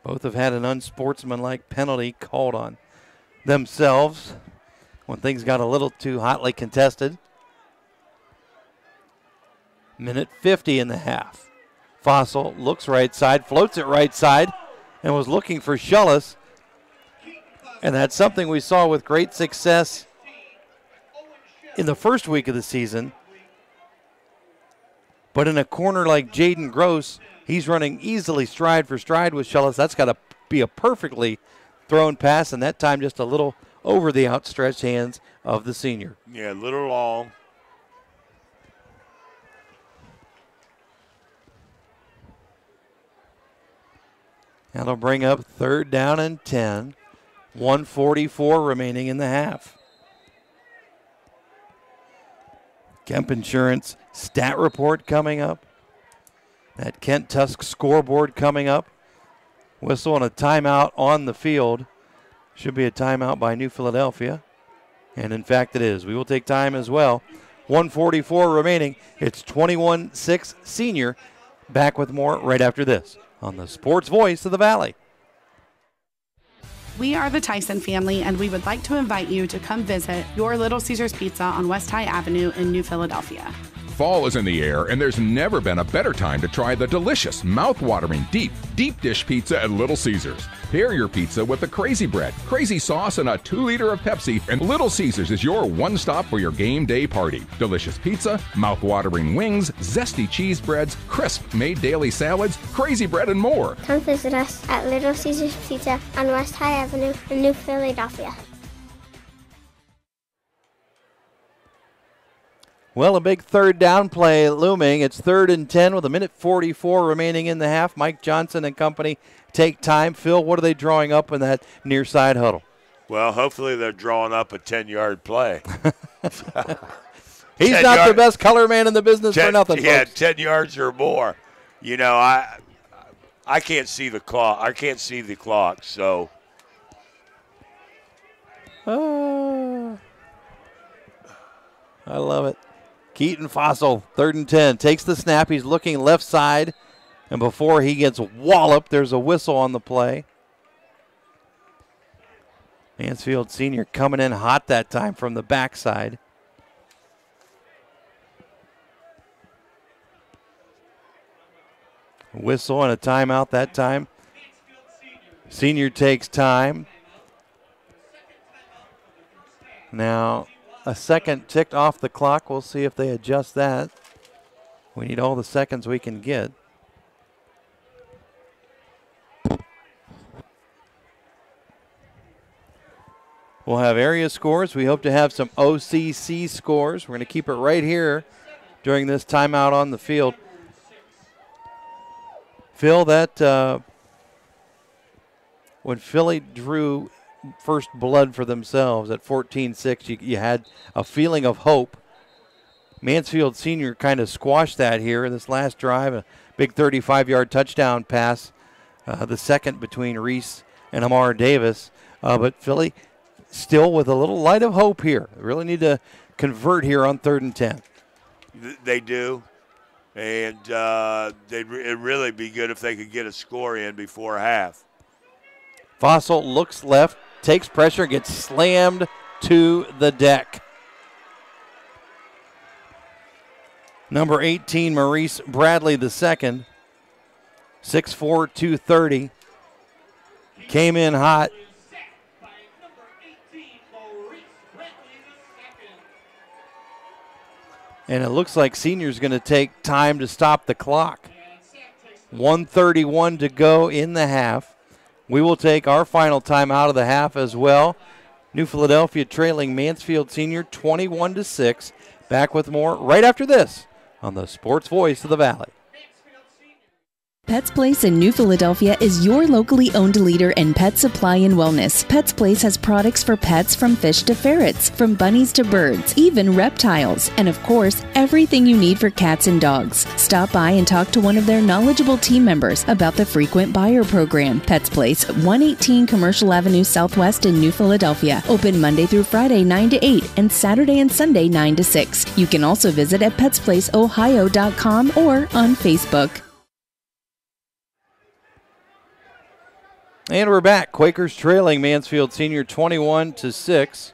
Both have had an unsportsmanlike penalty called on themselves when things got a little too hotly contested. Minute 50 in the half. Fossil looks right side, floats it right side, and was looking for Schillis. And that's something we saw with great success in the first week of the season. But in a corner like Jaden Gross, he's running easily stride for stride with Schillis. That's got to be a perfectly thrown pass, and that time just a little over the outstretched hands of the senior. Yeah, a little long. That'll bring up third down and 10. 144 remaining in the half. Kemp Insurance stat report coming up. That Kent Tusc scoreboard coming up. Whistle and a timeout on the field. Should be a timeout by New Philadelphia. And in fact, it is. We will take time as well. 144 remaining. It's 21 6 senior. Back with more right after this on the Sports Voice of the Valley. We are the Tyson family, and we would like to invite you to come visit your Little Caesars Pizza on West High Avenue in New Philadelphia. Fall is in the air, and there's never been a better time to try the delicious, mouth-watering deep, deep dish pizza at Little Caesars. Pair your pizza with the crazy bread, crazy sauce, and a two liter of Pepsi, and Little Caesars is your one stop for your game day party. Delicious pizza, mouth-watering wings, zesty cheese breads, crisp made daily salads, crazy bread, and more. Come visit us at Little Caesars Pizza on West High Avenue in New Philadelphia. Well, a big third down play looming. It's third and 10 with a minute 44 remaining in the half. Mike Johnson and company take time. Phil, what are they drawing up in that near side huddle? Well, hopefully they're drawing up a 10 yard play. He's not yard, the best color man in the business ten, for nothing. Yeah, folks. 10 yards or more. You know, I I can't see the clock. I can't see the clock, so. Uh, I love it. Keaton Fossil, third and 10, takes the snap. He's looking left side. And before he gets walloped, there's a whistle on the play. Mansfield Senior coming in hot that time from the backside. Whistle and a timeout that time. Senior takes time. Now, a second ticked off the clock. We'll see if they adjust that. We need all the seconds we can get. We'll have area scores. We hope to have some OCC scores. We're going to keep it right here during this timeout on the field. Phil, that uh, when Philly drew first blood for themselves at 14 6, you, you had a feeling of hope. Mansfield Senior kind of squashed that here in this last drive. A big 35 yard touchdown pass, uh, the second between Reese and Amar Davis. Uh, but Philly still with a little light of hope here. They really need to convert here on third and 10. They do. And uh, they'd re- it'd really be good if they could get a score in before half. Fossil looks left, takes pressure, and gets slammed to the deck. Number 18, Maurice Bradley the second, 6'4", 230. Came in hot, And it looks like Senior's going to take time to stop the clock. 131 to go in the half. We will take our final time out of the half as well. New Philadelphia trailing Mansfield Senior 21 to 6. Back with more right after this on the Sports Voice of the Valley. Pets Place in New Philadelphia is your locally owned leader in pet supply and wellness. Pets Place has products for pets from fish to ferrets, from bunnies to birds, even reptiles, and of course, everything you need for cats and dogs. Stop by and talk to one of their knowledgeable team members about the frequent buyer program. Pets Place, 118 Commercial Avenue Southwest in New Philadelphia. Open Monday through Friday 9 to 8 and Saturday and Sunday 9 to 6. You can also visit at petsplaceohio.com or on Facebook. And we're back. Quakers trailing Mansfield Senior 21 to 6.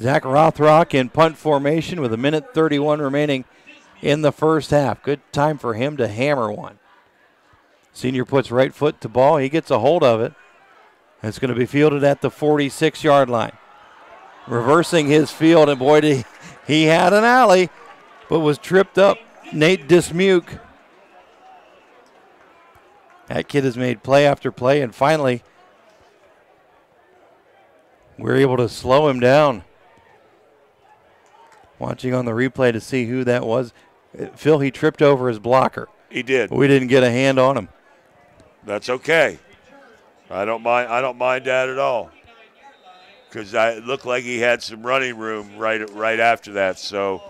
Zach Rothrock in punt formation with a minute 31 remaining in the first half. Good time for him to hammer one. Senior puts right foot to ball. He gets a hold of it. It's going to be fielded at the 46 yard line. Reversing his field, and boy, he, he had an alley, but was tripped up. Nate Dismuke that kid has made play after play, and finally, we're able to slow him down. Watching on the replay to see who that was. Uh, Phil, he tripped over his blocker. He did. We didn't get a hand on him. That's okay. I don't mind. I don't mind that at all. Because it looked like he had some running room right right after that. So.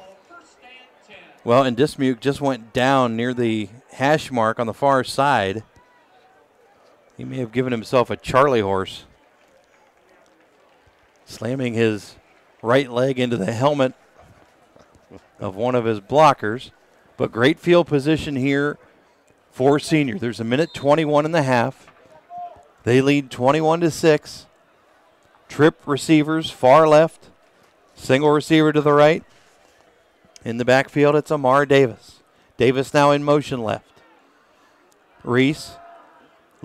Well, and Dismuke just went down near the hash mark on the far side. He may have given himself a Charlie horse. Slamming his right leg into the helmet of one of his blockers. But great field position here for senior. There's a minute 21 and a half. They lead 21 to 6. Trip receivers far left. Single receiver to the right. In the backfield, it's Amar Davis. Davis now in motion left. Reese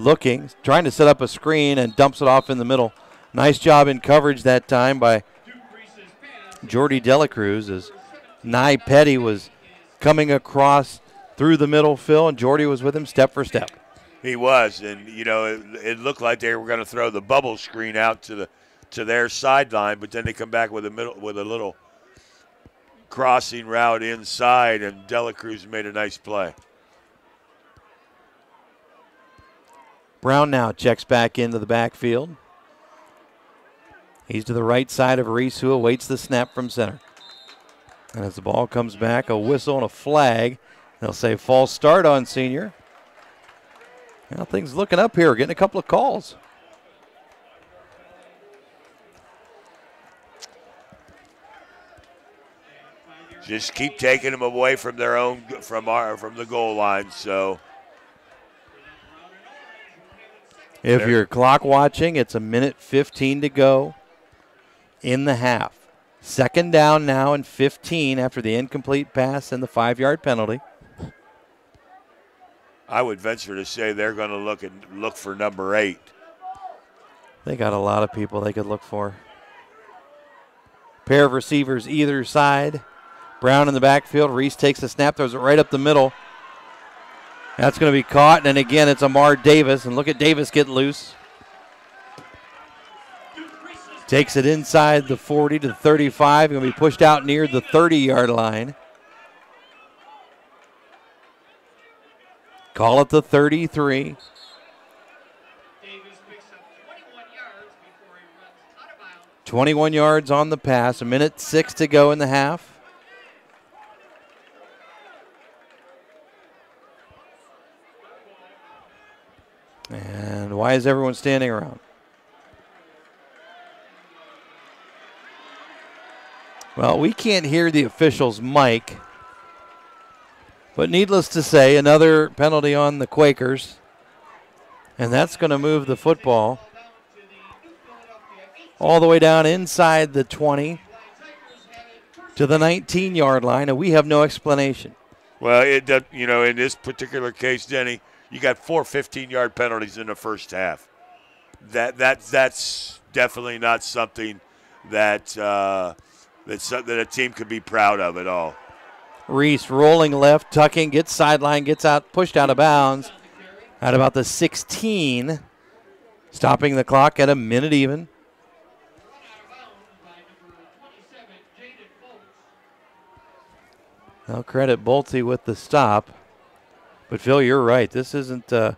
looking, trying to set up a screen and dumps it off in the middle. Nice job in coverage that time by Jordy Delacruz as Nye Petty was coming across through the middle, Phil, and Jordy was with him step for step. He was, and you know, it, it looked like they were going to throw the bubble screen out to the to their sideline, but then they come back with a middle with a little crossing route inside, and Delacruz made a nice play. Brown now checks back into the backfield. He's to the right side of Reese, who awaits the snap from center. And as the ball comes back, a whistle and a flag. They'll say false start on senior. Now things looking up here, getting a couple of calls. Just keep taking them away from their own from our from the goal line. So If There. you're clock watching, it's a minute 15 to go in the half. Second down now and 15 after the incomplete pass and the five yard penalty. I would venture to say they're going to look and look for number eight. They got a lot of people they could look for. Pair of receivers either side. Brown in the backfield. Reese takes the snap, throws it right up the middle. That's going to be caught, and again, it's Amar Davis. And look at Davis get loose. Takes it inside the 40 to the 35. Going to be pushed out near the 30 yard line. Call it the 33. 21 yards on the pass. A minute six to go in the half. And why is everyone standing around? Well, we can't hear the official's mic. But needless to say, another penalty on the Quakers. And that's going to move the football all the way down inside the 20 to the 19 yard line, and we have no explanation. Well, it does, you know, in this particular case, Denny, you got four 15 yard penalties in the first half. That that that's definitely not something that uh, that that a team could be proud of at all. Reese rolling left, tucking, gets sideline, gets out, pushed out of bounds at about the 16, stopping the clock at a minute even. I'll credit Bolte with the stop. But Phil, you're right. This isn't uh,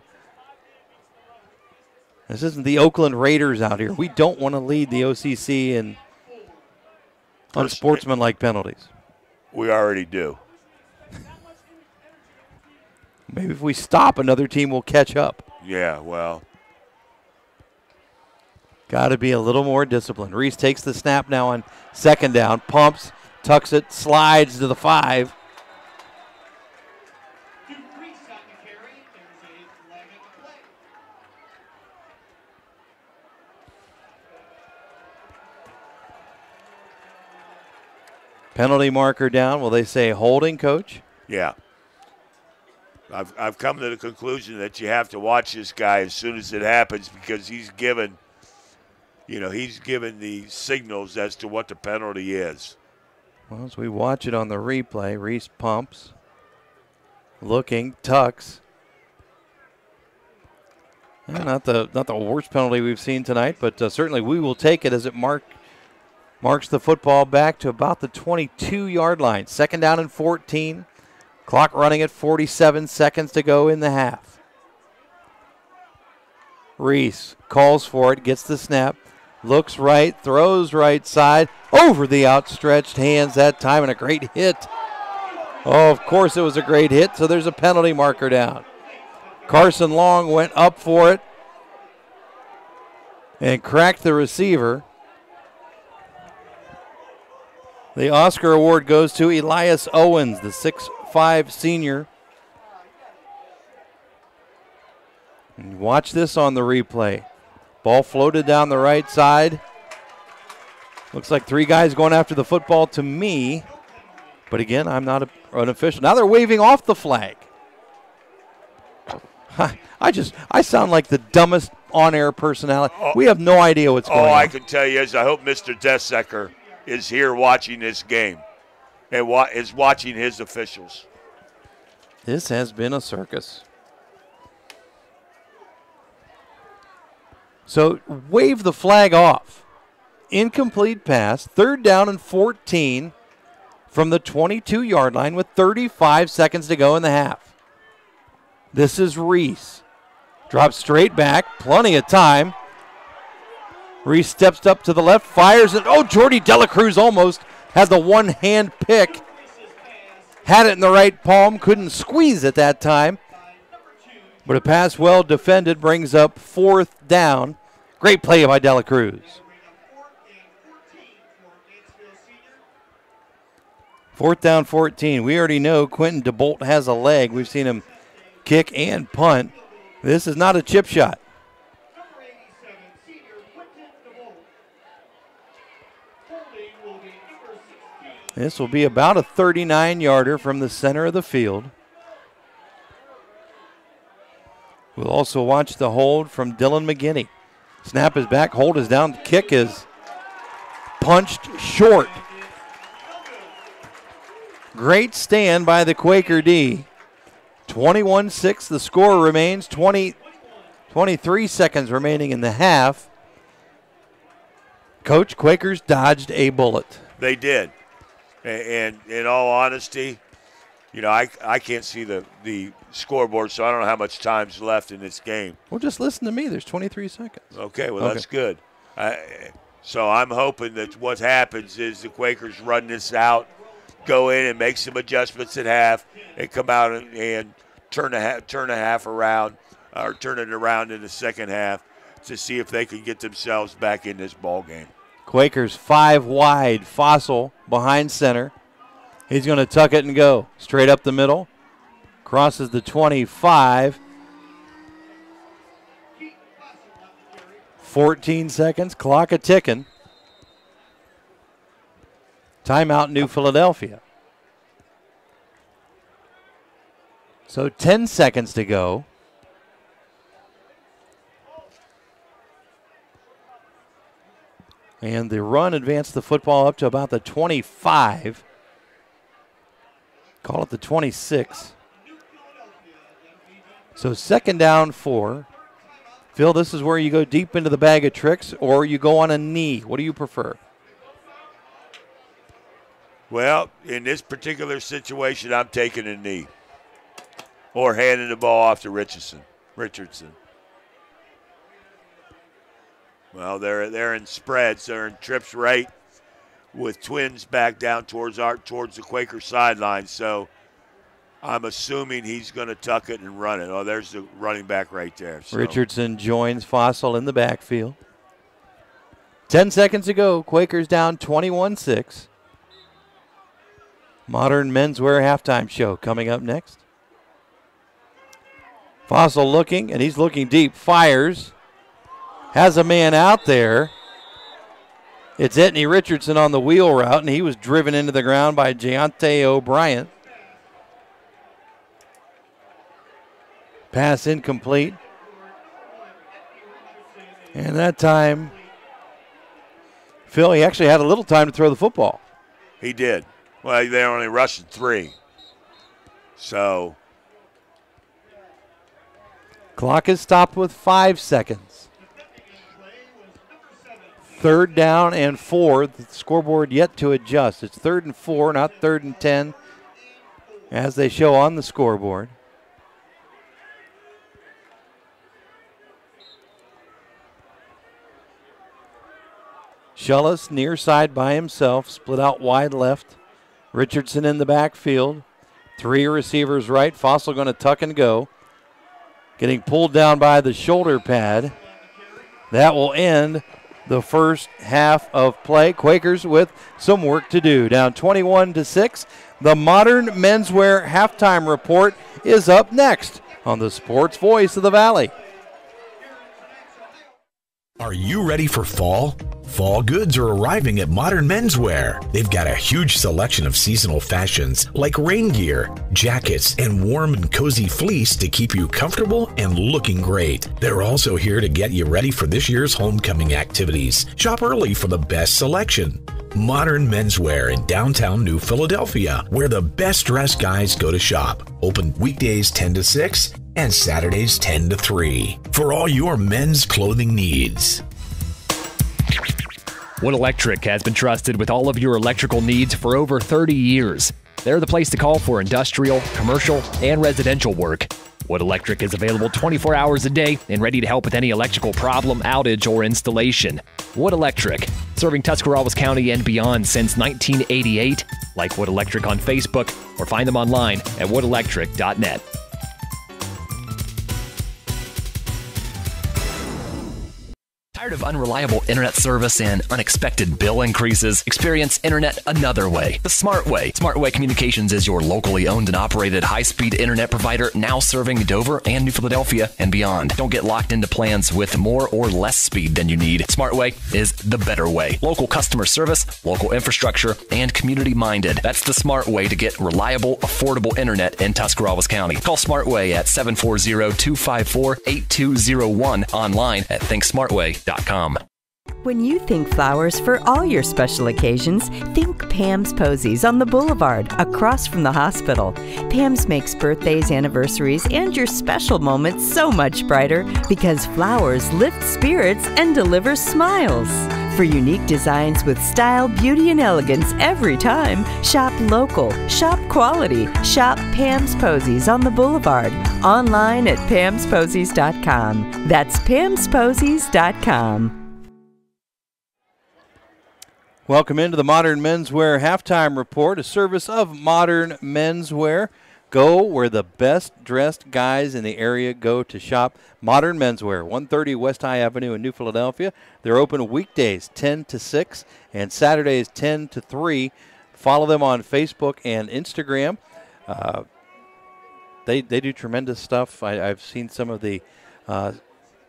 this isn't the Oakland Raiders out here. We don't want to lead the OCC in unsportsmanlike penalties. We already do. Maybe if we stop, another team will catch up. Yeah, well. Got to be a little more disciplined. Reese takes the snap now on second down, pumps, tucks it, slides to the five. Penalty marker down. Will they say holding, coach? Yeah. I've, I've come to the conclusion that you have to watch this guy as soon as it happens because he's given, you know, he's given the signals as to what the penalty is. Well, as we watch it on the replay, Reese pumps, looking, tucks. not the not the worst penalty we've seen tonight, but uh, certainly we will take it as it mark marks the football back to about the 22 yard line. Second down and 14. Clock running at 47 seconds to go in the half. Reese calls for it, gets the snap, looks right, throws right side, over the outstretched hands that time, and a great hit. Oh, of course it was a great hit, so there's a penalty marker down. Carson Long went up for it and cracked the receiver. The Oscar Award goes to Elias Owens, the six-five senior. And watch this on the replay. Ball floated down the right side. Looks like three guys going after the football to me. But again, I'm not a, an official. Now they're waving off the flag. I just, I sound like the dumbest on-air personality. Oh, we have no idea what's oh, going on. All I can tell you is I hope Mr. Desecker – is here watching this game and wa- is watching his officials. This has been a circus. So wave the flag off. Incomplete pass, third down and 14 from the 22 yard line with 35 seconds to go in the half. This is Reese. Drops straight back, plenty of time. Reese steps up to the left, fires it. Oh, Jordy Delacruz almost had the one hand pick. Had it in the right palm, couldn't squeeze at that time. But a pass well defended brings up fourth down. Great play by Delacruz. Fourth down 14. We already know Quentin DeBolt has a leg. We've seen him kick and punt. This is not a chip shot. This will be about a 39 yarder from the center of the field. We'll also watch the hold from Dylan McGinney. Snap is back, hold is down, kick is punched short. Great stand by the Quaker D. 21 6, the score remains 20, 23 seconds remaining in the half. Coach Quakers dodged a bullet. They did. And, and in all honesty, you know, I, I can't see the, the scoreboard, so I don't know how much time's left in this game. Well, just listen to me. There's 23 seconds. Okay, well, Okay. that's good. I, so I'm hoping that what happens is the Quakers run this out, go in and make some adjustments at half, and come out and, and turn a half, turn a half around, or turn it around in the second half to see if they can get themselves back in this ball game. Quakers five wide. Fossil behind center. He's going to tuck it and go straight up the middle. Crosses the 25. 14 seconds. Clock a ticking. Timeout, New Philadelphia. So 10 seconds to go. And the run advanced the football up to about the 25. Call it the 26. So second down four. Phil, this is where you go deep into the bag of tricks or you go on a knee. What do you prefer? Well, in this particular situation, I'm taking a knee or handing the ball off to Richardson. Richardson. Well, they're they're in spreads. They're in trips right with twins back down towards our towards the Quaker sideline. So I'm assuming he's going to tuck it and run it. Oh, there's the running back right there. So. Richardson joins Fossil in the backfield. 10 seconds to go. Quakers down 21 6. Modern menswear halftime show coming up next. Fossil looking, and he's looking deep. Fires. Has a man out there. It's Etney Richardson on the wheel route, and he was driven into the ground by Deontay O'Brien. Pass incomplete. And that time, Phil, he actually had a little time to throw the football. He did. Well, they only rushed three. So Clock is stopped with five seconds. Third down and four. The scoreboard yet to adjust. It's third and four, not third and ten, as they show on the scoreboard. Schullis near side by himself, split out wide left. Richardson in the backfield. Three receivers right. Fossil going to tuck and go. Getting pulled down by the shoulder pad. That will end the first half of play. Quakers with some work to do. Down 21 to 6. The Modern Menswear halftime report is up next on the Sports Voice of the Valley. Are you ready for fall? Fall goods are arriving at Modern Menswear. They've got a huge selection of seasonal fashions like rain gear, jackets, and warm and cozy fleece to keep you comfortable and looking great. They're also here to get you ready for this year's homecoming activities. Shop early for the best selection. Modern Menswear in downtown New Philadelphia, where the best dressed guys go to shop. Open weekdays 10 to 6 and Saturdays 10 to 3 for all your men's clothing needs. Wood Electric has been trusted with all of your electrical needs for over 30 years. They're the place to call for industrial, commercial, and residential work. Wood Electric is available 24 hours a day and ready to help with any electrical problem, outage, or installation. Wood Electric, serving Tuscarawas County and beyond since 1988. Like Wood Electric on Facebook or find them online at woodelectric.net. Tired of unreliable internet service and unexpected bill increases? Experience internet another way, the smart way. Smart Way Communications is your locally owned and operated high speed internet provider now serving Dover and New Philadelphia and beyond. Don't get locked into plans with more or less speed than you need. Smart Way is the better way. Local customer service, local infrastructure, and community minded. That's the smart way to get reliable, affordable internet in Tuscarawas County. Call Smart Way at 740 254 8201 online at thinksmartway.com. When you think flowers for all your special occasions, think Pam's Posies on the Boulevard across from the hospital. Pam's makes birthdays, anniversaries, and your special moments so much brighter because flowers lift spirits and deliver smiles. For unique designs with style, beauty, and elegance every time, shop local, shop quality, shop Pam's Posies on the Boulevard. Online at pamsposies.com. That's pamsposies.com. Welcome into the Modern Menswear Halftime Report, a service of Modern Menswear. Go where the best dressed guys in the area go to shop. Modern Menswear, 130 West High Avenue in New Philadelphia. They're open weekdays 10 to 6 and Saturdays 10 to 3. Follow them on Facebook and Instagram. Uh, they, they do tremendous stuff. I, have seen some of the uh,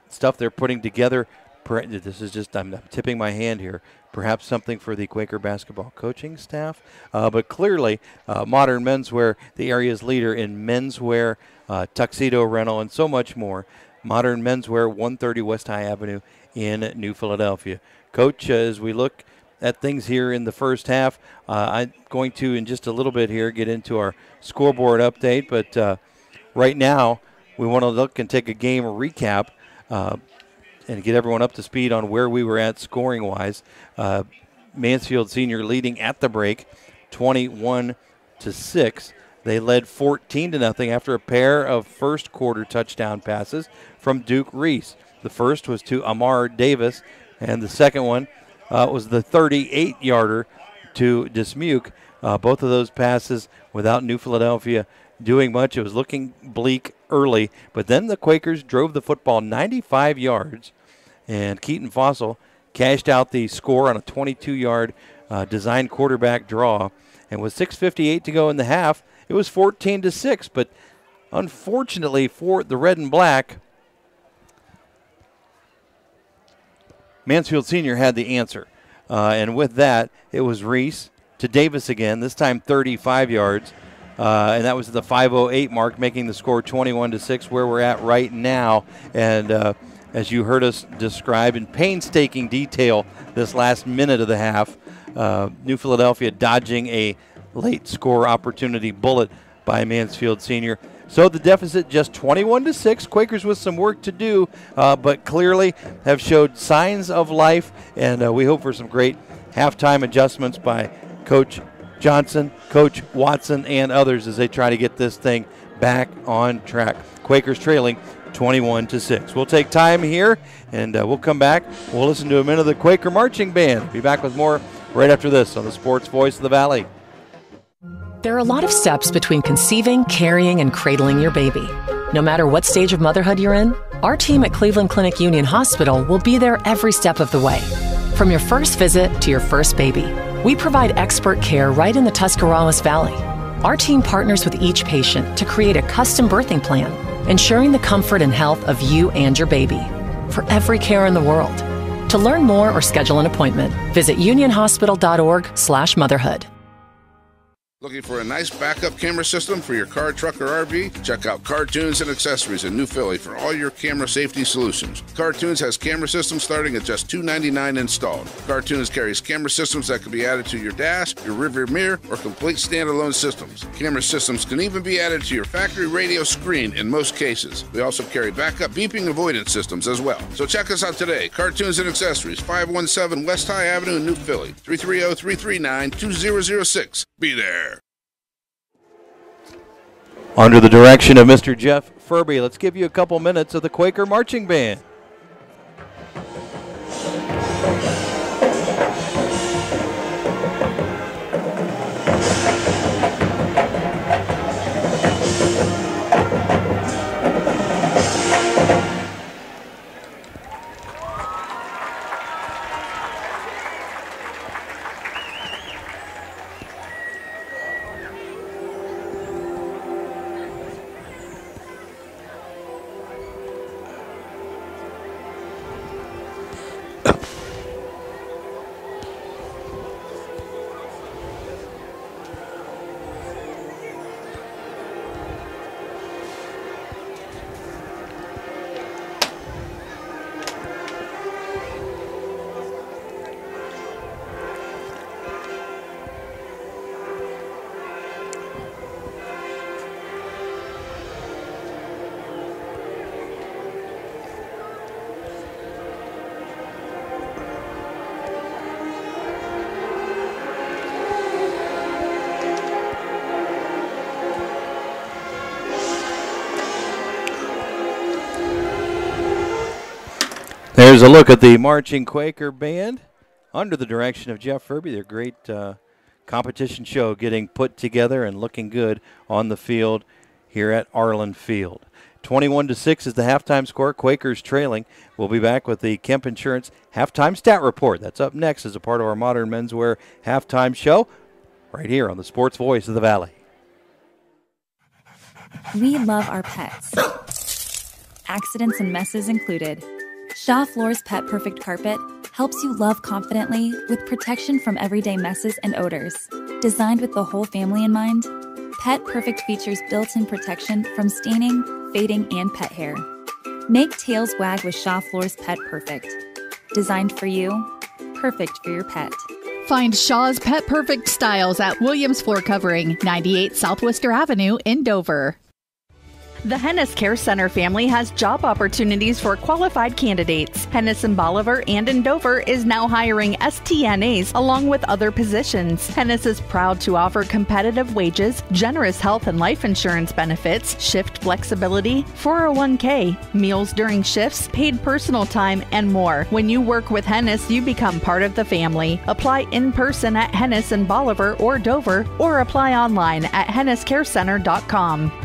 stuff they're putting together. This is just, I'm, tipping my hand here perhaps something for the Quaker basketball coaching staff. Uh, but clearly, uh, modern menswear, the area's leader in menswear, uh, tuxedo rental, and so much more. Modern menswear, 130 West High Avenue in New Philadelphia. Coach, as we look at things here in the first half, uh, I'm going to, in just a little bit here, get into our scoreboard update. But uh, right now, we want to look and take a game recap. And get everyone up to speed on where we were at scoring wise. Uh, Mansfield Senior leading at the break, 21 to six. They led 14 to nothing after a pair of first quarter touchdown passes from Duke Reese. The first was to Amar Davis, and the second one uh, was the 38 yarder to Dismuke. Uh, both of those passes without New Philadelphia doing much. It was looking bleak early, but then the Quakers drove the football 95 yards, and Keaton Fossil cashed out the score on a 22 yard uh, design quarterback draw. And with 6.58 to go in the half, it was 14 to 6. But unfortunately for the red and black, Mansfield Senior had the answer. Uh, and with that, it was Reese to Davis again, this time 35 yards. Uh, and that was the 508 mark, making the score 21 to 6, where we're at right now. And uh, as you heard us describe in painstaking detail this last minute of the half, uh, New Philadelphia dodging a late score opportunity bullet by Mansfield Senior. So the deficit just 21 to 6. Quakers with some work to do, uh, but clearly have showed signs of life, and uh, we hope for some great halftime adjustments by Coach Johnson, Coach Watson, and others as they try to get this thing back on track. Quakers trailing 21 to 6. We'll take time here and uh, we'll come back. We'll listen to a minute of the Quaker Marching Band. Be back with more right after this on the Sports Voice of the Valley. There are a lot of steps between conceiving, carrying, and cradling your baby. No matter what stage of motherhood you're in, our team at Cleveland Clinic Union Hospital will be there every step of the way. From your first visit to your first baby, we provide expert care right in the Tuscarawas Valley. Our team partners with each patient to create a custom birthing plan, ensuring the comfort and health of you and your baby for every care in the world. To learn more or schedule an appointment, visit unionhospital.org/motherhood. Looking for a nice backup camera system for your car, truck, or RV? Check out Cartoons and Accessories in New Philly for all your camera safety solutions. Cartoons has camera systems starting at just $2.99 installed. Cartoons carries camera systems that can be added to your dash, your rearview mirror, or complete standalone systems. Camera systems can even be added to your factory radio screen in most cases. We also carry backup beeping avoidance systems as well. So check us out today. Cartoons and Accessories, 517 West High Avenue in New Philly, 330 339 2006. Be there. Under the direction of Mr. Jeff Furby, let's give you a couple minutes of the Quaker Marching Band. There's a look at the Marching Quaker Band under the direction of Jeff Furby. Their great uh, competition show getting put together and looking good on the field here at Arlin Field. 21 to 6 is the halftime score. Quakers trailing. We'll be back with the Kemp Insurance halftime stat report. That's up next as a part of our modern menswear halftime show right here on the Sports Voice of the Valley. We love our pets. Accidents and messes included. Shaw Floors Pet Perfect Carpet helps you love confidently with protection from everyday messes and odors. Designed with the whole family in mind, Pet Perfect features built in protection from staining, fading, and pet hair. Make tails wag with Shaw Floors Pet Perfect. Designed for you, perfect for your pet. Find Shaw's Pet Perfect styles at Williams Floor Covering, 98 Southwester Avenue in Dover. The Hennis Care Center family has job opportunities for qualified candidates. Hennis and Bolivar and in Dover is now hiring STNAs along with other positions. Hennis is proud to offer competitive wages, generous health and life insurance benefits, shift flexibility, 401k, meals during shifts, paid personal time, and more. When you work with Hennis, you become part of the family. Apply in person at Hennis and Bolivar or Dover or apply online at henniscarecenter.com.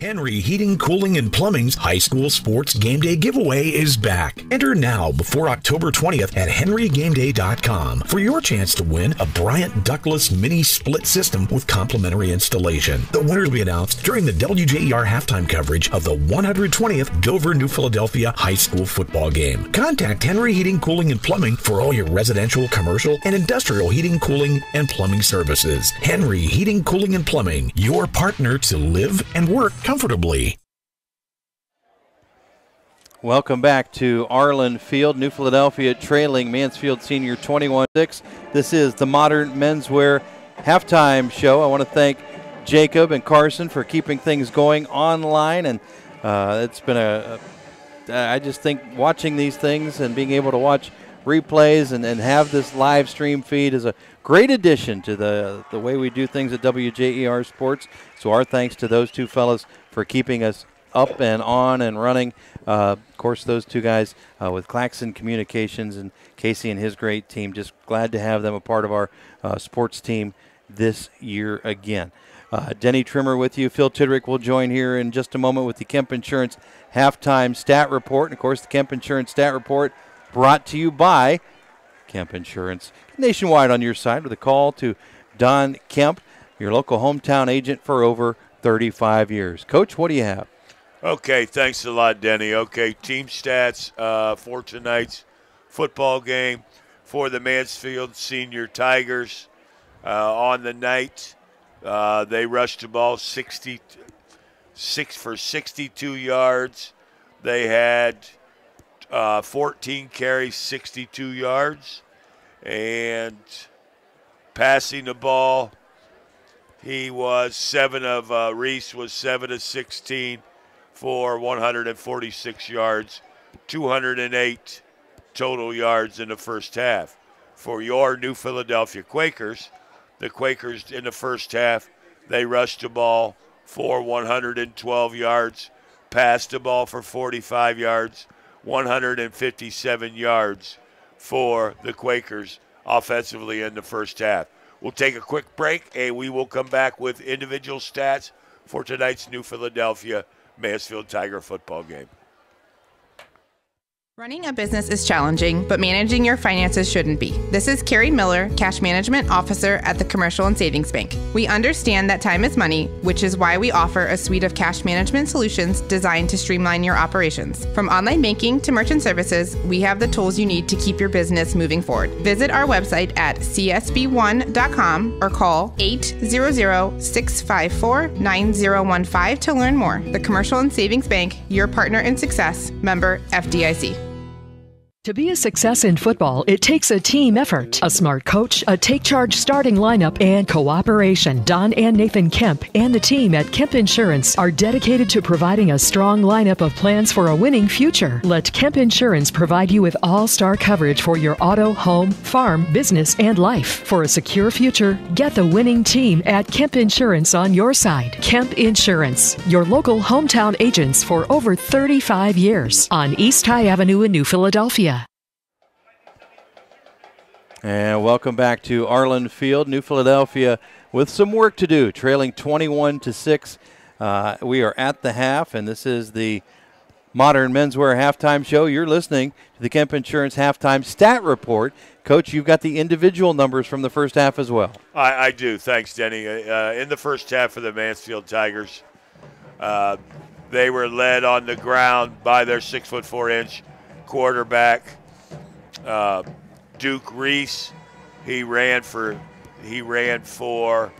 Henry Heating, Cooling, and Plumbing's High School Sports Game Day giveaway is back. Enter now before October 20th at henrygameday.com for your chance to win a Bryant Ductless Mini Split System with complimentary installation. The winner will be announced during the WJER halftime coverage of the 120th Dover New Philadelphia High School football game. Contact Henry Heating, Cooling, and Plumbing for all your residential, commercial, and industrial heating, cooling, and plumbing services. Henry Heating, Cooling, and Plumbing, your partner to live and work comfortably. Welcome back to Arlin Field, New Philadelphia trailing Mansfield Senior 21 6. This is the Modern Menswear halftime show. I want to thank Jacob and Carson for keeping things going online. And uh, it's been a, a, I just think watching these things and being able to watch replays and, and have this live stream feed is a great addition to the the way we do things at WJER Sports. So our thanks to those two fellas for keeping us up and on and running. Uh, of course, those two guys uh, with Claxon Communications and Casey and his great team. Just glad to have them a part of our uh, sports team this year again. Uh, Denny Trimmer with you. Phil Tidrick will join here in just a moment with the Kemp Insurance halftime stat report. And of course, the Kemp Insurance stat report brought to you by Kemp Insurance. Nationwide on your side with a call to Don Kemp, your local hometown agent for over 35 years. Coach, what do you have? Okay, thanks a lot, Denny. Okay, team stats uh, for tonight's football game for the Mansfield Senior Tigers uh, on the night. Uh, they rushed the ball 60, six for 62 yards. They had uh, 14 carries, 62 yards, and passing the ball. He was seven of uh, Reese was seven of 16 for 146 yards, 208 total yards in the first half. For your New Philadelphia Quakers, the Quakers in the first half, they rushed the ball for 112 yards, passed the ball for 45 yards, 157 yards for the Quakers offensively in the first half. We'll take a quick break and we will come back with individual stats for tonight's New Philadelphia Mansfield Tiger football game. Running a business is challenging, but managing your finances shouldn't be. This is Carrie Miller, Cash Management Officer at the Commercial and Savings Bank. We understand that time is money, which is why we offer a suite of cash management solutions designed to streamline your operations. From online banking to merchant services, we have the tools you need to keep your business moving forward. Visit our website at csb1.com or call 800 654 9015 to learn more. The Commercial and Savings Bank, your partner in success, member FDIC. To be a success in football, it takes a team effort, a smart coach, a take charge starting lineup, and cooperation. Don and Nathan Kemp and the team at Kemp Insurance are dedicated to providing a strong lineup of plans for a winning future. Let Kemp Insurance provide you with all star coverage for your auto, home, farm, business, and life. For a secure future, get the winning team at Kemp Insurance on your side. Kemp Insurance, your local hometown agents for over 35 years on East High Avenue in New Philadelphia. And welcome back to Arlin Field, New Philadelphia, with some work to do, trailing 21 to 6. Uh, we are at the half, and this is the Modern Menswear Halftime Show. You're listening to the Kemp Insurance Halftime Stat Report. Coach, you've got the individual numbers from the first half as well. I, I do. Thanks, Denny. Uh, in the first half of the Mansfield Tigers, uh, they were led on the ground by their six foot four inch quarterback. Uh, Duke Reese. He ran for he ran for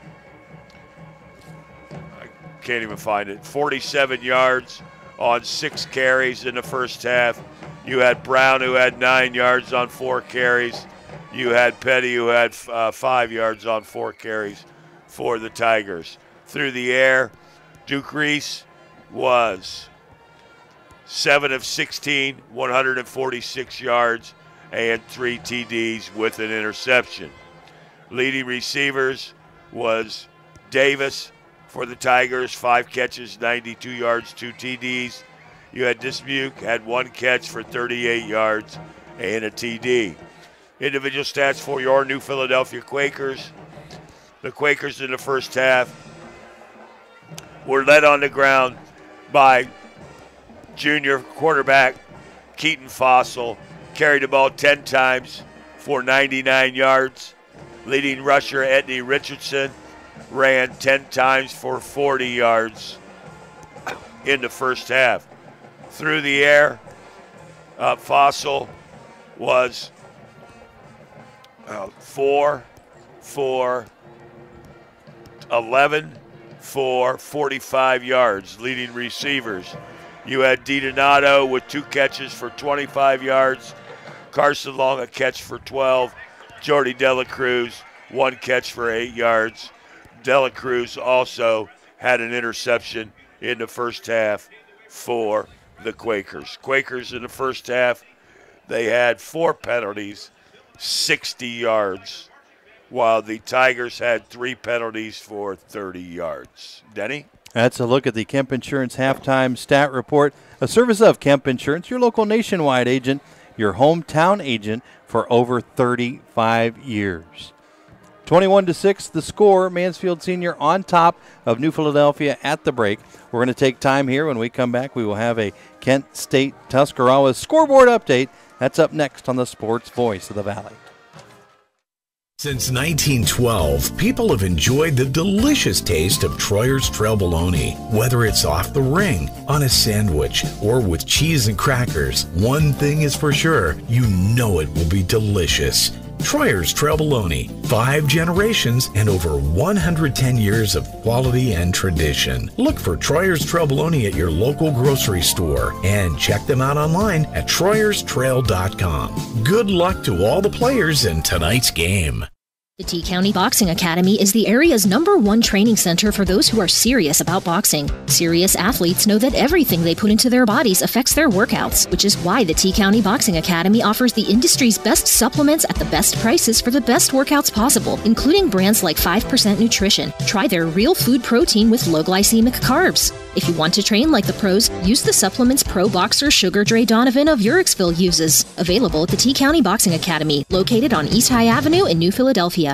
I can't even find it. 47 yards on six carries in the first half. You had Brown who had nine yards on four carries. You had Petty who had uh, five yards on four carries for the Tigers. Through the air, Duke Reese was seven of 16, 146 yards and three TDs with an interception. Leading receivers was Davis for the Tigers, five catches, 92 yards, two TDs. You had Dismuke, had one catch for 38 yards and a TD. Individual stats for your new Philadelphia Quakers. The Quakers in the first half were led on the ground by junior quarterback Keaton Fossil, carried the ball 10 times for 99 yards. Leading rusher Etney Richardson ran 10 times for 40 yards in the first half. Through the air, uh, Fossil was uh, 4 for 11 for 45 yards, leading receivers. You had DiDonato with two catches for 25 yards. Carson Long a catch for 12. Jordy Dela Cruz one catch for eight yards. Dela Cruz also had an interception in the first half for the Quakers. Quakers in the first half, they had four penalties, 60 yards, while the Tigers had three penalties for 30 yards. Denny? That's a look at the Kemp Insurance halftime stat report, a service of Kemp Insurance, your local nationwide agent your hometown agent for over 35 years. 21 to 6 the score. Mansfield senior on top of new philadelphia at the break. We're going to take time here. When we come back we will have a kent state tuscarawas scoreboard update. That's up next on the sports voice of the valley since 1912, people have enjoyed the delicious taste of Troyer's Trail Bologna. Whether it's off the ring, on a sandwich, or with cheese and crackers, one thing is for sure you know it will be delicious. Troyer's Trail Bologna, five generations and over 110 years of quality and tradition. Look for Troyer's Trail Bologna at your local grocery store and check them out online at troyerstrail.com. Good luck to all the players in tonight's game. The T County Boxing Academy is the area's number one training center for those who are serious about boxing. Serious athletes know that everything they put into their bodies affects their workouts, which is why the T County Boxing Academy offers the industry's best supplements at the best prices for the best workouts possible, including brands like 5% Nutrition. Try their real food protein with low glycemic carbs. If you want to train like the pros, use the supplements pro boxer Sugar Dre Donovan of Uhrichsville uses. Available at the T County Boxing Academy, located on East High Avenue in New Philadelphia.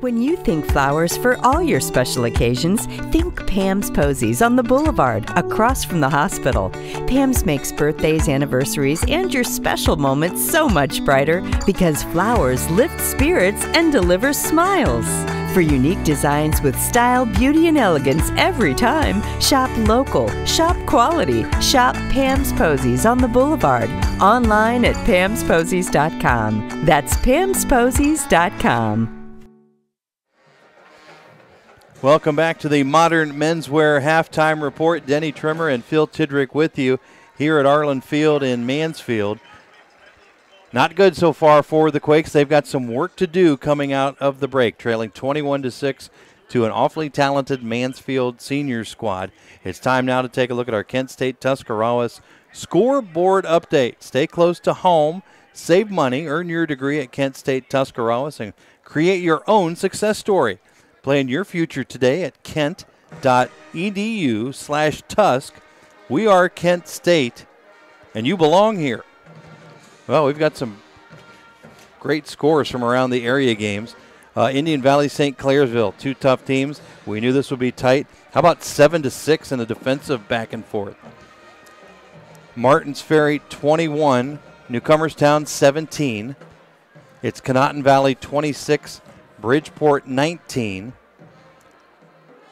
When you think flowers for all your special occasions, think Pam's Posies on the Boulevard, across from the hospital. Pam's makes birthdays, anniversaries, and your special moments so much brighter because flowers lift spirits and deliver smiles. For unique designs with style, beauty, and elegance every time, shop local, shop quality, shop Pam's Posies on the Boulevard. Online at pamsposies.com. That's pamsposies.com. Welcome back to the Modern Menswear Halftime Report. Denny Trimmer and Phil Tidrick with you here at Arlin Field in Mansfield. Not good so far for the Quakes. They've got some work to do coming out of the break, trailing 21 to 6 to an awfully talented Mansfield senior squad. It's time now to take a look at our Kent State Tuscarawas scoreboard update. Stay close to home, save money, earn your degree at Kent State Tuscarawas, and create your own success story. Plan your future today at kent.edu slash tusk. We are Kent State, and you belong here. Well, we've got some great scores from around the area games. Uh, Indian Valley, St. Clairsville, two tough teams. We knew this would be tight. How about seven to six in a defensive back and forth? Martins Ferry 21, Newcomerstown 17. It's Conotton Valley 26, Bridgeport 19.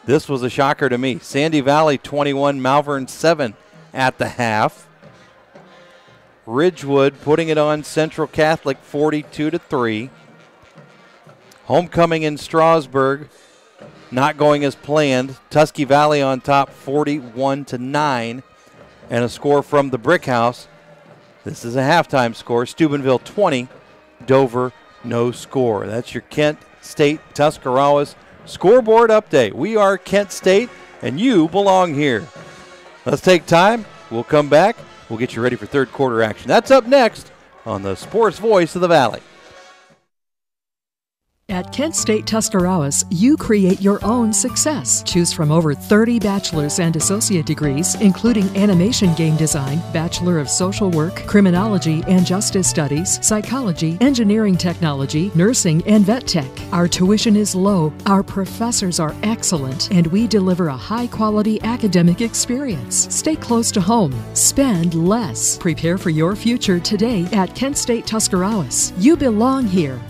This was a shocker to me. Sandy Valley 21, Malvern 7 at the half. Ridgewood putting it on Central Catholic 42 to 3. Homecoming in Strasburg not going as planned. Tusky Valley on top 41 to 9 and a score from the Brick House. This is a halftime score. Steubenville 20, Dover no score. That's your Kent State Tuscarawas scoreboard update. We are Kent State and you belong here. Let's take time. We'll come back. We'll get you ready for third quarter action. That's up next on the Sports Voice of the Valley. At Kent State Tuscarawas, you create your own success. Choose from over 30 bachelor's and associate degrees, including animation game design, Bachelor of Social Work, Criminology and Justice Studies, Psychology, Engineering Technology, Nursing, and Vet Tech. Our tuition is low, our professors are excellent, and we deliver a high quality academic experience. Stay close to home. Spend less. Prepare for your future today at Kent State Tuscarawas. You belong here.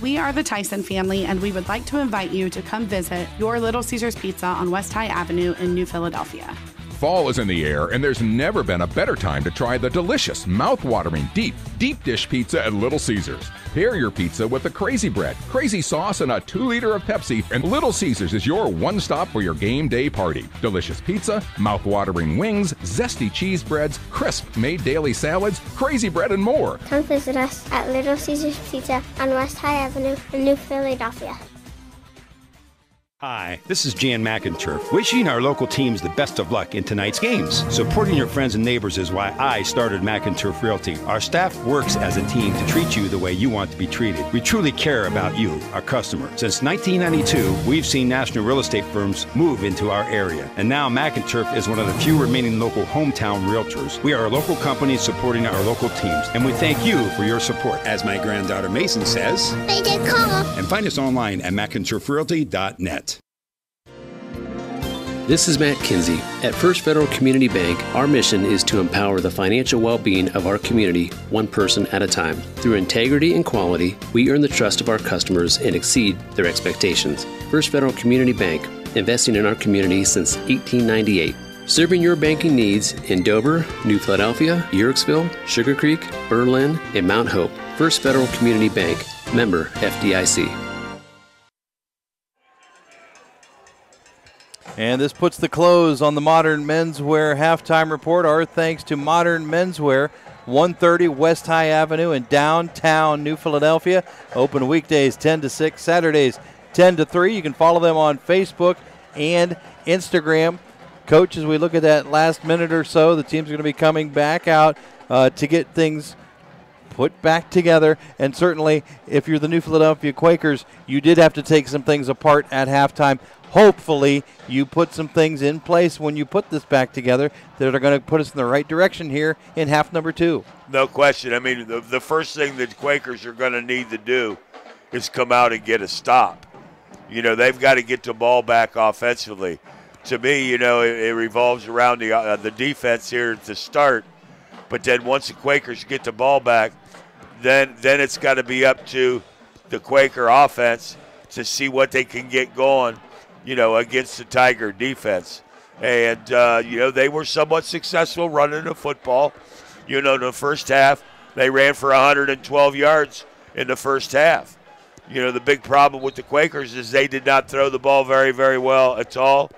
We are the Tyson family, and we would like to invite you to come visit your Little Caesars Pizza on West High Avenue in New Philadelphia. Fall is in the air, and there's never been a better time to try the delicious, mouth-watering deep, deep dish pizza at Little Caesars. Pair your pizza with the crazy bread, crazy sauce, and a two liter of Pepsi, and Little Caesars is your one stop for your game day party. Delicious pizza, mouth-watering wings, zesty cheese breads, crisp made daily salads, crazy bread, and more. Come visit us at Little Caesars Pizza on West High Avenue in New Philadelphia. Hi, this is Jan McInturf, wishing our local teams the best of luck in tonight's games. Supporting your friends and neighbors is why I started McInturf Realty. Our staff works as a team to treat you the way you want to be treated. We truly care about you, our customer. Since 1992, we've seen national real estate firms move into our area, and now McInturf is one of the few remaining local hometown realtors. We are a local company supporting our local teams, and we thank you for your support. As my granddaughter Mason says, They did call. and find us online at McInturfRealty.net. This is Matt Kinsey. At First Federal Community Bank, our mission is to empower the financial well being of our community one person at a time. Through integrity and quality, we earn the trust of our customers and exceed their expectations. First Federal Community Bank, investing in our community since 1898. Serving your banking needs in Dover, New Philadelphia, Uhrichsville, Sugar Creek, Berlin, and Mount Hope. First Federal Community Bank, member FDIC. And this puts the close on the Modern Menswear halftime report. Our thanks to Modern Menswear, 130 West High Avenue in downtown New Philadelphia. Open weekdays 10 to 6, Saturdays 10 to 3. You can follow them on Facebook and Instagram. Coach, as we look at that last minute or so, the team's going to be coming back out uh, to get things put back together. And certainly, if you're the New Philadelphia Quakers, you did have to take some things apart at halftime. Hopefully, you put some things in place when you put this back together that are going to put us in the right direction here in half number two. No question. I mean, the, the first thing the Quakers are going to need to do is come out and get a stop. You know, they've got to get the ball back offensively. To me, you know, it, it revolves around the uh, the defense here to start, but then once the Quakers get the ball back, then then it's got to be up to the Quaker offense to see what they can get going, you know, against the Tiger defense. And uh, you know, they were somewhat successful running the football. You know, in the first half, they ran for 112 yards in the first half. You know, the big problem with the Quakers is they did not throw the ball very, very well at all.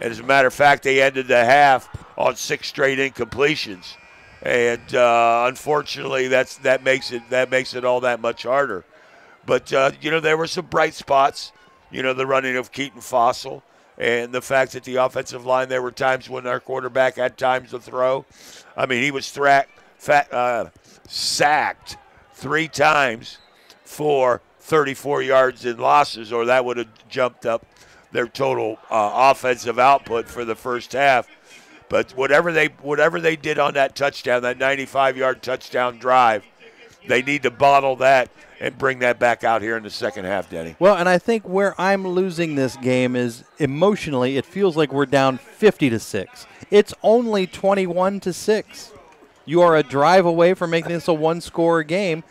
And As a matter of fact, they ended the half on six straight incompletions. And uh, unfortunately, that's that makes it that makes it all that much harder. But uh, you know, there were some bright spots. You know, the running of Keaton Fossil and the fact that the offensive line. There were times when our quarterback had times to throw. I mean, he was thra- fat, uh, sacked three times for 34 yards in losses, or that would have jumped up their total uh, offensive output for the first half. But whatever they whatever they did on that touchdown, that 95-yard touchdown drive, they need to bottle that and bring that back out here in the second half, Denny. Well, and I think where I'm losing this game is emotionally, it feels like we're down 50 to 6. It's only 21 to 6. You are a drive away from making this a one score game.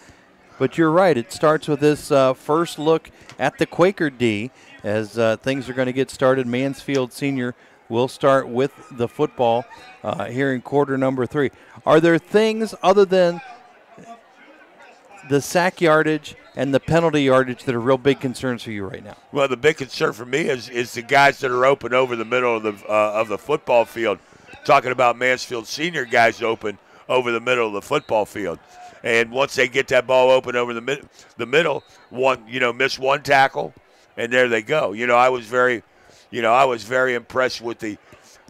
But you're right. It starts with this uh, first look at the Quaker D as uh, things are going to get started. Mansfield Senior will start with the football uh, here in quarter number three. Are there things other than the sack yardage and the penalty yardage that are real big concerns for you right now? Well, the big concern for me is is the guys that are open over the middle of the uh, of the football field. Talking about Mansfield senior guys open over the middle of the football field, and once they get that ball open over the mid, the middle, one you know miss one tackle, and there they go. You know, I was very, you know, I was very impressed with the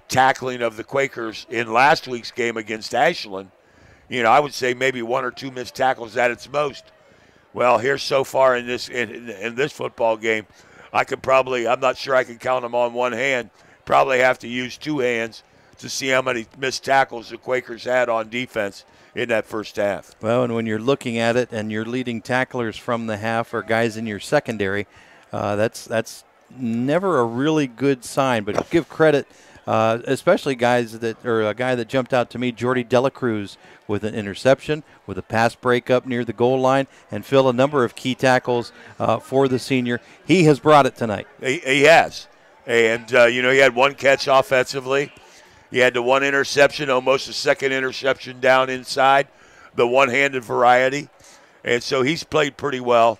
tackling of the Quakers in last week's game against Ashland you know, I would say maybe one or two missed tackles at its most. Well, here so far in this in, in this football game, I could probably I'm not sure I can count them on one hand. Probably have to use two hands to see how many missed tackles the Quakers had on defense in that first half. Well, and when you're looking at it and you're leading tacklers from the half or guys in your secondary, uh, that's that's never a really good sign. But give credit uh, especially guys that, or a guy that jumped out to me, Jordy Delacruz, with an interception, with a pass breakup near the goal line, and fill a number of key tackles uh, for the senior. He has brought it tonight. He, he has. And, uh, you know, he had one catch offensively. He had the one interception, almost a second interception down inside, the one handed variety. And so he's played pretty well.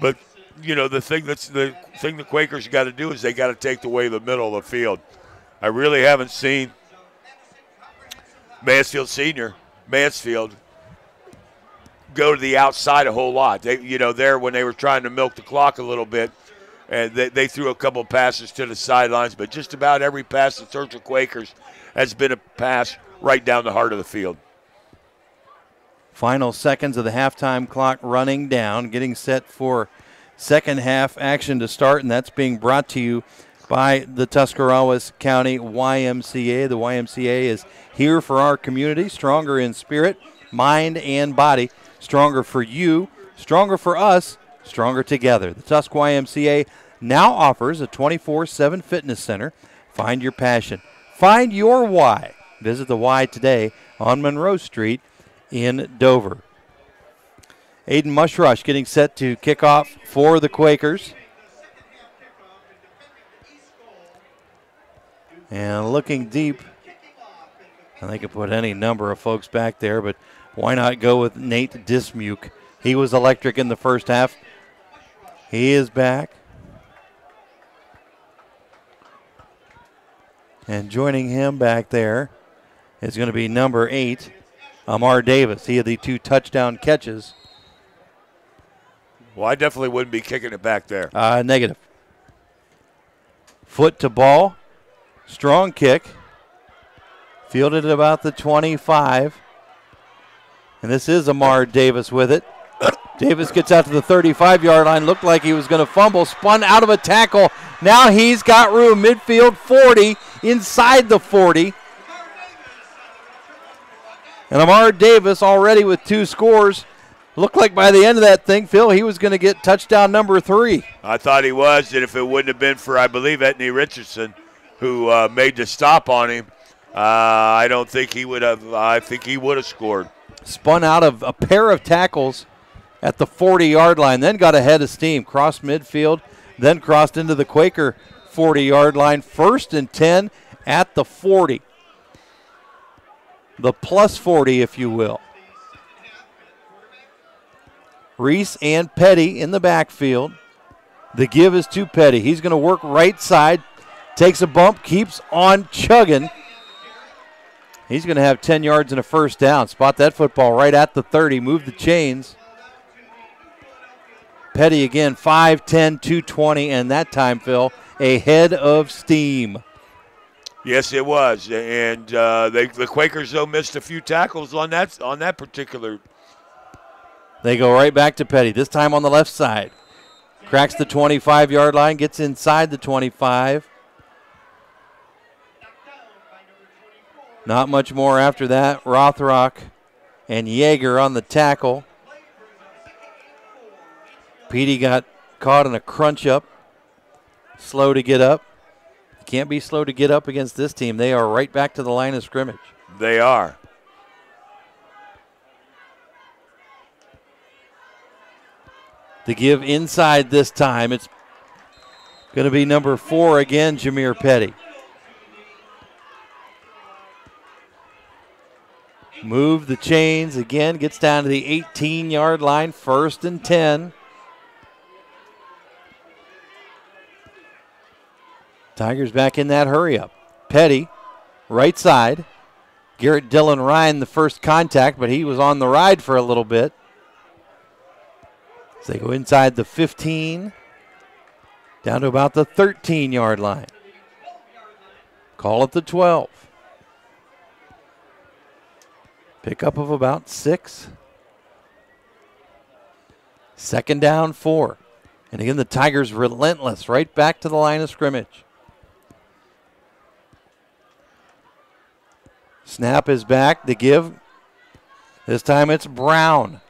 But, you know, the thing that's the thing the Quakers got to do is they got to take away the middle of the field. I really haven't seen Mansfield Senior, Mansfield, go to the outside a whole lot. They, you know, there when they were trying to milk the clock a little bit, and they, they threw a couple of passes to the sidelines, but just about every pass to Churchill Quakers has been a pass right down the heart of the field. Final seconds of the halftime clock running down, getting set for second half action to start, and that's being brought to you by the Tuscarawas County YMCA. The YMCA is here for our community, stronger in spirit, mind, and body. Stronger for you, stronger for us, stronger together. The Tusk YMCA now offers a 24 7 fitness center. Find your passion, find your why. Visit the Y today on Monroe Street in Dover. Aiden Mushrush getting set to kick off for the Quakers. And looking deep, and they could put any number of folks back there, but why not go with Nate Dismuke? He was electric in the first half. He is back. And joining him back there is going to be number eight, Amar Davis. He had the two touchdown catches. Well, I definitely wouldn't be kicking it back there. Uh, negative. Foot to ball. Strong kick. Fielded at about the 25. And this is Amar Davis with it. Davis gets out to the 35 yard line. Looked like he was going to fumble. Spun out of a tackle. Now he's got room. Midfield 40. Inside the 40. And Amar Davis already with two scores. Looked like by the end of that thing, Phil, he was going to get touchdown number three. I thought he was, and if it wouldn't have been for, I believe, Etney Richardson, who uh, made the stop on him, uh, I don't think he would have. I think he would have scored. Spun out of a pair of tackles at the 40 yard line, then got ahead of steam, crossed midfield, then crossed into the Quaker 40 yard line. First and 10 at the 40. The plus 40, if you will. Reese and Petty in the backfield. The give is to Petty. He's going to work right side, takes a bump, keeps on chugging. He's going to have 10 yards and a first down. Spot that football right at the 30. Move the chains. Petty again, 5'10, 220, and that time, Phil, a head of steam. Yes, it was, and uh, they, the Quakers though missed a few tackles on that on that particular. They go right back to Petty. This time on the left side, cracks the 25-yard line, gets inside the 25. Not much more after that. Rothrock and Jaeger on the tackle. Petey got caught in a crunch up, slow to get up. Can't be slow to get up against this team. They are right back to the line of scrimmage. They are. To give inside this time, it's going to be number four again, Jameer Petty. Move the chains again, gets down to the 18 yard line, first and 10. Tigers back in that hurry up. Petty, right side. Garrett Dillon Ryan, the first contact, but he was on the ride for a little bit. So they go inside the 15, down to about the 13 yard line. Call it the 12. Pickup of about six. Second down, four. And again, the Tigers relentless, right back to the line of scrimmage. Snap is back to give. This time it's Brown.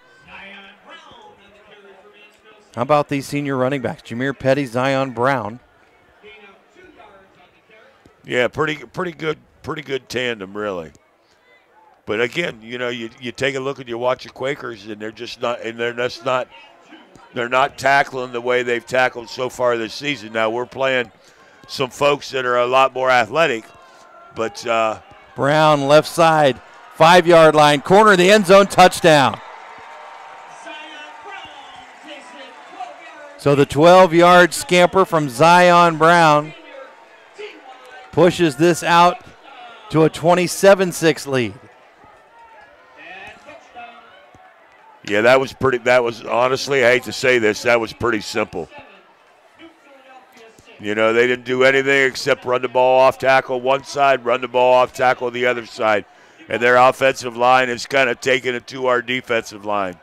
How about these senior running backs? Jameer Petty, Zion Brown. Yeah, pretty pretty good pretty good tandem really. But again, you know, you, you take a look and you watch the Quakers and they're just not and they're just not they're not tackling the way they've tackled so far this season. Now we're playing some folks that are a lot more athletic, but uh, Brown left side, five yard line, corner of the end zone, touchdown. So the 12 yard scamper from Zion Brown pushes this out to a 27 6 lead. Yeah, that was pretty. That was honestly, I hate to say this, that was pretty simple. You know, they didn't do anything except run the ball off tackle one side, run the ball off tackle the other side. And their offensive line is kind of taking it to our defensive line.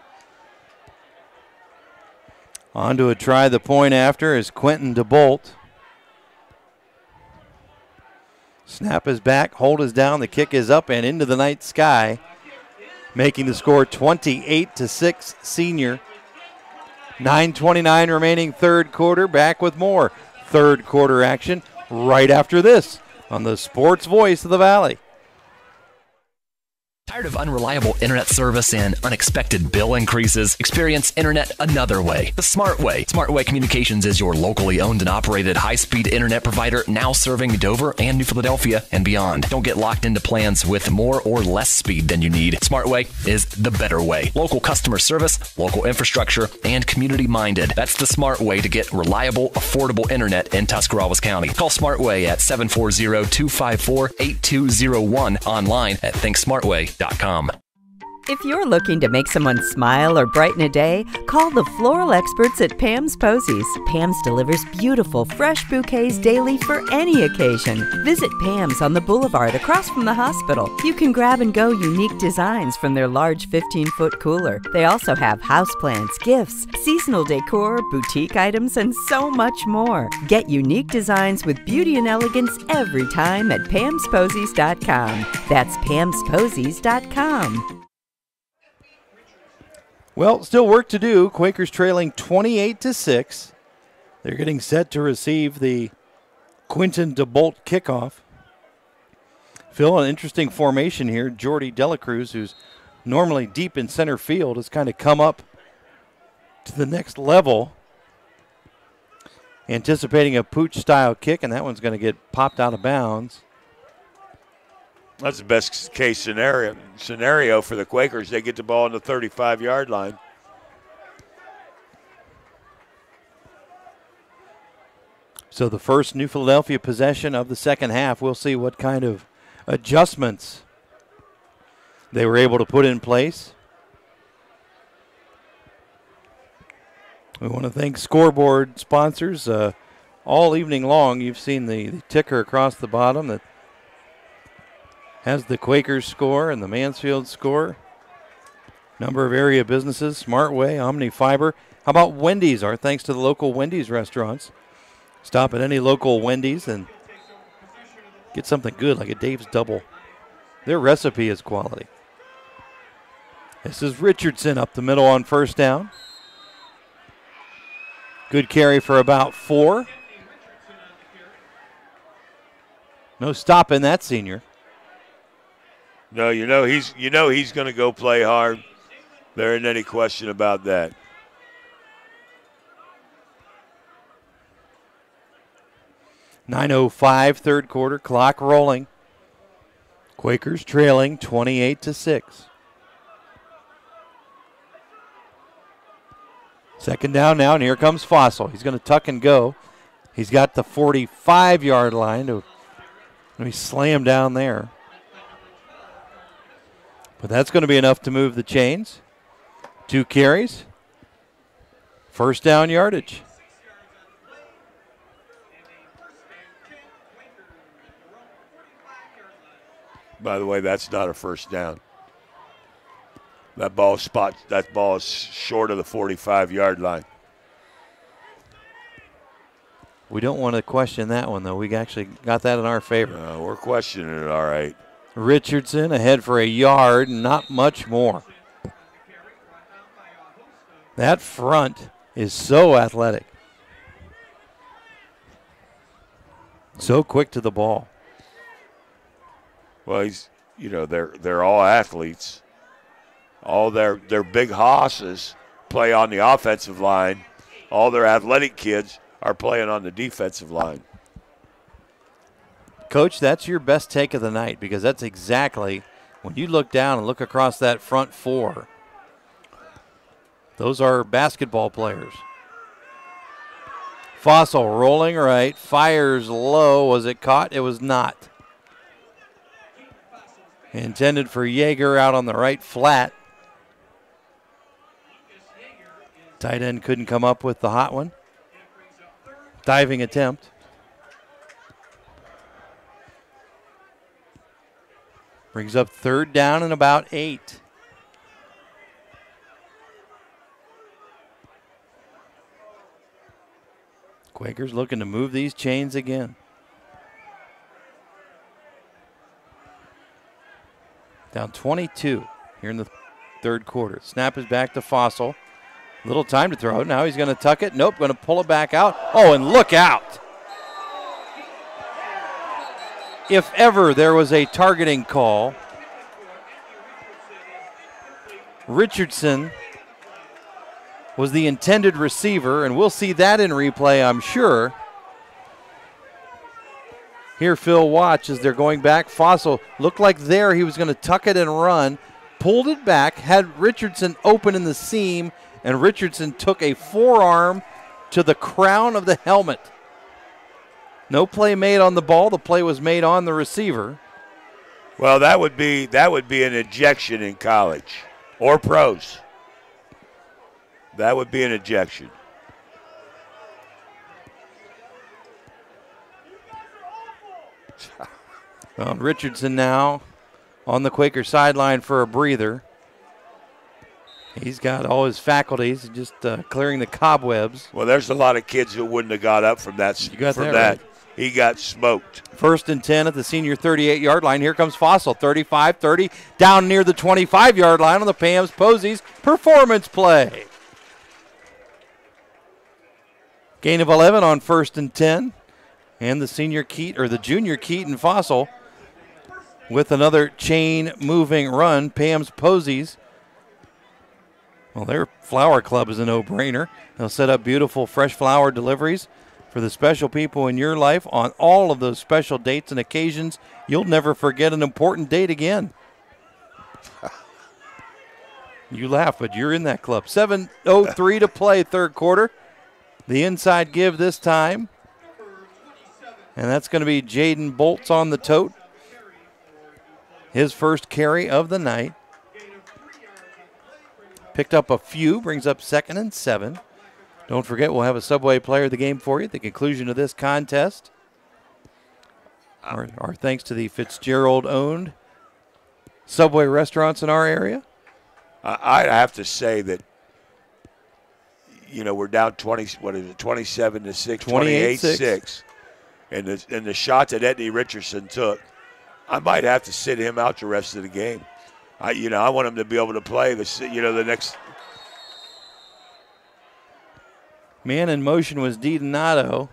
On to a try the point after is Quentin DeBolt. Snap is back, hold is down, the kick is up and into the night sky, making the score 28 to 6 senior. 9:29 remaining third quarter. Back with more third quarter action right after this on the Sports Voice of the Valley. Tired of unreliable internet service and unexpected bill increases? Experience internet another way, the smart way. Smart Way Communications is your locally owned and operated high speed internet provider now serving Dover and New Philadelphia and beyond. Don't get locked into plans with more or less speed than you need. Smart Way is the better way. Local customer service, local infrastructure, and community minded. That's the smart way to get reliable, affordable internet in Tuscarawas County. Call Smart Way at 740 254 8201 online at thinksmartway.com. Inc.com. If you're looking to make someone smile or brighten a day, call the floral experts at Pam's Posies. Pam's delivers beautiful, fresh bouquets daily for any occasion. Visit Pam's on the boulevard across from the hospital. You can grab and go unique designs from their large 15 foot cooler. They also have houseplants, gifts, seasonal decor, boutique items, and so much more. Get unique designs with beauty and elegance every time at Pam'sPosies.com. That's Pam'sPosies.com. Well, still work to do. Quakers trailing 28 to 6. They're getting set to receive the Quinton DeBolt kickoff. Phil, an interesting formation here. Jordy Delacruz, who's normally deep in center field, has kind of come up to the next level. Anticipating a pooch style kick, and that one's going to get popped out of bounds. That's the best case scenario scenario for the Quakers. They get the ball on the 35 yard line. So the first New Philadelphia possession of the second half, we'll see what kind of adjustments they were able to put in place. We want to thank scoreboard sponsors. Uh, all evening long, you've seen the, the ticker across the bottom that has the Quakers score and the Mansfield score. Number of area businesses, Smartway, Omni Fiber. How about Wendy's? Our thanks to the local Wendy's restaurants. Stop at any local Wendy's and get something good like a Dave's Double. Their recipe is quality. This is Richardson up the middle on first down. Good carry for about four. No stopping that senior. No, you know he's you know he's going to go play hard. There isn't any question about that. Nine oh five, third quarter, clock rolling. Quakers trailing 28 to 6. Second down now, and here comes Fossil. He's going to tuck and go. He's got the 45 yard line to be slammed down there. But that's going to be enough to move the chains. Two carries. First down yardage. By the way, that's not a first down. That ball spot that ball is short of the 45 yard line. We don't want to question that one though. We actually got that in our favor. Uh, we're questioning it all right. Richardson ahead for a yard, not much more. That front is so athletic. So quick to the ball. Well, he's you know they're they're all athletes. All their their big hosses play on the offensive line. All their athletic kids are playing on the defensive line. Coach, that's your best take of the night because that's exactly when you look down and look across that front four. Those are basketball players. Fossil rolling right, fires low. Was it caught? It was not. Intended for Jaeger out on the right flat. Tight end couldn't come up with the hot one. Diving attempt. Brings up third down and about eight. Quakers looking to move these chains again. Down 22 here in the third quarter. Snap is back to Fossil. Little time to throw. Now he's going to tuck it. Nope, going to pull it back out. Oh, and look out. If ever there was a targeting call, Richardson was the intended receiver, and we'll see that in replay, I'm sure. Here, Phil, watch as they're going back. Fossil looked like there he was going to tuck it and run, pulled it back, had Richardson open in the seam, and Richardson took a forearm to the crown of the helmet. No play made on the ball. The play was made on the receiver. Well, that would be that would be an ejection in college or pros. That would be an ejection. Well, Richardson now on the Quaker sideline for a breather. He's got all his faculties, just uh, clearing the cobwebs. Well, there's a lot of kids who wouldn't have got up from that. You got from that. that. right. He got smoked. First and 10 at the senior 38 yard line. Here comes Fossil, 35 30, down near the 25 yard line on the Pam's Posies performance play. Gain of 11 on first and 10. And the senior Keat, or the junior Keaton Fossil with another chain moving run. Pam's Posies. Well, their flower club is a no brainer. They'll set up beautiful fresh flower deliveries for the special people in your life on all of those special dates and occasions. You'll never forget an important date again. you laugh, but you're in that club. 7.03 to play, third quarter. The inside give this time. And that's going to be Jaden Bolts on the tote. his first carry of the night. Picked up a few, brings up second and seven. Don't forget, we'll have a Subway player of the game for you at the conclusion of this contest. Ah. Our, our thanks to the Fitzgerald owned Subway restaurants in our area. I, I have to say that, you know, we're down 20, what is it, 27 to 6, 28 6. And the, and the shot that Etney Richardson took, I might have to sit him out the rest of the game. I, you know, I want him to be able to play the, you know, the next. Man in motion was DiDonato.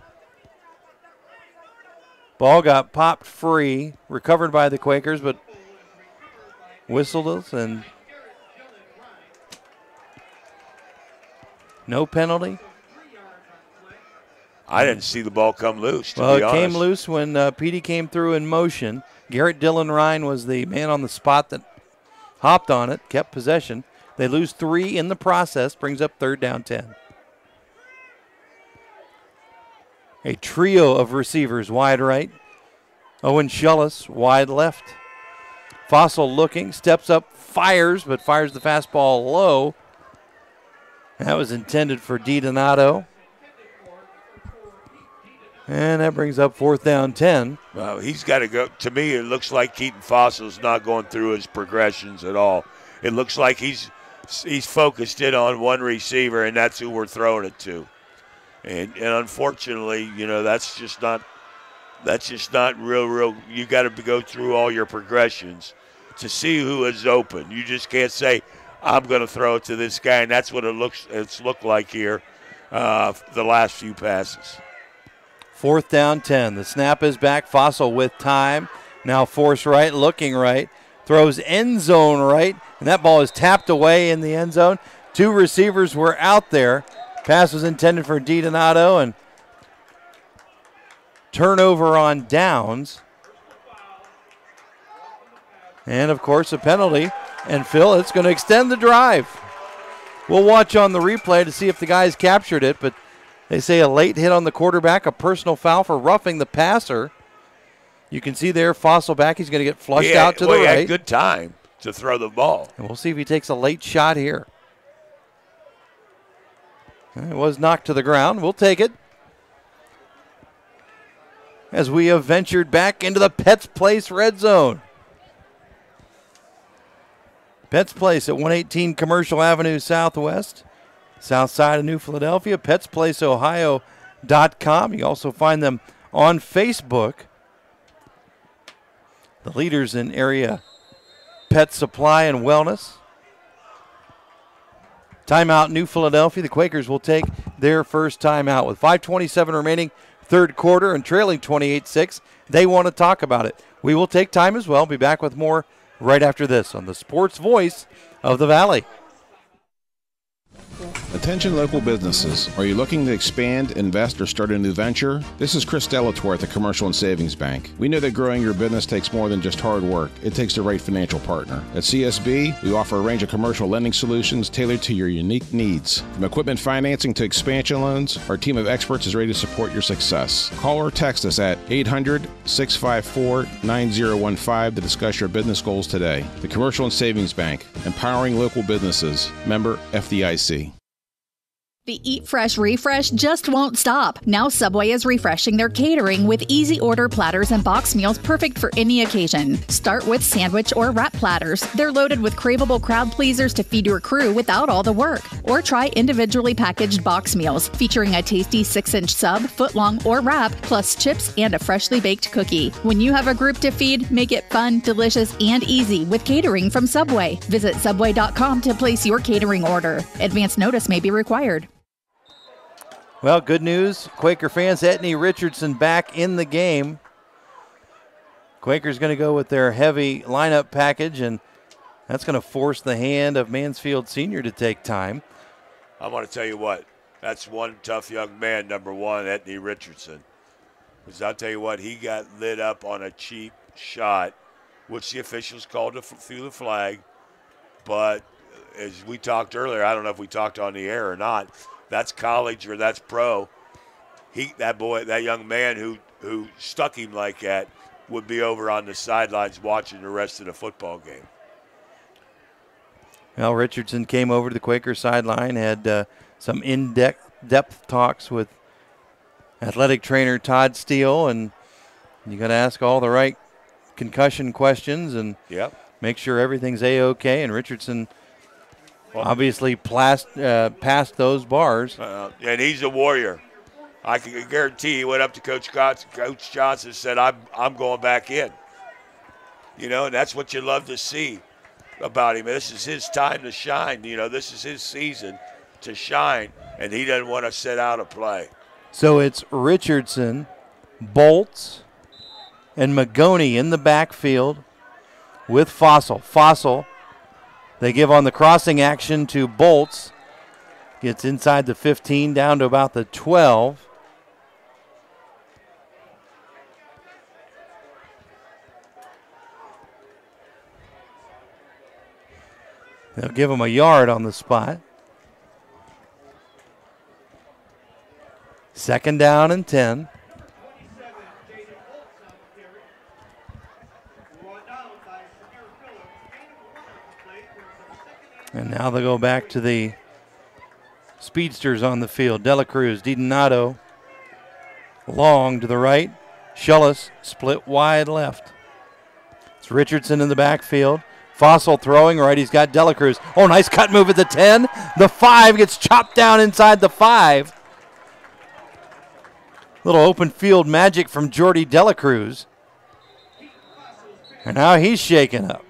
Ball got popped free, recovered by the Quakers, but whistled us and no penalty. I didn't see the ball come loose. well, it honest. came loose when uh, Petey came through in motion. Garrett Dillon Ryan was the man on the spot that hopped on it, kept possession. They lose three in the process, brings up third down 10. A trio of receivers wide right. Owen Schullis wide left. Fossil looking, steps up, fires, but fires the fastball low. That was intended for DiDonato. And that brings up fourth down 10. Well, he's got to go. To me, it looks like Keaton Fossil's not going through his progressions at all. It looks like he's he's focused in on one receiver, and that's who we're throwing it to. And, and unfortunately, you know, that's just not that's just not real. Real. You got to go through all your progressions to see who is open. You just can't say I'm going to throw it to this guy, and that's what it looks it's looked like here uh, the last few passes. Fourth down 10. The snap is back. Fossil with time. Now force right, looking right. Throws end zone right, and that ball is tapped away in the end zone. Two receivers were out there. Pass was intended for DiDonato, and turnover on downs. And of course, a penalty. And Phil, it's going to extend the drive. We'll watch on the replay to see if the guys captured it, but they say a late hit on the quarterback, a personal foul for roughing the passer. You can see there, Fossil back. He's going to get flushed Yeah, out to well, the right. good time to throw the ball. And we'll see if he takes a late shot here. It was knocked to the ground. We'll take it. As we have ventured back into the Pets Place red zone. Pets Place at 118 Commercial Avenue Southwest, south side of New Philadelphia. PetsPlaceOhio.com. You also find them on Facebook. The leaders in area pet supply and wellness. Timeout, New Philadelphia. The Quakers will take their first timeout with 5:27 remaining, third quarter, and trailing 28-6. They want to talk about it. We will take time as well. Be back with more right after this on the Sports Voice of the Valley. Attention local businesses. Are you looking to expand, invest, or start a new venture? This is Chris Delatorre at the Commercial and Savings Bank. We know that growing your business takes more than just hard work. It takes the right financial partner. At CSB, we offer a range of commercial lending solutions tailored to your unique needs. From equipment financing to expansion loans, our team of experts is ready to support your success. Call or text us at 800 654 9015 to discuss your business goals today. The Commercial and Savings Bank, empowering local businesses. Member FDIC. The Eat Fresh refresh just won't stop. Now Subway is refreshing their catering with easy order platters and box meals perfect for any occasion. Start with sandwich or wrap platters. They're loaded with craveable crowd pleasers to feed your crew without all the work. Or try individually packaged box meals featuring a tasty 6-inch sub, footlong, or wrap, plus chips and a freshly baked cookie. When you have a group to feed, make it fun, delicious, and easy with catering from Subway. Visit subway.com to place your catering order. Advance notice may be required. Well, good news. Quaker fans, Etney Richardson back in the game. Quaker's going to go with their heavy lineup package, and that's going to force the hand of Mansfield Sr. to take time. I want to tell you what, that's one tough young man, number one, Etney Richardson. Because I'll tell you what, he got lit up on a cheap shot, which the officials called to f- through the flag. But uh, as we talked earlier, I don't know if we talked on the air or not. That's college or that's pro. He, that boy, that young man who who stuck him like that, would be over on the sidelines watching the rest of the football game. Well, Richardson came over to the Quaker sideline, had uh, some in depth talks with athletic trainer Todd Steele, and you got to ask all the right concussion questions and yep. make sure everything's a okay. And Richardson obviously past, uh, passed those bars. Uh, and he's a warrior. I can guarantee he went up to Coach Johnson. Coach Johnson said, "I'm I'm going back in." You know, and that's what you love to see about him. This is his time to shine. You know, this is his season to shine, and he doesn't want to sit out a play. So it's Richardson, Bolts, and Magoni in the backfield with Fossil. Fossil, they give on the crossing action to Bolts. Gets inside the 15 down to about the 12. They'll give him a yard on the spot. Second down and 10. And now they go back to the speedsters on the field. Dela Cruz, DiDonato, long to the right. Schillis split wide left. It's Richardson in the backfield. Fossil throwing right. He's got Delacruz. Oh, nice cut move at the 10. The 5 gets chopped down inside the 5. Little open field magic from Jordy Delacruz. And now he's shaken up.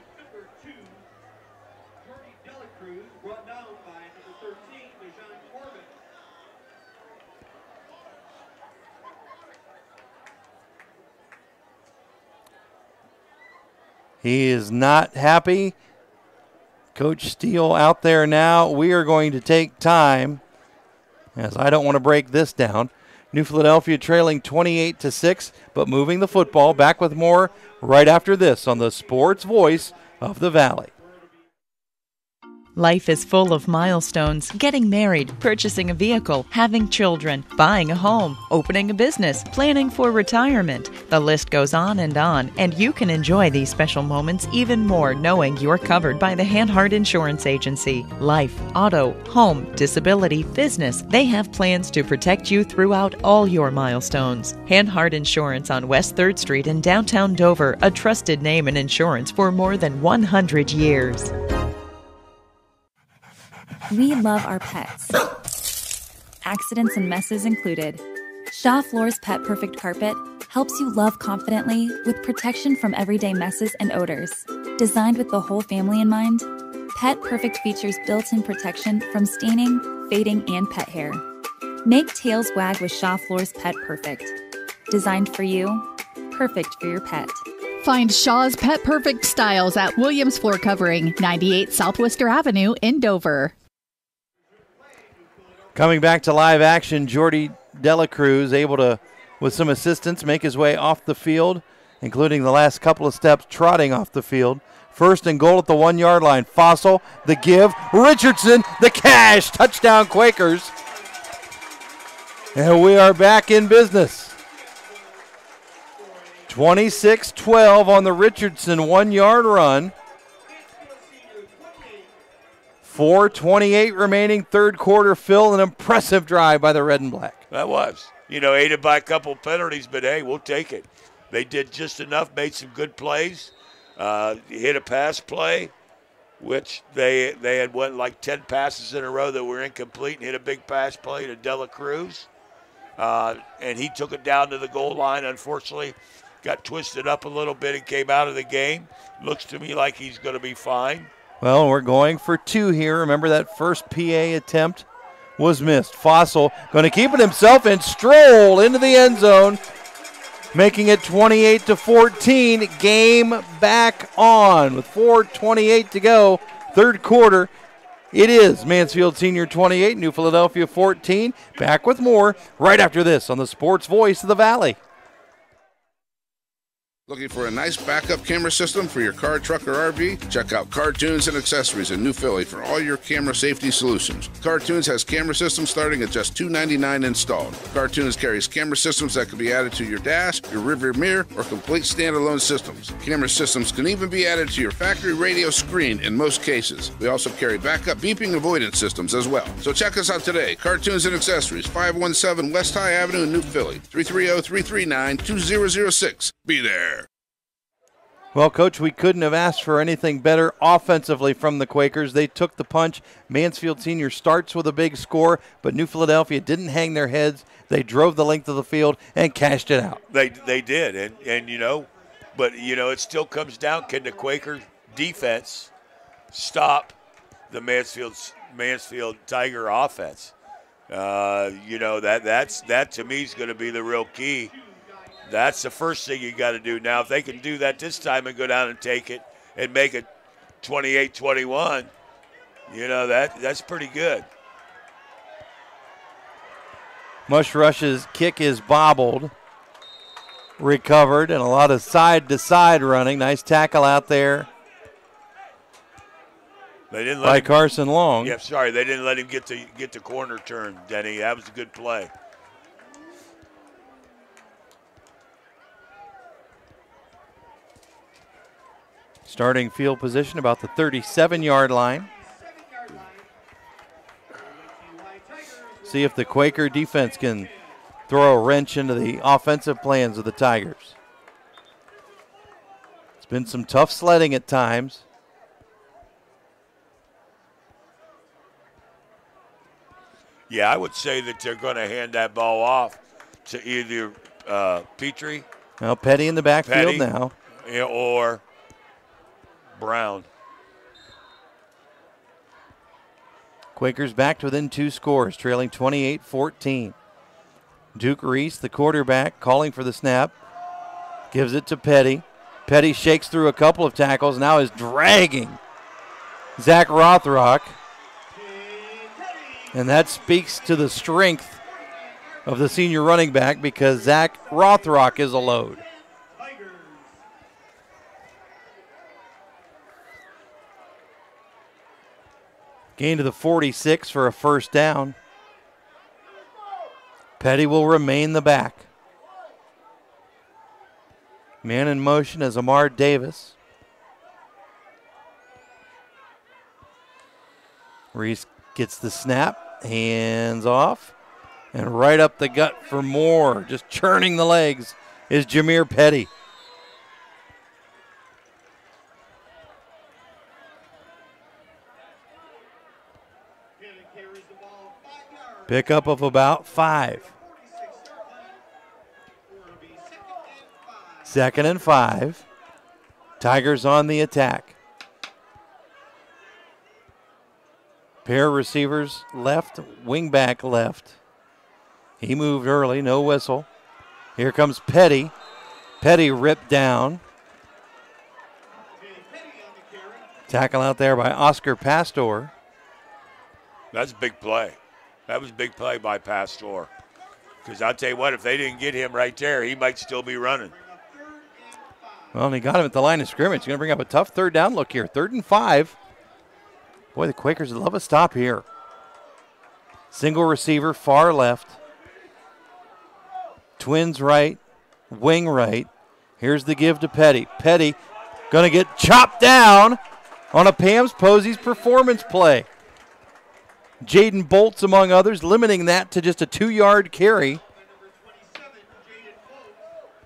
He is not happy. Coach Steele out there now. We are going to take time, as I don't want to break this down. New Philadelphia trailing 28 to 6, but moving the football. Back with more right after this on the Sports Voice of the Valley. Life is full of milestones getting married, purchasing a vehicle, having children, buying a home, opening a business, planning for retirement. The list goes on and on, and you can enjoy these special moments even more knowing you're covered by the Hanhart Insurance Agency. Life, auto, home, disability, business, they have plans to protect you throughout all your milestones. Hanhart Insurance on West 3rd Street in downtown Dover, a trusted name in insurance for more than 100 years. We love our pets. Accidents and messes included. Shaw Floors Pet Perfect Carpet helps you love confidently with protection from everyday messes and odors. Designed with the whole family in mind, Pet Perfect features built in protection from staining, fading, and pet hair. Make tails wag with Shaw Floors Pet Perfect. Designed for you, perfect for your pet. Find Shaw's Pet Perfect styles at Williams Floor Covering, 98 South Wooster Avenue in Dover. Coming back to live action, Jordy Delacruz able to, with some assistance, make his way off the field, including the last couple of steps trotting off the field. First and goal at the one yard line. Fossil, the give. Richardson, the cash. Touchdown, Quakers. And we are back in business. 26 12 on the Richardson one yard run. 428 remaining third quarter Phil an impressive drive by the red and black. That was. You know aided by a couple penalties but hey we'll take it. They did just enough made some good plays uh, hit a pass play which they they had went like 10 passes in a row that were incomplete and hit a big pass play to Dela Cruz. Uh, and he took it down to the goal line unfortunately got twisted up a little bit and came out of the game. Looks to me like he's going to be fine well, we're going for two here. Remember that first PA attempt was missed. Fossil going to keep it himself and stroll into the end zone, making it 28 to 14. Game back on with 4:28 to go, third quarter. It is Mansfield Senior 28, New Philadelphia 14. Back with more right after this on the Sports Voice of the Valley. Looking for a nice backup camera system for your car, truck, or RV? Check out Cartoons and Accessories in New Philly for all your camera safety solutions. Cartoons has camera systems starting at just $2.99 installed. Cartoons carries camera systems that can be added to your dash, your rear mirror, or complete standalone systems. Camera systems can even be added to your factory radio screen in most cases. We also carry backup beeping avoidance systems as well. So check us out today. Cartoons and Accessories, 517 West High Avenue in New Philly, 330 339 2006. Be there. Well, Coach, we couldn't have asked for anything better offensively from the Quakers. They took the punch. Mansfield Senior starts with a big score, but New Philadelphia didn't hang their heads. They drove the length of the field and cashed it out. They they did, and and you know, but you know, it still comes down: can the Quaker defense stop the Mansfield Mansfield Tiger offense? Uh, you know that that's that to me is going to be the real key. That's the first thing you got to do. Now, if they can do that this time and go down and take it and make it 28-21, you know that that's pretty good. Mush Rush's kick is bobbled, recovered, and a lot of side to side running. Nice tackle out there. They didn't by him, Carson Long. Yeah, sorry, they didn't let him get to get the corner turn, Denny. That was a good play. Starting field position about the 37 yard line. See if the Quaker defense can throw a wrench into the offensive plans of the Tigers. It's been some tough sledding at times. Yeah, I would say that they're going to hand that ball off to either uh, Petrie. Well, Petty in the backfield Petty, now. Or Brown. Quakers back to within two scores, trailing 28 14. Duke Reese, the quarterback, calling for the snap, gives it to Petty. Petty shakes through a couple of tackles, now is dragging Zach Rothrock. And that speaks to the strength of the senior running back because Zach Rothrock is a load. Gain to the 46 for a first down. Petty will remain the back. Man in motion is Amar Davis. Reese gets the snap, hands off, and right up the gut for more. Just churning the legs is Jameer Petty. Pickup of about five. Second and five. Tigers on the attack. Pair receivers left, wingback left. He moved early, no whistle. Here comes Petty. Petty ripped down. Tackle out there by Oscar Pastor. That's a big play. That was a big play by Pastor. Because I'll tell you what, if they didn't get him right there, he might still be running. Well, and he got him at the line of scrimmage. He's going to bring up a tough third down look here. Third and five. Boy, the Quakers love a stop here. Single receiver, far left. Twins right, wing right. Here's the give to Petty. Petty going to get chopped down on a Pam's Posies performance play. Jaden Bolts, among others, limiting that to just a two yard carry.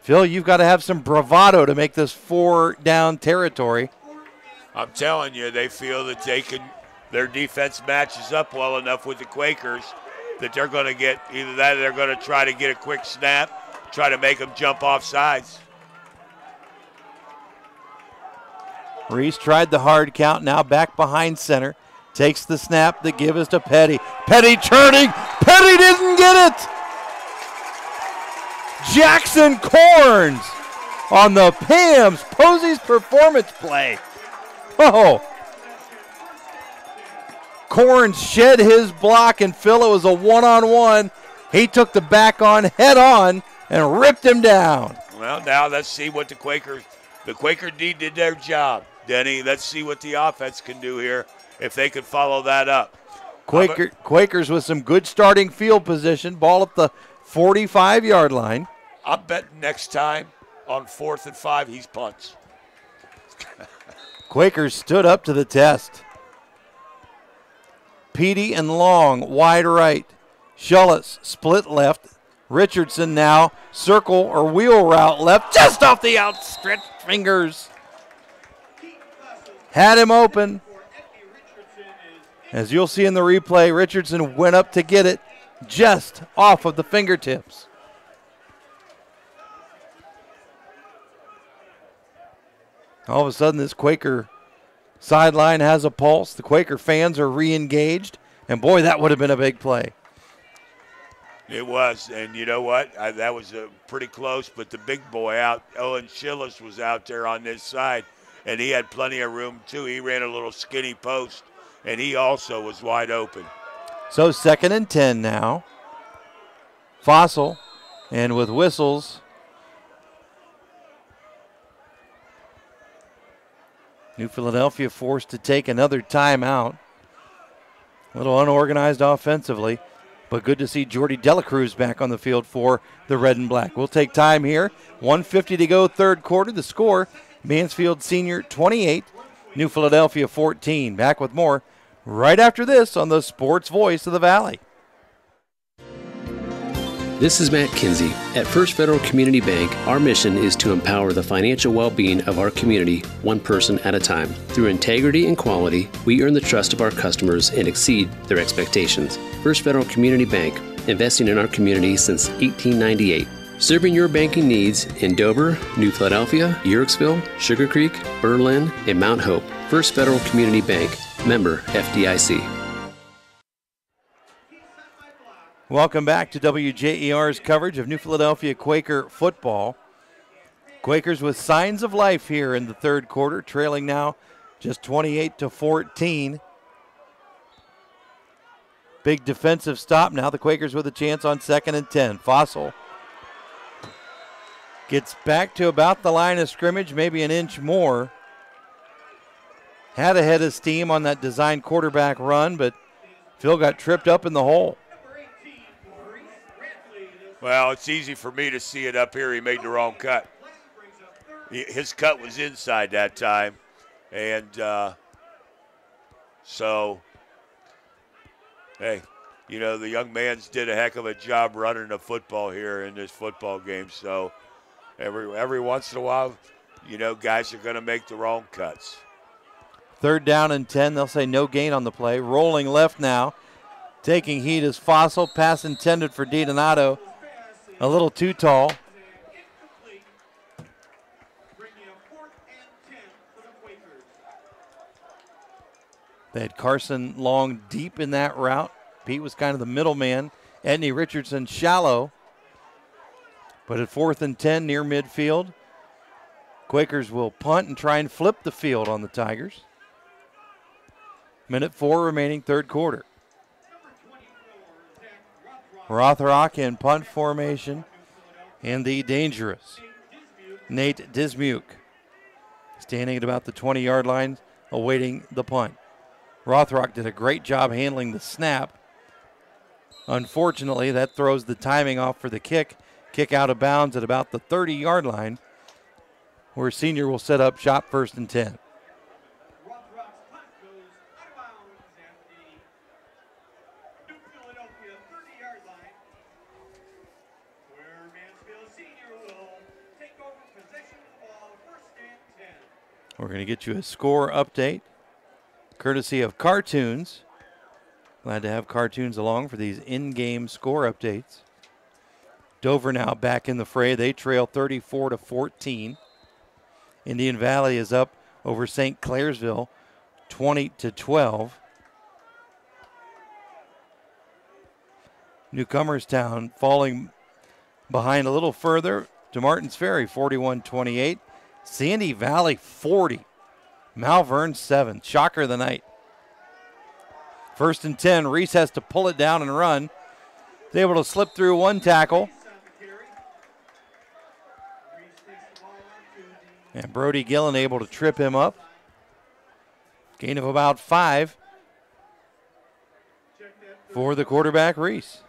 Phil, you've got to have some bravado to make this four down territory. I'm telling you, they feel that they can, their defense matches up well enough with the Quakers that they're going to get either that or they're going to try to get a quick snap, try to make them jump off sides. Reese tried the hard count, now back behind center. Takes the snap, the give is to Petty. Petty turning. Petty didn't get it. Jackson Corns on the Pam's Posies performance play. Oh. Corns shed his block, and Phil, it was a one on one. He took the back on head on and ripped him down. Well, now let's see what the Quakers, the Quaker D did their job. Denny, let's see what the offense can do here if they could follow that up. Quaker, Quakers with some good starting field position. Ball at the 45 yard line. I bet next time on fourth and five, he's punts. Quakers stood up to the test. Petey and Long wide right. Schillis split left. Richardson now circle or wheel route left, just off the outstretched fingers. Had him open. As you'll see in the replay, Richardson went up to get it just off of the fingertips. All of a sudden, this Quaker sideline has a pulse. The Quaker fans are re engaged. And boy, that would have been a big play. It was, and you know what? I, that was a pretty close. But the big boy out, Owen Schillis, was out there on this side, and he had plenty of room too. He ran a little skinny post, and he also was wide open. So second and ten now. Fossil, and with whistles, New Philadelphia forced to take another timeout. A little unorganized offensively, but good to see Jordy Delacruz back on the field for the red and black. We'll take time here. 150 to go, third quarter. The score Mansfield Senior 28, New Philadelphia 14. Back with more right after this on the Sports Voice of the Valley. This is Matt Kinsey. At First Federal Community Bank, our mission is to empower the financial well being of our community, one person at a time. Through integrity and quality, we earn the trust of our customers and exceed their expectations. First Federal Community Bank, investing in our community since 1898. Serving your banking needs in Dover, New Philadelphia, Yorkville, Sugar Creek, Berlin, and Mount Hope. First Federal Community Bank, member FDIC. Welcome back to WJER's coverage of New Philadelphia Quaker football. Quakers with signs of life here in the third quarter, trailing now just 28 to 14. Big defensive stop now. The Quakers with a chance on second and 10. Fossil gets back to about the line of scrimmage, maybe an inch more. Had a head of steam on that design quarterback run, but Phil got tripped up in the hole. Well, it's easy for me to see it up here. He made the wrong cut. His cut was inside that time. And uh, so, hey, you know, the young man's did a heck of a job running the football here in this football game. So every, every once in a while, you know, guys are going to make the wrong cuts. Third down and 10. They'll say no gain on the play. Rolling left now. Taking heat is Fossil. Pass intended for DiDonato a little too tall. They had Carson Long deep in that route. Pete was kind of the middleman. Etney Richardson shallow. But at fourth and 10 near midfield, Quakers will punt and try and flip the field on the Tigers. Minute four remaining, third quarter. Rothrock in punt formation. And the dangerous Nate Dismuke standing at about the 20 yard line awaiting the punt. Rothrock did a great job handling the snap. Unfortunately, that throws the timing off for the kick. Kick out of bounds at about the 30 yard line, where senior will set up shop first and 10. We're going to get you a score update courtesy of Cartoons. Glad to have Cartoons along for these in game score updates. Dover now back in the fray. They trail 34 to 14. Indian Valley is up over St. Clairsville 20 to 12. Newcomerstown falling behind a little further to Martins Ferry 41 28. Sandy Valley 40. Malvern 7. Shocker of the night. First and 10. Reese has to pull it down and run. He's able to slip through one tackle. And Brody Gillen able to trip him up. Gain of about five for the quarterback, Reese.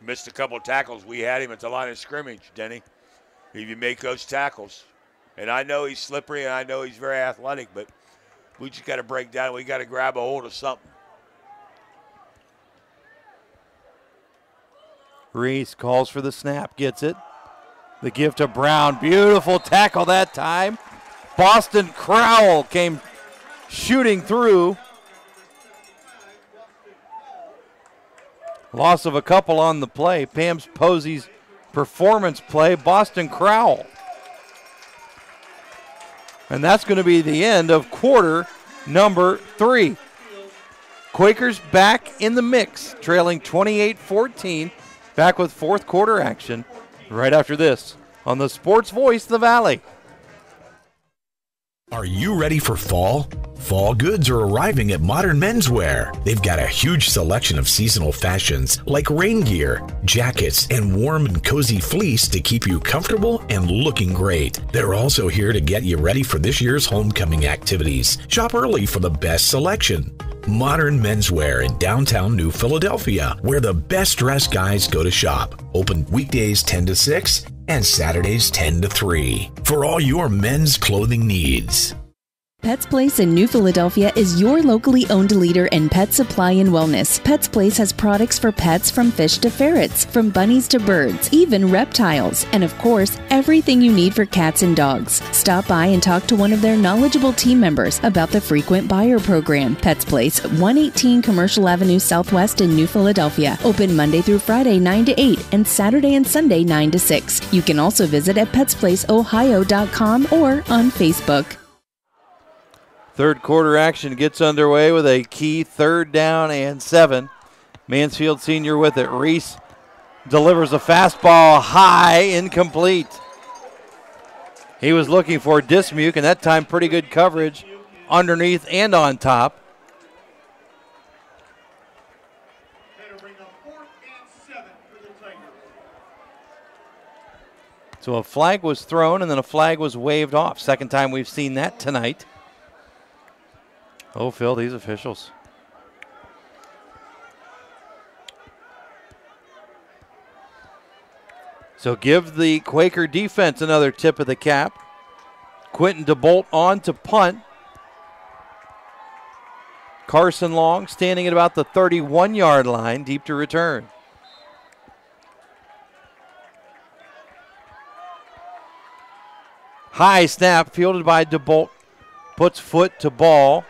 Missed a couple tackles. We had him at the line of scrimmage, Denny. If you make those tackles, and I know he's slippery and I know he's very athletic, but we just got to break down. We got to grab a hold of something. Reese calls for the snap, gets it. The gift to Brown. Beautiful tackle that time. Boston Crowell came shooting through. Loss of a couple on the play. Pam's Posies performance play. Boston Crowell. And that's going to be the end of quarter number three. Quakers back in the mix, trailing 28 14. Back with fourth quarter action right after this on the Sports Voice, the Valley. Are you ready for fall? Fall goods are arriving at Modern Menswear. They've got a huge selection of seasonal fashions like rain gear, jackets, and warm and cozy fleece to keep you comfortable and looking great. They're also here to get you ready for this year's homecoming activities. Shop early for the best selection. Modern Menswear in downtown New Philadelphia, where the best dressed guys go to shop. Open weekdays 10 to 6 and Saturdays 10 to 3 for all your men's clothing needs. Pets Place in New Philadelphia is your locally owned leader in pet supply and wellness. Pets Place has products for pets from fish to ferrets, from bunnies to birds, even reptiles, and of course, everything you need for cats and dogs. Stop by and talk to one of their knowledgeable team members about the frequent buyer program. Pets Place, 118 Commercial Avenue Southwest in New Philadelphia. Open Monday through Friday 9 to 8 and Saturday and Sunday 9 to 6. You can also visit at petsplaceohio.com or on Facebook. Third quarter action gets underway with a key third down and seven. Mansfield Senior with it. Reese delivers a fastball high, incomplete. He was looking for Dismuke, and that time pretty good coverage underneath and on top. So a flag was thrown and then a flag was waved off. Second time we've seen that tonight. Oh, Phil, these officials. So give the Quaker defense another tip of the cap. Quentin DeBolt on to punt. Carson Long standing at about the 31 yard line, deep to return. High snap fielded by DeBolt. Puts foot to ball.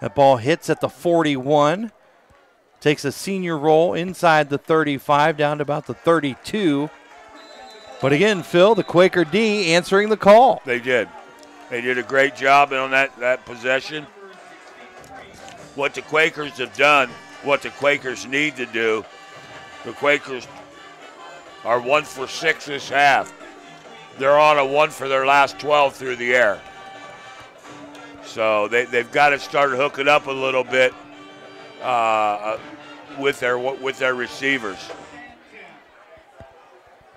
That ball hits at the 41. Takes a senior roll inside the 35 down to about the 32. But again, Phil, the Quaker D answering the call. They did. They did a great job on that, that possession. What the Quakers have done, what the Quakers need to do, the Quakers are one for six this half. They're on a one for their last 12 through the air. So they, they've got to start hooking up a little bit uh, with their with their receivers.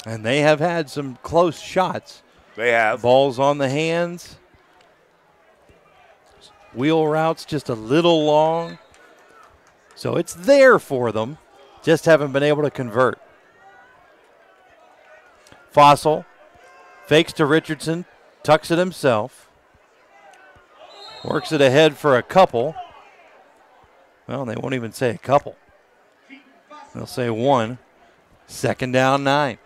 And they have had some close shots. They have. Balls on the hands. Wheel routes just a little long. So it's there for them. Just haven't been able to convert. Fossil fakes to Richardson, tucks it himself. Works it ahead for a couple. Well, they won't even say a couple. They'll say one. Second down, nine.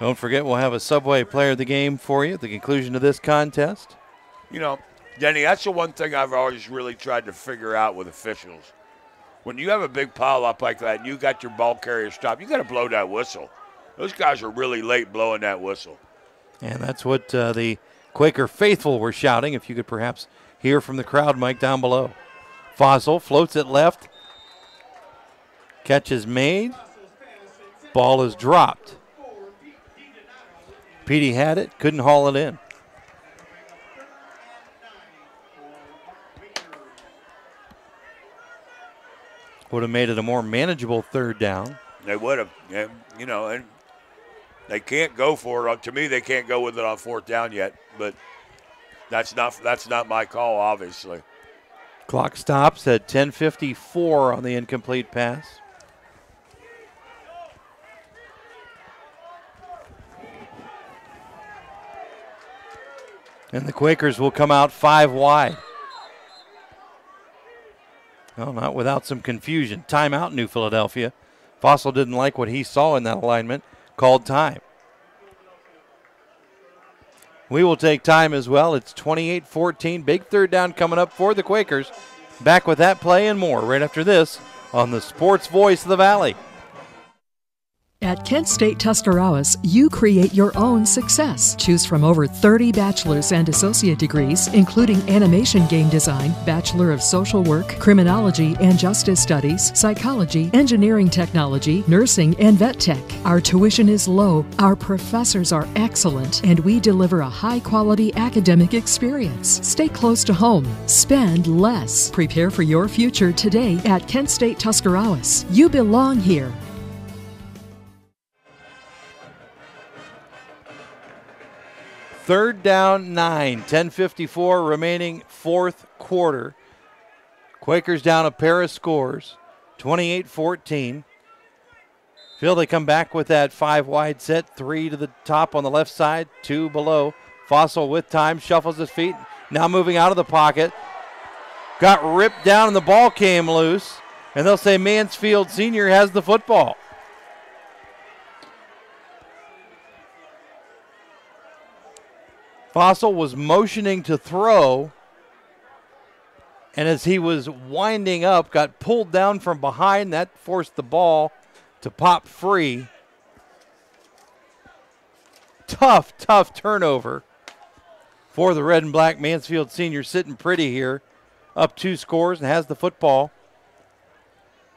Don't forget, we'll have a Subway Player of the Game for you at the conclusion of this contest. You know, Denny, that's the one thing I've always really tried to figure out with officials. When you have a big pile up like that and you got your ball carrier stopped, you got to blow that whistle. Those guys are really late blowing that whistle. And that's what uh, the Quaker faithful were shouting. If you could perhaps hear from the crowd, Mike, down below. Fossil floats it left. Catch is made. Ball is dropped. Petey had it, couldn't haul it in. Would have made it a more manageable third down. They would have. Yeah, you know, and they can't go for it. Uh, to me, they can't go with it on fourth down yet. But that's not that's not my call, obviously. Clock stops at 10:54 on the incomplete pass. And the Quakers will come out five wide. Well, not without some confusion. Timeout, New Philadelphia. Fossil didn't like what he saw in that alignment, called time. We will take time as well. It's 28 14. Big third down coming up for the Quakers. Back with that play and more right after this on the Sports Voice of the Valley. At Kent State Tuscarawas, you create your own success. Choose from over 30 bachelor's and associate degrees, including animation game design, Bachelor of Social Work, Criminology and Justice Studies, Psychology, Engineering Technology, Nursing, and Vet Tech. Our tuition is low, our professors are excellent, and we deliver a high quality academic experience. Stay close to home. Spend less. Prepare for your future today at Kent State Tuscarawas. You belong here. Third down, nine. 10.54 remaining fourth quarter. Quakers down a pair of scores, 28 14. Feel they come back with that five wide set, three to the top on the left side, two below. Fossil with time, shuffles his feet, now moving out of the pocket. Got ripped down and the ball came loose. And they'll say Mansfield Sr. has the football. Fossil was motioning to throw, and as he was winding up, got pulled down from behind. That forced the ball to pop free. Tough, tough turnover for the red and black Mansfield senior sitting pretty here, up two scores and has the football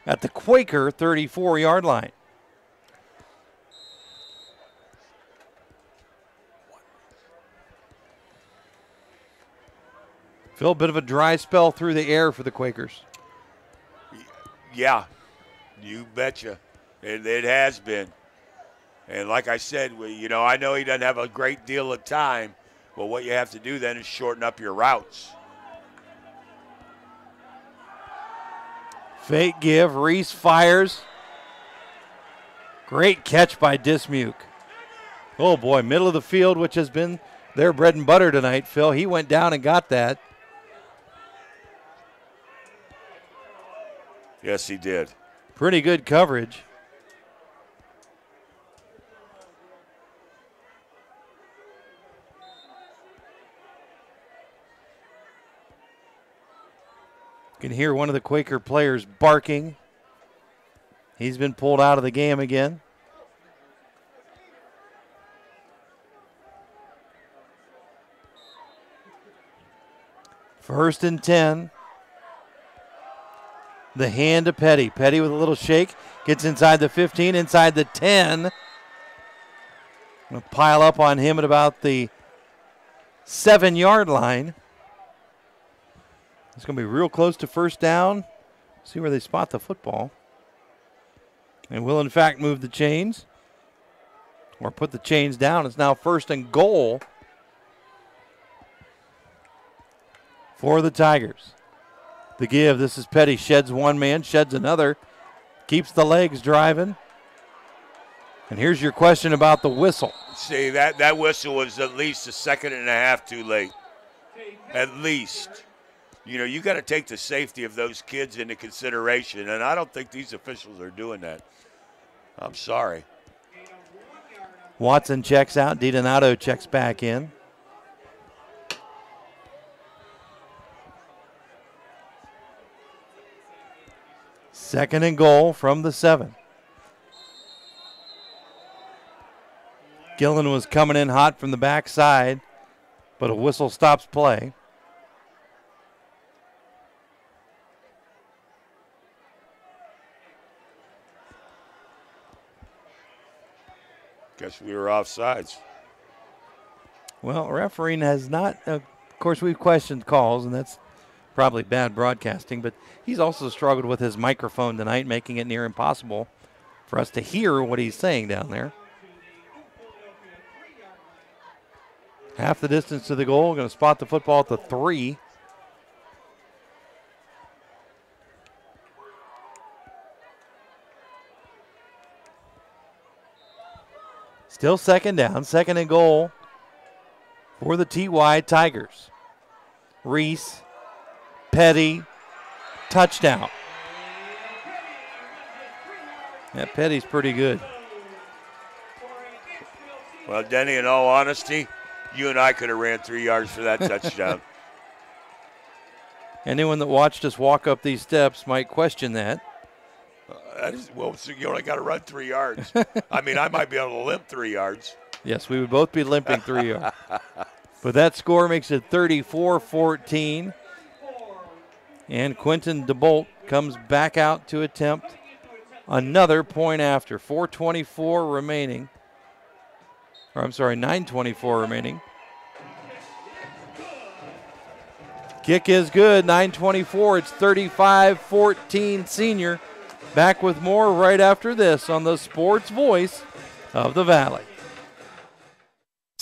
at the Quaker 34 yard line. Phil, a bit of a dry spell through the air for the Quakers. Yeah, you betcha. It, it has been. And like I said, we, you know, I know he doesn't have a great deal of time, but what you have to do then is shorten up your routes. Fake give. Reese fires. Great catch by Dismuke. Oh boy, middle of the field, which has been their bread and butter tonight, Phil. He went down and got that. Yes, he did. Pretty good coverage. You can hear one of the Quaker players barking. He's been pulled out of the game again. First and 10. The hand to Petty. Petty with a little shake. Gets inside the 15, inside the 10. Gonna pile up on him at about the seven yard line. It's going to be real close to first down. See where they spot the football. And will, in fact, move the chains or put the chains down. It's now first and goal for the Tigers. The give. This is Petty. Sheds one man, sheds another, keeps the legs driving. And here's your question about the whistle. See, that, that whistle was at least a second and a half too late. At least. You know, you got to take the safety of those kids into consideration, and I don't think these officials are doing that. I'm sorry. Watson checks out. DiDonato checks back in. Second and goal from the seven. Gillen was coming in hot from the backside, but a whistle stops play. Guess we were offsides. Well, refereeing has not. Of course, we've questioned calls, and that's Probably bad broadcasting, but he's also struggled with his microphone tonight, making it near impossible for us to hear what he's saying down there. Half the distance to the goal. Going to spot the football at the three. Still second down, second and goal for the TY Tigers. Reese, Petty, touchdown. That Petty's pretty good. Well, Denny, in all honesty, you and I could have ran three yards for that touchdown. Anyone that watched us walk up these steps might question that. Uh, that is, well, so you only got to run three yards. I mean, I might be able to limp three yards. Yes, we would both be limping three yards. But that score makes it 34 14. And Quentin DeBolt comes back out to attempt another point after. 424 remaining. Or I'm sorry, 924 remaining. Kick is good, 924. It's 35 14 senior. Back with more right after this on the Sports Voice of the Valley.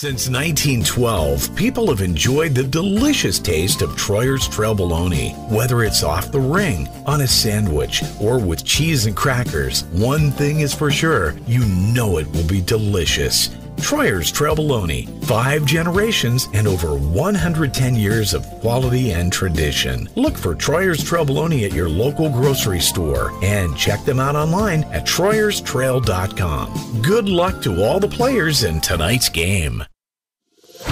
Since 1912, people have enjoyed the delicious taste of Troyer's Trail Bologna. Whether it's off the ring, on a sandwich, or with cheese and crackers, one thing is for sure you know it will be delicious. Troyer's Trail Bologna, five generations and over 110 years of quality and tradition. Look for Troyer's Trail Bologna at your local grocery store and check them out online at troyerstrail.com. Good luck to all the players in tonight's game.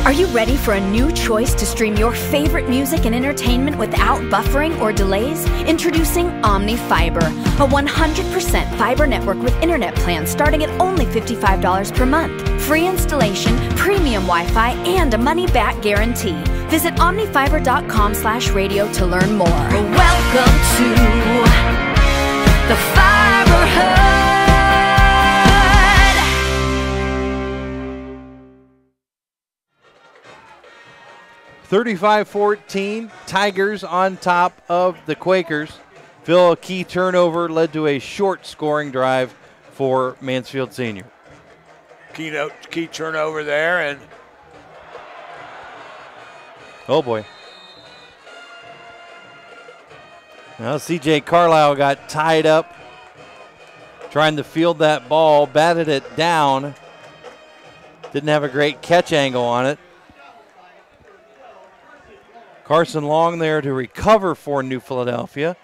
Are you ready for a new choice to stream your favorite music and entertainment without buffering or delays? Introducing Omni Fiber, a 100% fiber network with internet plans starting at only $55 per month. Free installation, premium Wi-Fi, and a money-back guarantee. Visit omnifiber.com slash radio to learn more. Welcome to the Fiber Hub. 35 14, Tigers on top of the Quakers. Phil, a key turnover led to a short scoring drive for Mansfield Senior. Key, note, key turnover there, and Oh boy. Now CJ Carlisle got tied up trying to field that ball, batted it down. Didn't have a great catch angle on it. Carson Long there to recover for New Philadelphia.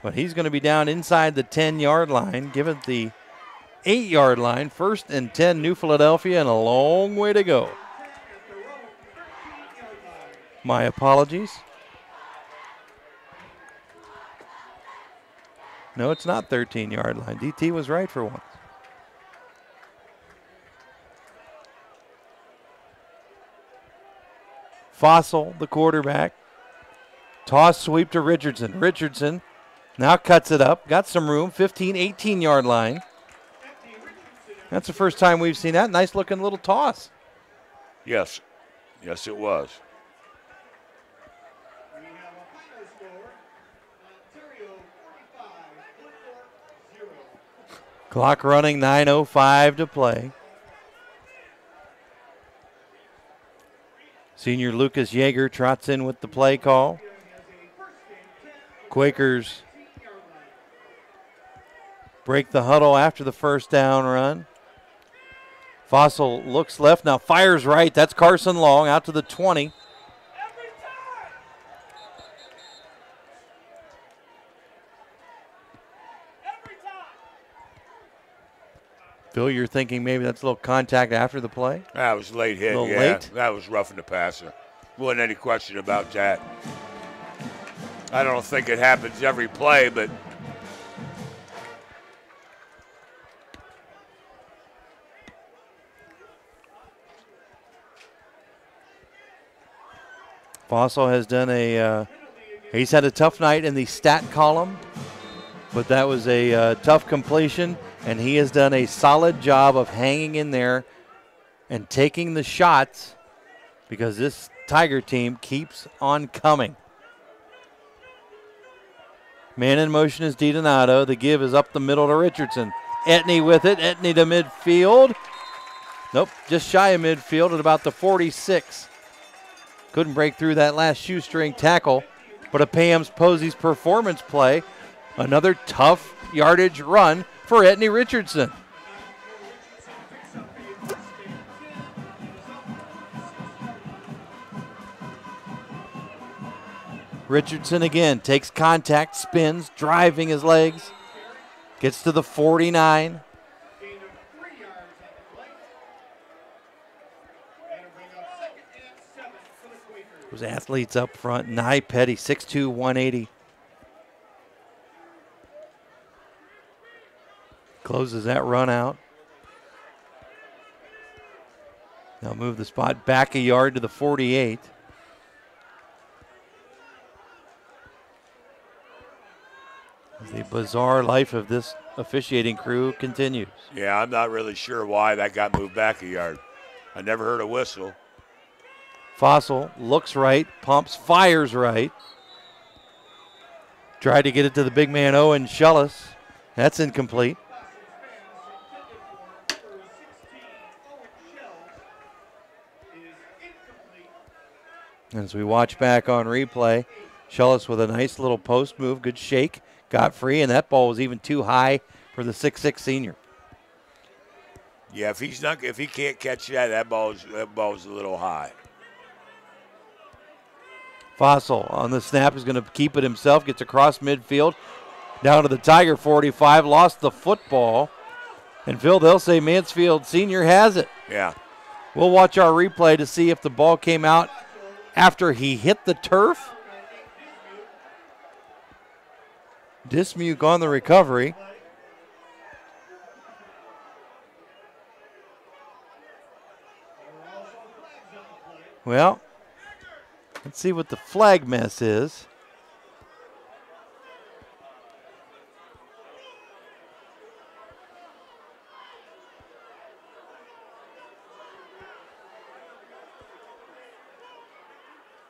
But he's going to be down inside the 10 yard line, give it the 8 yard line. First and 10, New Philadelphia, and a long way to go. My apologies. No, it's not 13 yard line. DT was right for once. Fossil, the quarterback. Toss sweep to Richardson. Richardson now cuts it up. Got some room. 15, 18 yard line. That's the first time we've seen that. Nice looking little toss. yes, yes, it was. Clock running, 9.05 to play. Senior Lucas Yeager trots in with the play call. Quakers break the huddle after the first down run. Fossil looks left, now fires right. That's Carson Long out to the 20. Phil, you're thinking maybe that's a little contact after the play? That was late hit. A little yeah, late? that was roughing the passer. Wasn't any question about that. I don't think it happens every play, but Fossil has done a. Uh, he's had a tough night in the stat column, but that was a uh, tough completion, and he has done a solid job of hanging in there and taking the shots because this Tiger team keeps on coming. Man in motion is DiDonato. The give is up the middle to Richardson. Etney with it. Etney to midfield. Nope, just shy of midfield at about the 46. Couldn't break through that last shoestring tackle, but a Pam's Posies performance play. Another tough yardage run for Etney Richardson. Richardson again takes contact, spins, driving his legs, gets to the 49. Those athletes up front. Nye Petty, 6'2, 180. Closes that run out. Now move the spot back a yard to the 48. The bizarre life of this officiating crew continues. Yeah, I'm not really sure why that got moved back a yard. I never heard a whistle. Fossil looks right, pumps, fires right. Tried to get it to the big man Owen Schillis. That's incomplete. As we watch back on replay, Schillis with a nice little post move, good shake, got free, and that ball was even too high for the six-six senior. Yeah, if he's not, if he can't catch that, that ball's that ball's a little high. Fossil on the snap is going to keep it himself, gets across midfield, down to the Tiger 45, lost the football. And Phil, they'll say Mansfield Senior has it. Yeah. We'll watch our replay to see if the ball came out after he hit the turf. Dismuke on the recovery. Well, let's see what the flag mess is.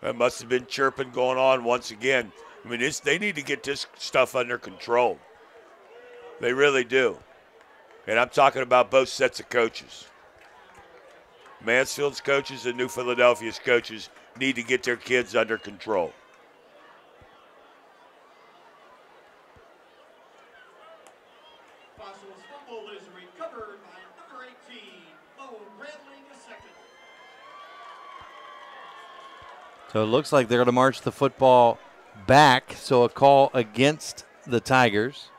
That must have been chirping going on once again. I mean, they need to get this stuff under control. They really do. And I'm talking about both sets of coaches. Mansfield's coaches and New Philadelphia's coaches need to get their kids under control. So it looks like they're going to march the football back. So a call against the Tigers.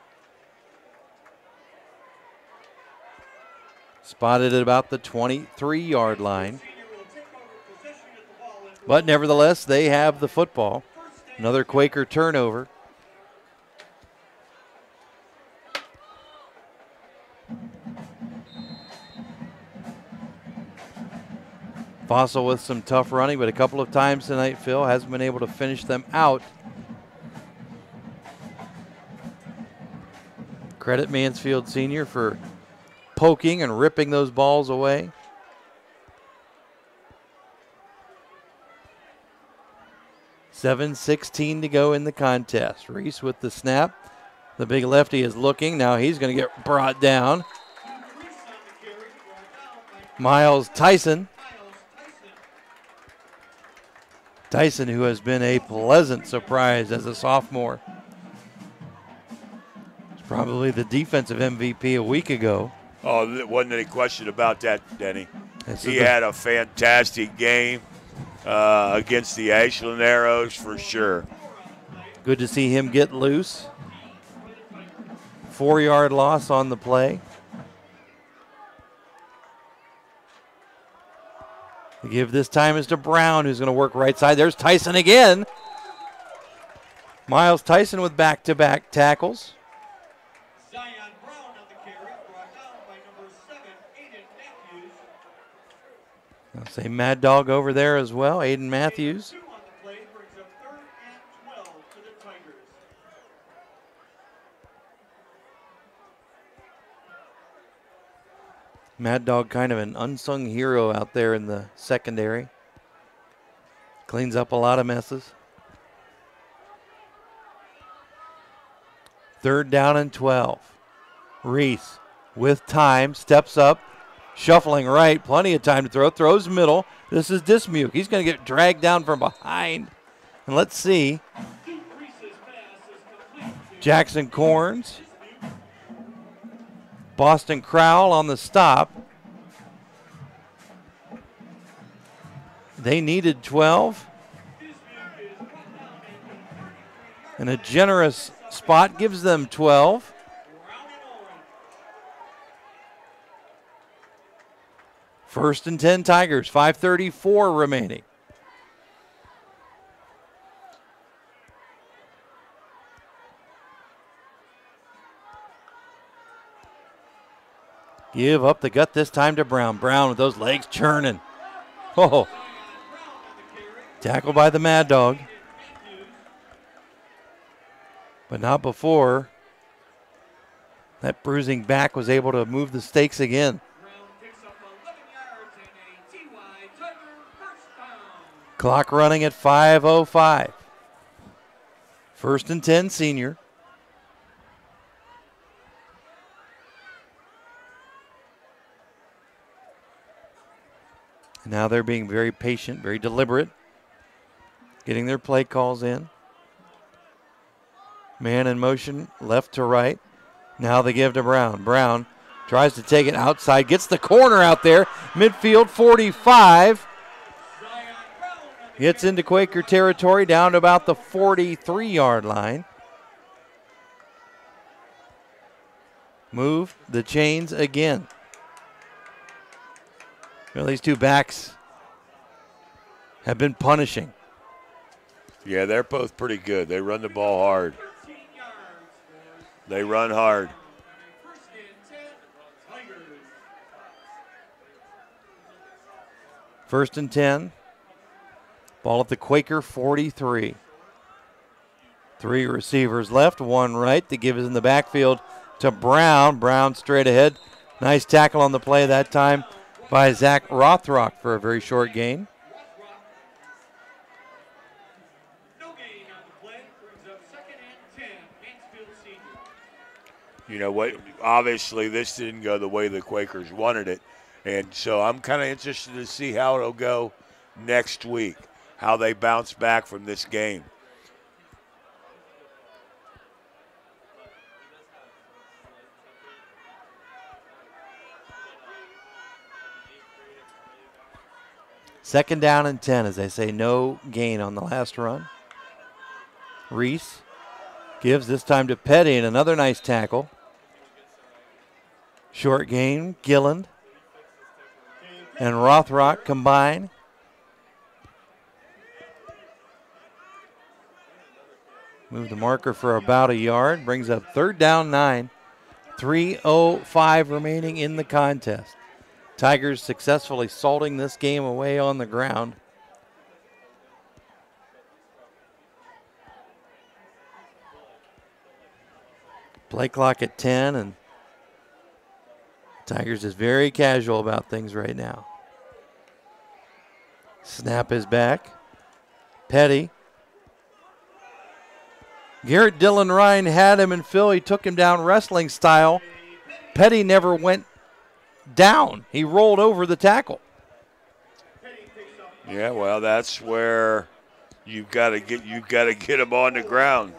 Spotted at about the 23 yard line. But nevertheless, they have the football. Another Quaker turnover. Fossil with some tough running, but a couple of times tonight, Phil hasn't been able to finish them out. Credit Mansfield Senior for poking and ripping those balls away. Seven sixteen to go in the contest. Reese with the snap. The big lefty is looking. Now he's going to get brought down. Miles Tyson. Tyson, who has been a pleasant surprise as a sophomore. It's probably the defensive MVP a week ago. Oh, there wasn't any question about that, Denny. He had a fantastic game uh, against the Ashland Arrows for sure. Good to see him get loose. Four yard loss on the play. The give this time is to Brown, who's going to work right side. There's Tyson again. Miles Tyson with back to back tackles. I'll say Mad Dog over there as well, Aiden Matthews. Mad Dog, kind of an unsung hero out there in the secondary. Cleans up a lot of messes. Third down and 12. Reese with time steps up, shuffling right, plenty of time to throw, throws middle. This is Dismuke. He's going to get dragged down from behind. And let's see. Jackson Corns. Boston Crowell on the stop. They needed 12. And a generous spot gives them 12. First and 10 Tigers, 534 remaining. Give up the gut this time to Brown. Brown with those legs churning. Oh. Tackled by the Mad Dog. But not before that bruising back was able to move the stakes again. Clock running at 5.05. First and 10, senior. Now they're being very patient, very deliberate, getting their play calls in. Man in motion, left to right. Now they give to Brown. Brown tries to take it outside, gets the corner out there. Midfield 45. Gets into Quaker territory down to about the 43 yard line. Move the chains again. Well, these two backs have been punishing. Yeah, they're both pretty good. They run the ball hard. They run hard. First and 10. Ball at the Quaker 43. Three receivers left, one right. The give is in the backfield to Brown. Brown straight ahead. Nice tackle on the play that time by Zach Rothrock for a very short gain. You know what? Obviously, this didn't go the way the Quakers wanted it, and so I'm kind of interested to see how it'll go next week, how they bounce back from this game. Second down and 10 as they say no gain on the last run. Reese gives this time to Petty and another nice tackle. Short gain, Gilland and Rothrock combine. Move the marker for about a yard. Brings up third down nine. 3.05 remaining in the contest. Tigers successfully salting this game away on the ground. Play clock at 10, and Tigers is very casual about things right now. Snap is back. Petty. Garrett Dillon Ryan had him and Philly, took him down wrestling style. Petty never went down. He rolled over the tackle. Yeah, well, that's where you've got to get you got to get him on the ground.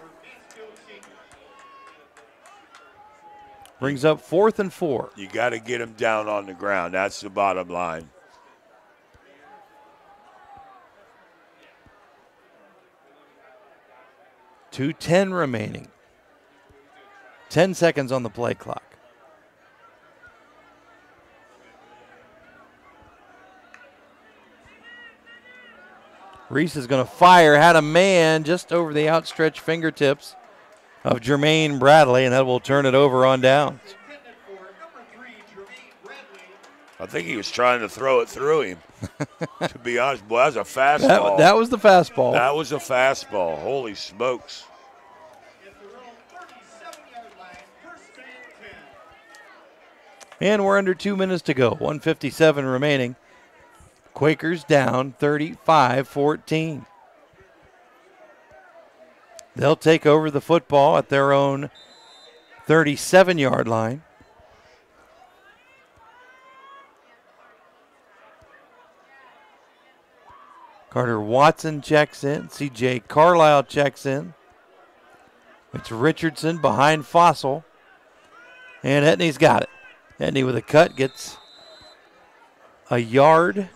Brings up fourth and four. You got to get him down on the ground. That's the bottom line. Two ten remaining. Ten seconds on the play clock. Reese is going to fire. Had a man just over the outstretched fingertips of Jermaine Bradley, and that will turn it over on downs. I think he was trying to throw it through him. to be honest, boy, that was a fastball. That, that was the fastball. That was a fastball. Holy smokes. And we're under two minutes to go. 157 remaining. Quakers down 35 14. They'll take over the football at their own 37 yard line. Carter Watson checks in. CJ Carlisle checks in. It's Richardson behind Fossil. And Etney's got it. Etney with a cut gets a yard,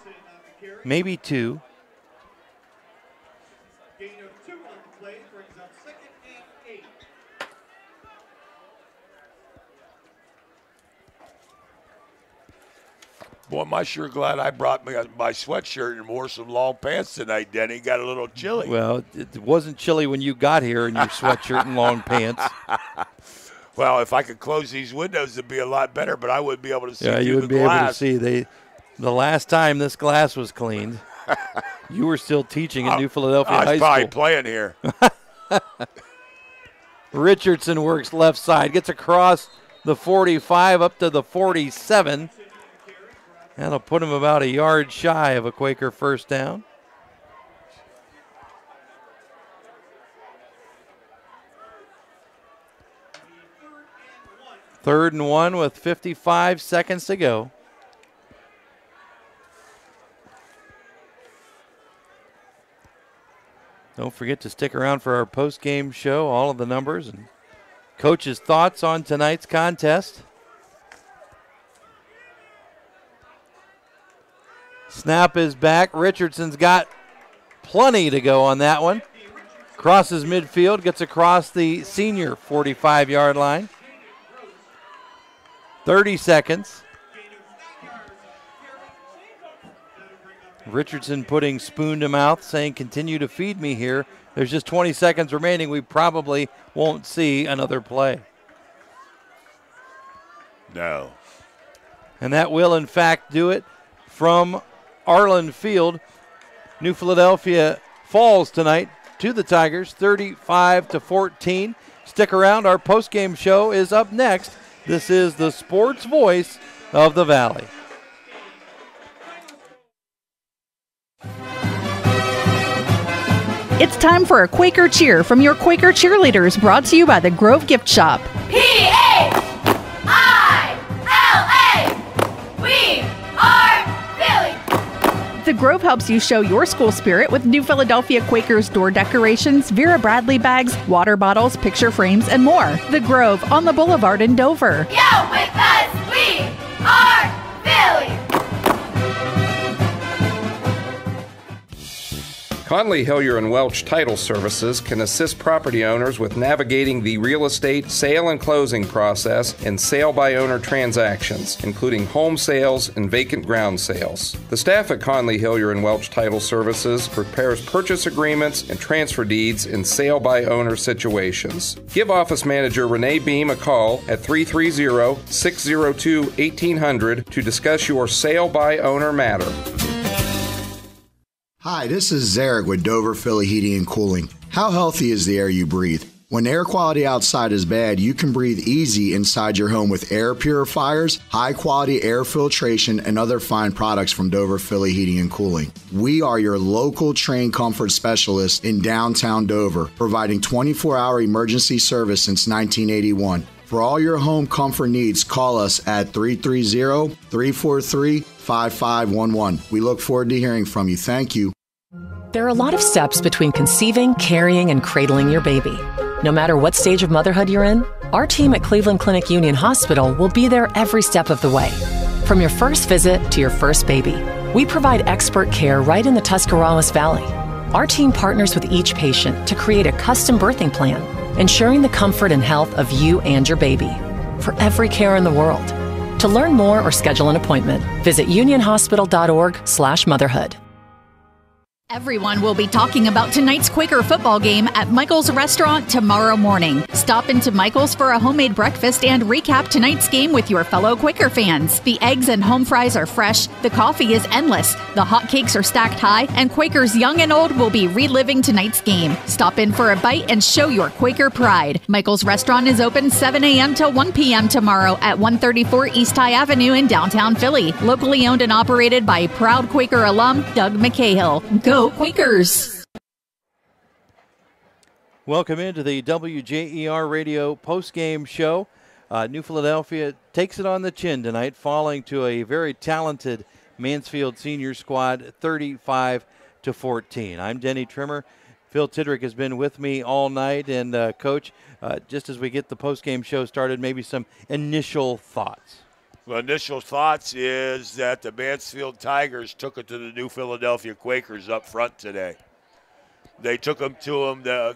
maybe two. Boy, am I sure glad I brought my, my sweatshirt and wore some long pants tonight, Denny. Got a little chilly. Well, it wasn't chilly when you got here in your sweatshirt and long pants. Well, if I could close these windows, it'd be a lot better, but I wouldn't be able to see yeah, you the would be glass. able to see. They, the last time this glass was cleaned, you were still teaching at uh, New Philadelphia I was probably playing here. Richardson works left side, gets across the 45 up to the 47. That'll put him about a yard shy of a Quaker first down. Third and one with 55 seconds to go. Don't forget to stick around for our post game show, all of the numbers and coach's thoughts on tonight's contest. Snap is back. Richardson's got plenty to go on that one. Crosses midfield, gets across the senior 45 yard line. 30 seconds. Richardson putting spoon to mouth, saying, Continue to feed me here. There's just 20 seconds remaining. We probably won't see another play. No. And that will, in fact, do it from Arlin Field. New Philadelphia falls tonight to the Tigers 35 to 14. Stick around. Our post-game show is up next. This is the sports voice of the Valley. It's time for a Quaker cheer from your Quaker cheerleaders, brought to you by the Grove Gift Shop. P A I L A. We are Philly. The Grove helps you show your school spirit with New Philadelphia Quakers door decorations, Vera Bradley bags, water bottles, picture frames, and more. The Grove on the Boulevard in Dover. Yo, with us, we are Philly. Conley, Hillier, and Welch Title Services can assist property owners with navigating the real estate sale and closing process and sale by owner transactions, including home sales and vacant ground sales. The staff at Conley, Hillier, and Welch Title Services prepares purchase agreements and transfer deeds in sale by owner situations. Give Office Manager Renee Beam a call at 330 602 1800 to discuss your sale by owner matter. Hi, this is Zarek with Dover Philly Heating and Cooling. How healthy is the air you breathe? When air quality outside is bad, you can breathe easy inside your home with air purifiers, high quality air filtration, and other fine products from Dover Philly Heating and Cooling. We are your local trained comfort specialist in downtown Dover, providing 24 hour emergency service since 1981. For all your home comfort needs, call us at 330 343 5511. We look forward to hearing from you. Thank you. There are a lot of steps between conceiving, carrying, and cradling your baby. No matter what stage of motherhood you're in, our team at Cleveland Clinic Union Hospital will be there every step of the way. From your first visit to your first baby, we provide expert care right in the Tuscarawas Valley. Our team partners with each patient to create a custom birthing plan, ensuring the comfort and health of you and your baby. For every care in the world. To learn more or schedule an appointment, visit unionhospital.org/motherhood. Everyone will be talking about tonight's Quaker football game at Michael's Restaurant tomorrow morning. Stop into Michael's for a homemade breakfast and recap tonight's game with your fellow Quaker fans. The eggs and home fries are fresh, the coffee is endless, the hot cakes are stacked high, and Quakers young and old will be reliving tonight's game. Stop in for a bite and show your Quaker pride. Michael's Restaurant is open 7 a.m. till 1 p.m. tomorrow at 134 East High Avenue in downtown Philly. Locally owned and operated by proud Quaker alum Doug McCahill. Go Quakers! Welcome into the WJER Radio post-game show. Uh, New Philadelphia takes it on the chin tonight, falling to a very talented Mansfield senior squad, 35 to 14. I'm Denny Trimmer. Phil Tidrick has been with me all night, and uh, Coach, uh, just as we get the post-game show started, maybe some initial thoughts. Well, initial thoughts is that the Mansfield Tigers took it to the New Philadelphia Quakers up front today. They took them to them, the,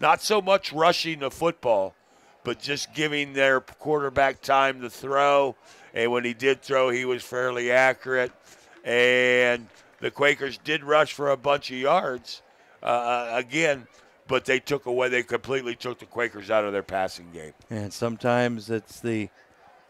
not so much rushing the football, but just giving their quarterback time to throw. And when he did throw, he was fairly accurate. And the Quakers did rush for a bunch of yards uh, uh, again, but they took away, they completely took the Quakers out of their passing game. And sometimes it's the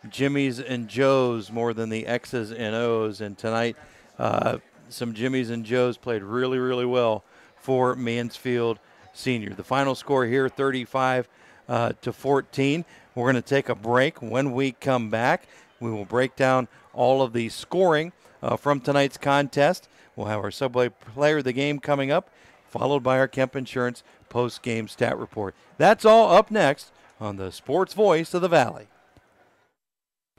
Jimmys and Joes more than the X's and O's. And tonight, uh, some Jimmys and Joes played really, really well for Mansfield Senior. The final score here 35 uh, to 14. We're going to take a break. When we come back, we will break down all of the scoring uh, from tonight's contest. We'll have our Subway Player of the Game coming up, followed by our Kemp Insurance post game stat report. That's all up next on the Sports Voice of the Valley.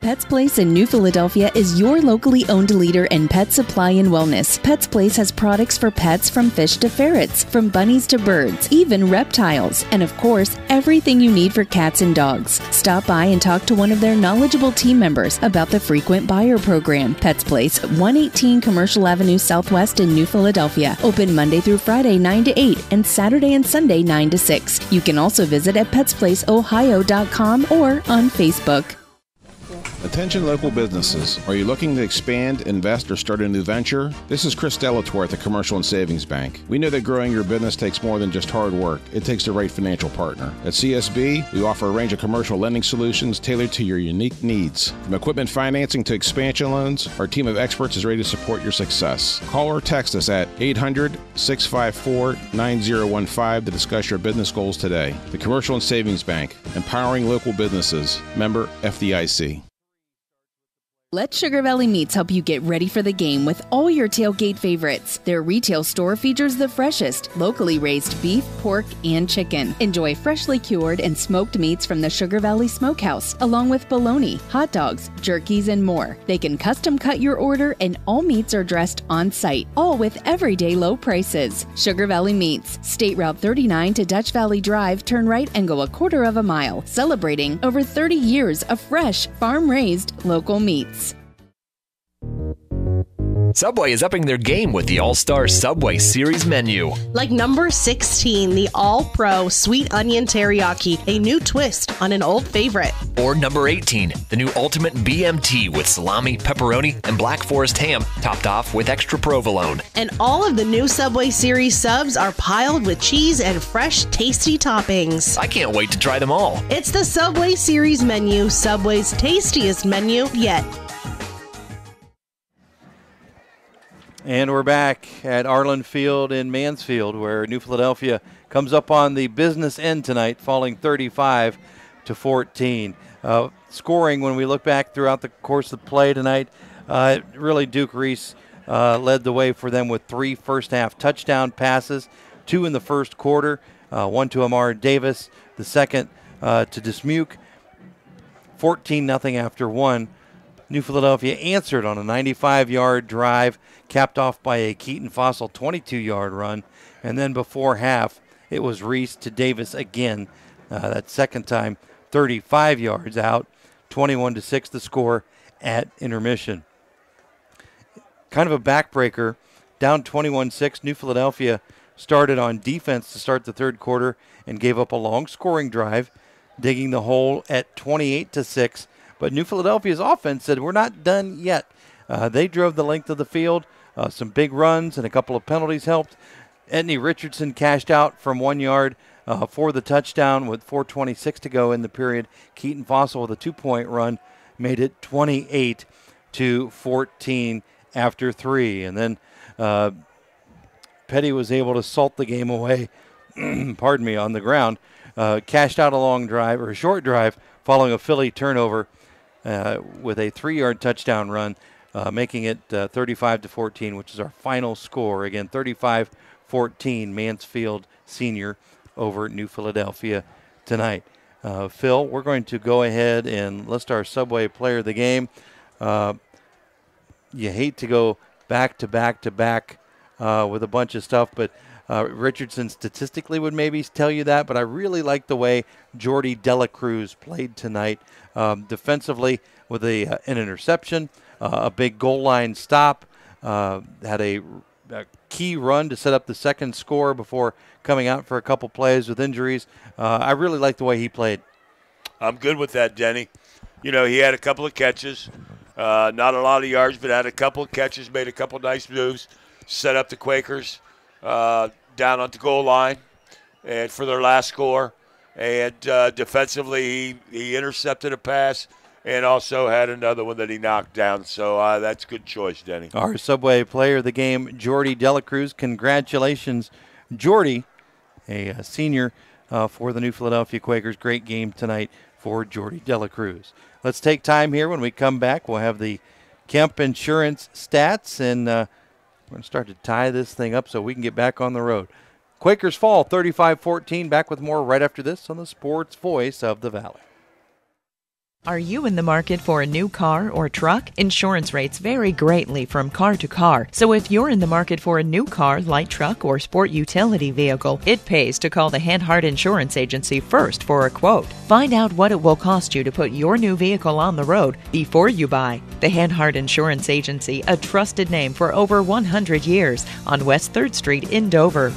Pets Place in New Philadelphia is your locally owned leader in pet supply and wellness. Pets Place has products for pets from fish to ferrets, from bunnies to birds, even reptiles, and of course, everything you need for cats and dogs. Stop by and talk to one of their knowledgeable team members about the frequent buyer program. Pets Place, 118 Commercial Avenue Southwest in New Philadelphia. Open Monday through Friday 9 to 8 and Saturday and Sunday 9 to 6. You can also visit at petsplaceohio.com or on Facebook. Attention local businesses. Are you looking to expand, invest, or start a new venture? This is Chris Delatorre at the Commercial and Savings Bank. We know that growing your business takes more than just hard work. It takes the right financial partner. At CSB, we offer a range of commercial lending solutions tailored to your unique needs. From equipment financing to expansion loans, our team of experts is ready to support your success. Call or text us at 800 654 9015 to discuss your business goals today. The Commercial and Savings Bank, empowering local businesses. Member FDIC. Let Sugar Valley Meats help you get ready for the game with all your tailgate favorites. Their retail store features the freshest, locally raised beef, pork, and chicken. Enjoy freshly cured and smoked meats from the Sugar Valley Smokehouse, along with bologna, hot dogs, jerkies, and more. They can custom cut your order, and all meats are dressed on site, all with everyday low prices. Sugar Valley Meats, State Route 39 to Dutch Valley Drive, turn right and go a quarter of a mile, celebrating over 30 years of fresh, farm raised local meats. Subway is upping their game with the All Star Subway Series menu. Like number 16, the All Pro Sweet Onion Teriyaki, a new twist on an old favorite. Or number 18, the new Ultimate BMT with salami, pepperoni, and Black Forest ham, topped off with extra provolone. And all of the new Subway Series subs are piled with cheese and fresh, tasty toppings. I can't wait to try them all. It's the Subway Series menu, Subway's tastiest menu yet. And we're back at Arlin Field in Mansfield, where New Philadelphia comes up on the business end tonight, falling 35 to 14. Uh, scoring, when we look back throughout the course of the play tonight, uh, really Duke Reese uh, led the way for them with three first half touchdown passes, two in the first quarter, uh, one to Amar Davis, the second uh, to Dismuke. 14 0 after one. New Philadelphia answered on a 95 yard drive, capped off by a Keaton Fossil 22 yard run. And then before half, it was Reese to Davis again. Uh, that second time, 35 yards out, 21 to 6 the score at intermission. Kind of a backbreaker, down 21 6. New Philadelphia started on defense to start the third quarter and gave up a long scoring drive, digging the hole at 28 to 6 but New Philadelphia's offense said, We're not done yet. Uh, they drove the length of the field. Uh, some big runs and a couple of penalties helped. Etney Richardson cashed out from one yard uh, for the touchdown with 4.26 to go in the period. Keaton Fossil with a two point run made it 28 to 14 after three. And then uh, Petty was able to salt the game away, pardon me, on the ground. Uh, cashed out a long drive or a short drive following a Philly turnover uh, with a three-yard touchdown run, uh, making it uh, 35 to 14, which is our final score. Again, 35-14, Mansfield Senior over New Philadelphia tonight. Uh, Phil, we're going to go ahead and list our Subway player of the game. You hate to go back to back to back with a bunch of stuff, but uh, Richardson statistically would maybe tell you that. But I really like the way Jordy Delacruz played tonight um, defensively with a, uh, an interception, uh, a big goal line stop, uh, had a, a, key run to set up the second score before coming out for a couple plays with injuries. Uh, I really like the way he played. I'm good with that, Denny. You know, he had a couple of catches, uh, not a lot of yards, but had a couple of catches, made a couple nice moves, set up the Quakers uh, down on the goal line, and for their last score. And uh, defensively, he, he intercepted a pass and also had another one that he knocked down. So uh, that's good choice, Denny. Our Subway player of the game, Jordy Delacruz. Congratulations, Jordy, a, a senior uh, for the New Philadelphia Quakers. Great game tonight for Jordy Delacruz. Let's take time here. When we come back, we'll have the Kemp Insurance stats, and uh, we're going to start to tie this thing up so we can get back on the road. Quakers fall 35 14. Back with more right after this on the Sports Voice of the Valley. Are you in the market for a new car or truck? Insurance rates vary greatly from car to car. So if you're in the market for a new car, light truck, or sport utility vehicle, it pays to call the Hanhart Insurance Agency first for a quote. Find out what it will cost you to put your new vehicle on the road before you buy. The Hanhart Insurance Agency, a trusted name for over 100 years on West 3rd Street in Dover.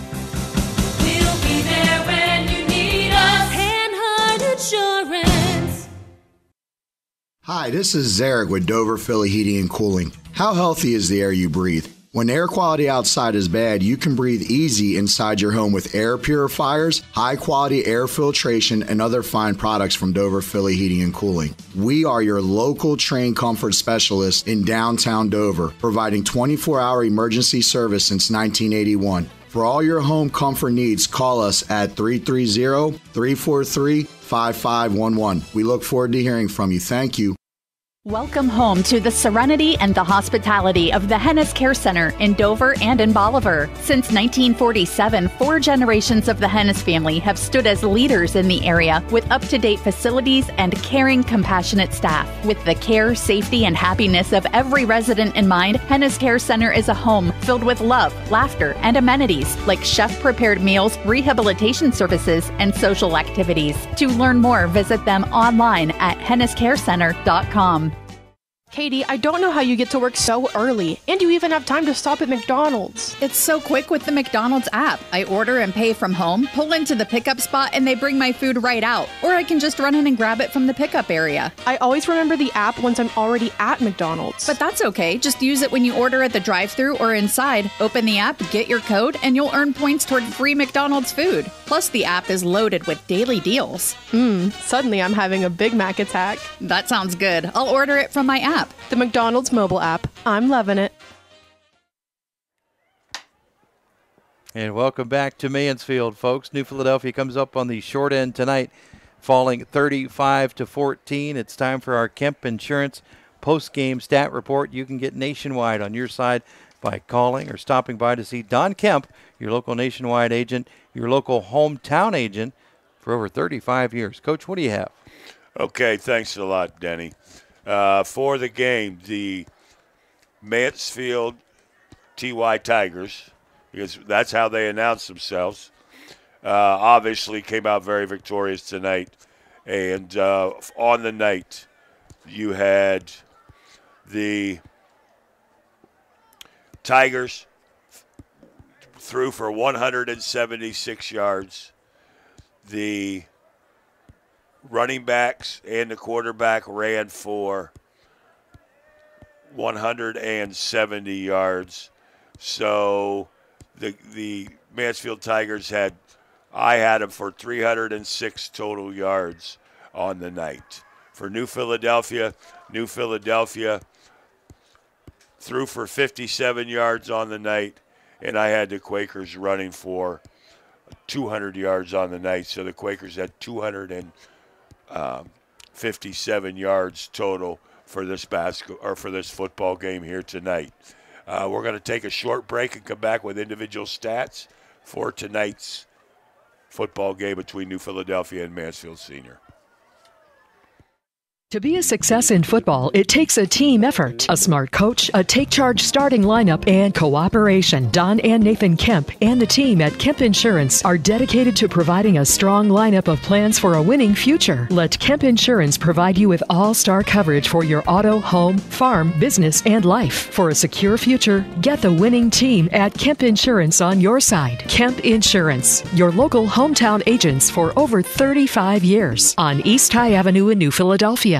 Hi, this is Zarek with Dover Philly Heating and Cooling. How healthy is the air you breathe? When air quality outside is bad, you can breathe easy inside your home with air purifiers, high quality air filtration, and other fine products from Dover Philly Heating and Cooling. We are your local trained comfort specialist in downtown Dover, providing 24 hour emergency service since 1981. For all your home comfort needs, call us at 330 343 5511. We look forward to hearing from you. Thank you. Welcome home to the serenity and the hospitality of the Hennis Care Center in Dover and in Bolivar. Since 1947, four generations of the Hennis family have stood as leaders in the area with up to date facilities and caring, compassionate staff. With the care, safety, and happiness of every resident in mind, Hennis Care Center is a home filled with love, laughter, and amenities like chef prepared meals, rehabilitation services, and social activities. To learn more, visit them online at henniscarecenter.com. Katie, I don't know how you get to work so early, and you even have time to stop at McDonald's. It's so quick with the McDonald's app. I order and pay from home, pull into the pickup spot, and they bring my food right out. Or I can just run in and grab it from the pickup area. I always remember the app once I'm already at McDonald's. But that's okay. Just use it when you order at the drive thru or inside. Open the app, get your code, and you'll earn points toward free McDonald's food. Plus, the app is loaded with daily deals. Mmm, suddenly I'm having a Big Mac attack. That sounds good. I'll order it from my app. The McDonald's mobile app. I'm loving it. And welcome back to Mansfield, folks. New Philadelphia comes up on the short end tonight, falling 35 to 14. It's time for our Kemp Insurance post-game stat report. You can get nationwide on your side by calling or stopping by to see Don Kemp, your local nationwide agent, your local hometown agent for over 35 years. Coach, what do you have? Okay, thanks a lot, Denny. Uh, for the game, the Mansfield TY Tigers, because that's how they announced themselves, uh, obviously came out very victorious tonight. And uh, on the night, you had the Tigers threw for 176 yards. The running backs and the quarterback ran for 170 yards. So the the Mansfield Tigers had I had them for 306 total yards on the night. For New Philadelphia, New Philadelphia threw for 57 yards on the night, and I had the Quakers running for 200 yards on the night. So the Quakers had 257 um, yards total for this basketball or for this football game here tonight. Uh, we're going to take a short break and come back with individual stats for tonight's football game between New Philadelphia and Mansfield Senior. To be a success in football, it takes a team effort, a smart coach, a take charge starting lineup, and cooperation. Don and Nathan Kemp and the team at Kemp Insurance are dedicated to providing a strong lineup of plans for a winning future. Let Kemp Insurance provide you with all star coverage for your auto, home, farm, business, and life. For a secure future, get the winning team at Kemp Insurance on your side. Kemp Insurance, your local hometown agents for over 35 years on East High Avenue in New Philadelphia.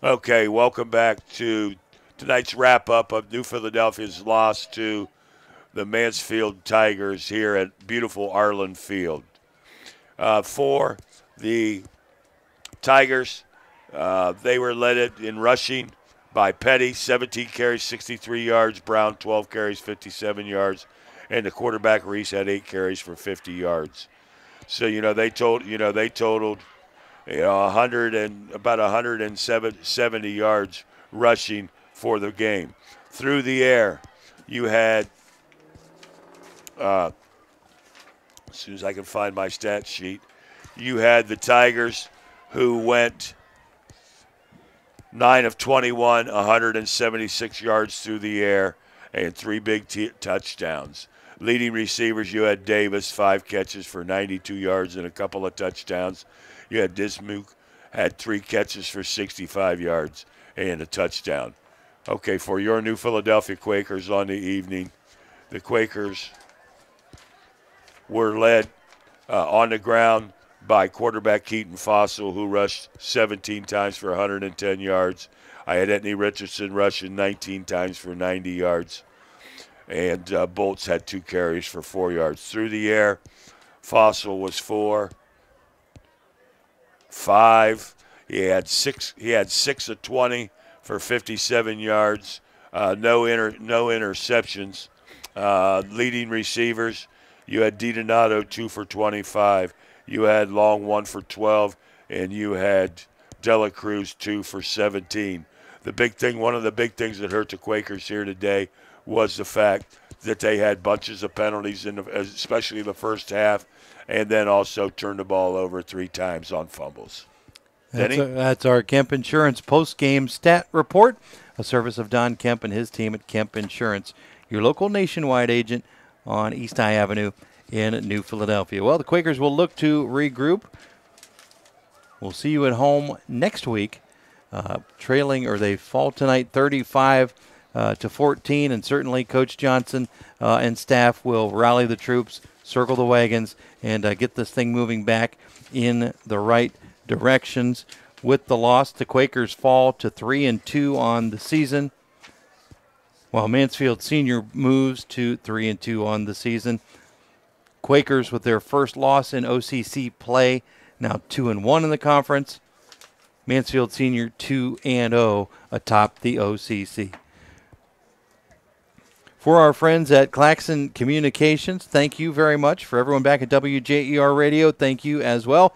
Okay, welcome back to tonight's wrap up of New Philadelphia's loss to the Mansfield Tigers here at beautiful Arlin Field. Uh, for the Tigers, uh, they were led in rushing by Petty, 17 carries, 63 yards. Brown, 12 carries, 57 yards. And the quarterback Reese had eight carries for 50 yards. So you know they told you know they totaled you know, 100 and about 170 yards rushing for the game. Through the air, you had, uh, as soon as I can find my stat sheet, you had the Tigers who went 9 of 21, 176 yards through the air, and three big t- touchdowns. Leading receivers, you had Davis, five catches for 92 yards and a couple of touchdowns. You had Dismuke had three catches for 65 yards and a touchdown. Okay, for your new Philadelphia Quakers on the evening, the Quakers were led uh, on the ground by quarterback Keaton Fossil, who rushed 17 times for 110 yards. I had Etney Richardson rushing 19 times for 90 yards. And uh, Bolts had two carries for four yards. Through the air, Fossil was four five. He had six. He had six of twenty for 57 yards. Uh, no inter, no interceptions. Uh, leading receivers, you had DiDonato two for 25. You had Long one for 12, and you had Dela Cruz two for 17. The big thing, one of the big things that hurt the Quakers here today, was the fact that they had bunches of penalties in, the, especially the first half, and then also turned the ball over three times on fumbles. That's, our, that's our Kemp Insurance post-game stat report, a service of Don Kemp and his team at Kemp Insurance, your local nationwide agent on East High Avenue in New Philadelphia. Well, the Quakers will look to regroup. We'll see you at home next week, uh, trailing or they fall tonight, 35 uh, to 14, and certainly Coach Johnson uh, and staff will rally the troops, circle the wagons, and uh, get this thing moving back in the right directions. With the loss, the Quakers fall to three and two on the season, while Mansfield Senior moves to three and two on the season. Quakers with their first loss in OCC play, now two and one in the conference. Mansfield Senior two and zero oh atop the OCC. For our friends at Claxon Communications, thank you very much. For everyone back at WJER Radio, thank you as well.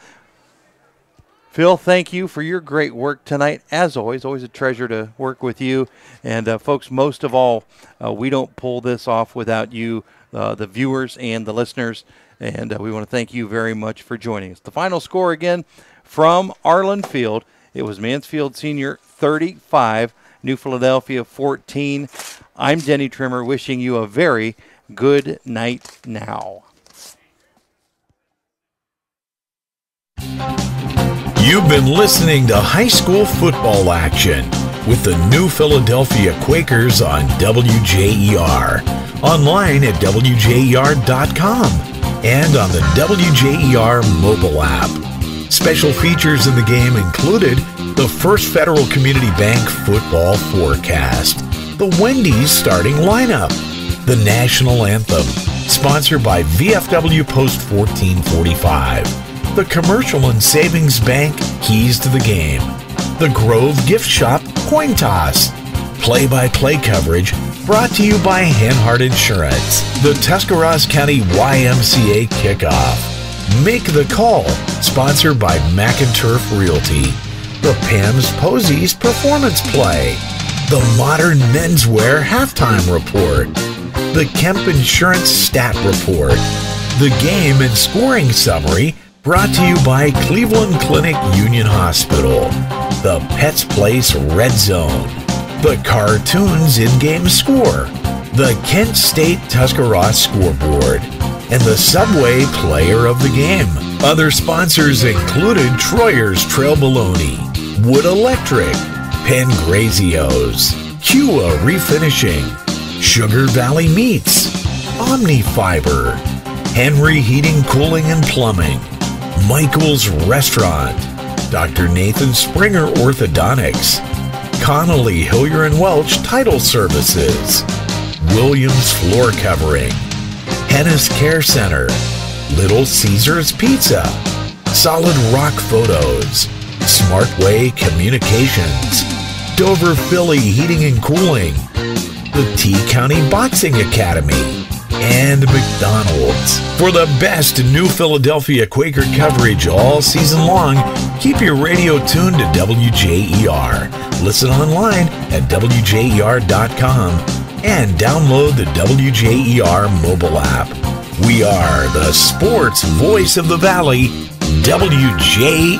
Phil, thank you for your great work tonight. As always, always a treasure to work with you. And uh, folks, most of all, uh, we don't pull this off without you, uh, the viewers and the listeners. And uh, we want to thank you very much for joining us. The final score again from Arlin Field. It was Mansfield Senior 35, New Philadelphia 14. I'm Denny Trimmer, wishing you a very good night now. You've been listening to high school football action with the New Philadelphia Quakers on WJER. Online at WJER.com and on the WJER mobile app. Special features in the game included the First Federal Community Bank football forecast, the Wendy's starting lineup, the national anthem, sponsored by VFW Post 1445 the Commercial and Savings Bank Keys to the Game, the Grove Gift Shop Coin Toss, play by play coverage brought to you by Hanhart Insurance, the Tuscarawas County YMCA Kickoff, Make the Call, sponsored by McInturf Realty, the Pam's Posies Performance Play, the Modern Menswear Halftime Report, the Kemp Insurance Stat Report, the Game and Scoring Summary Brought to you by Cleveland Clinic Union Hospital, the Pets Place Red Zone, the Cartoons in game score, the Kent State Tuscarawas scoreboard, and the Subway Player of the Game. Other sponsors included Troyer's Trail Bologna, Wood Electric, Pangrazio's, Cua Refinishing, Sugar Valley Meats, Omnifiber, Henry Heating, Cooling, and Plumbing, Michael's Restaurant, Dr. Nathan Springer Orthodontics, Connolly Hillier and Welch Title Services, Williams Floor Covering, Hennis Care Center, Little Caesars Pizza, Solid Rock Photos, Smartway Communications, Dover Philly Heating and Cooling, the T County Boxing Academy, and McDonald's. For the best New Philadelphia Quaker coverage all season long, keep your radio tuned to WJER. Listen online at WJER.com and download the WJER mobile app. We are the sports voice of the valley, WJER.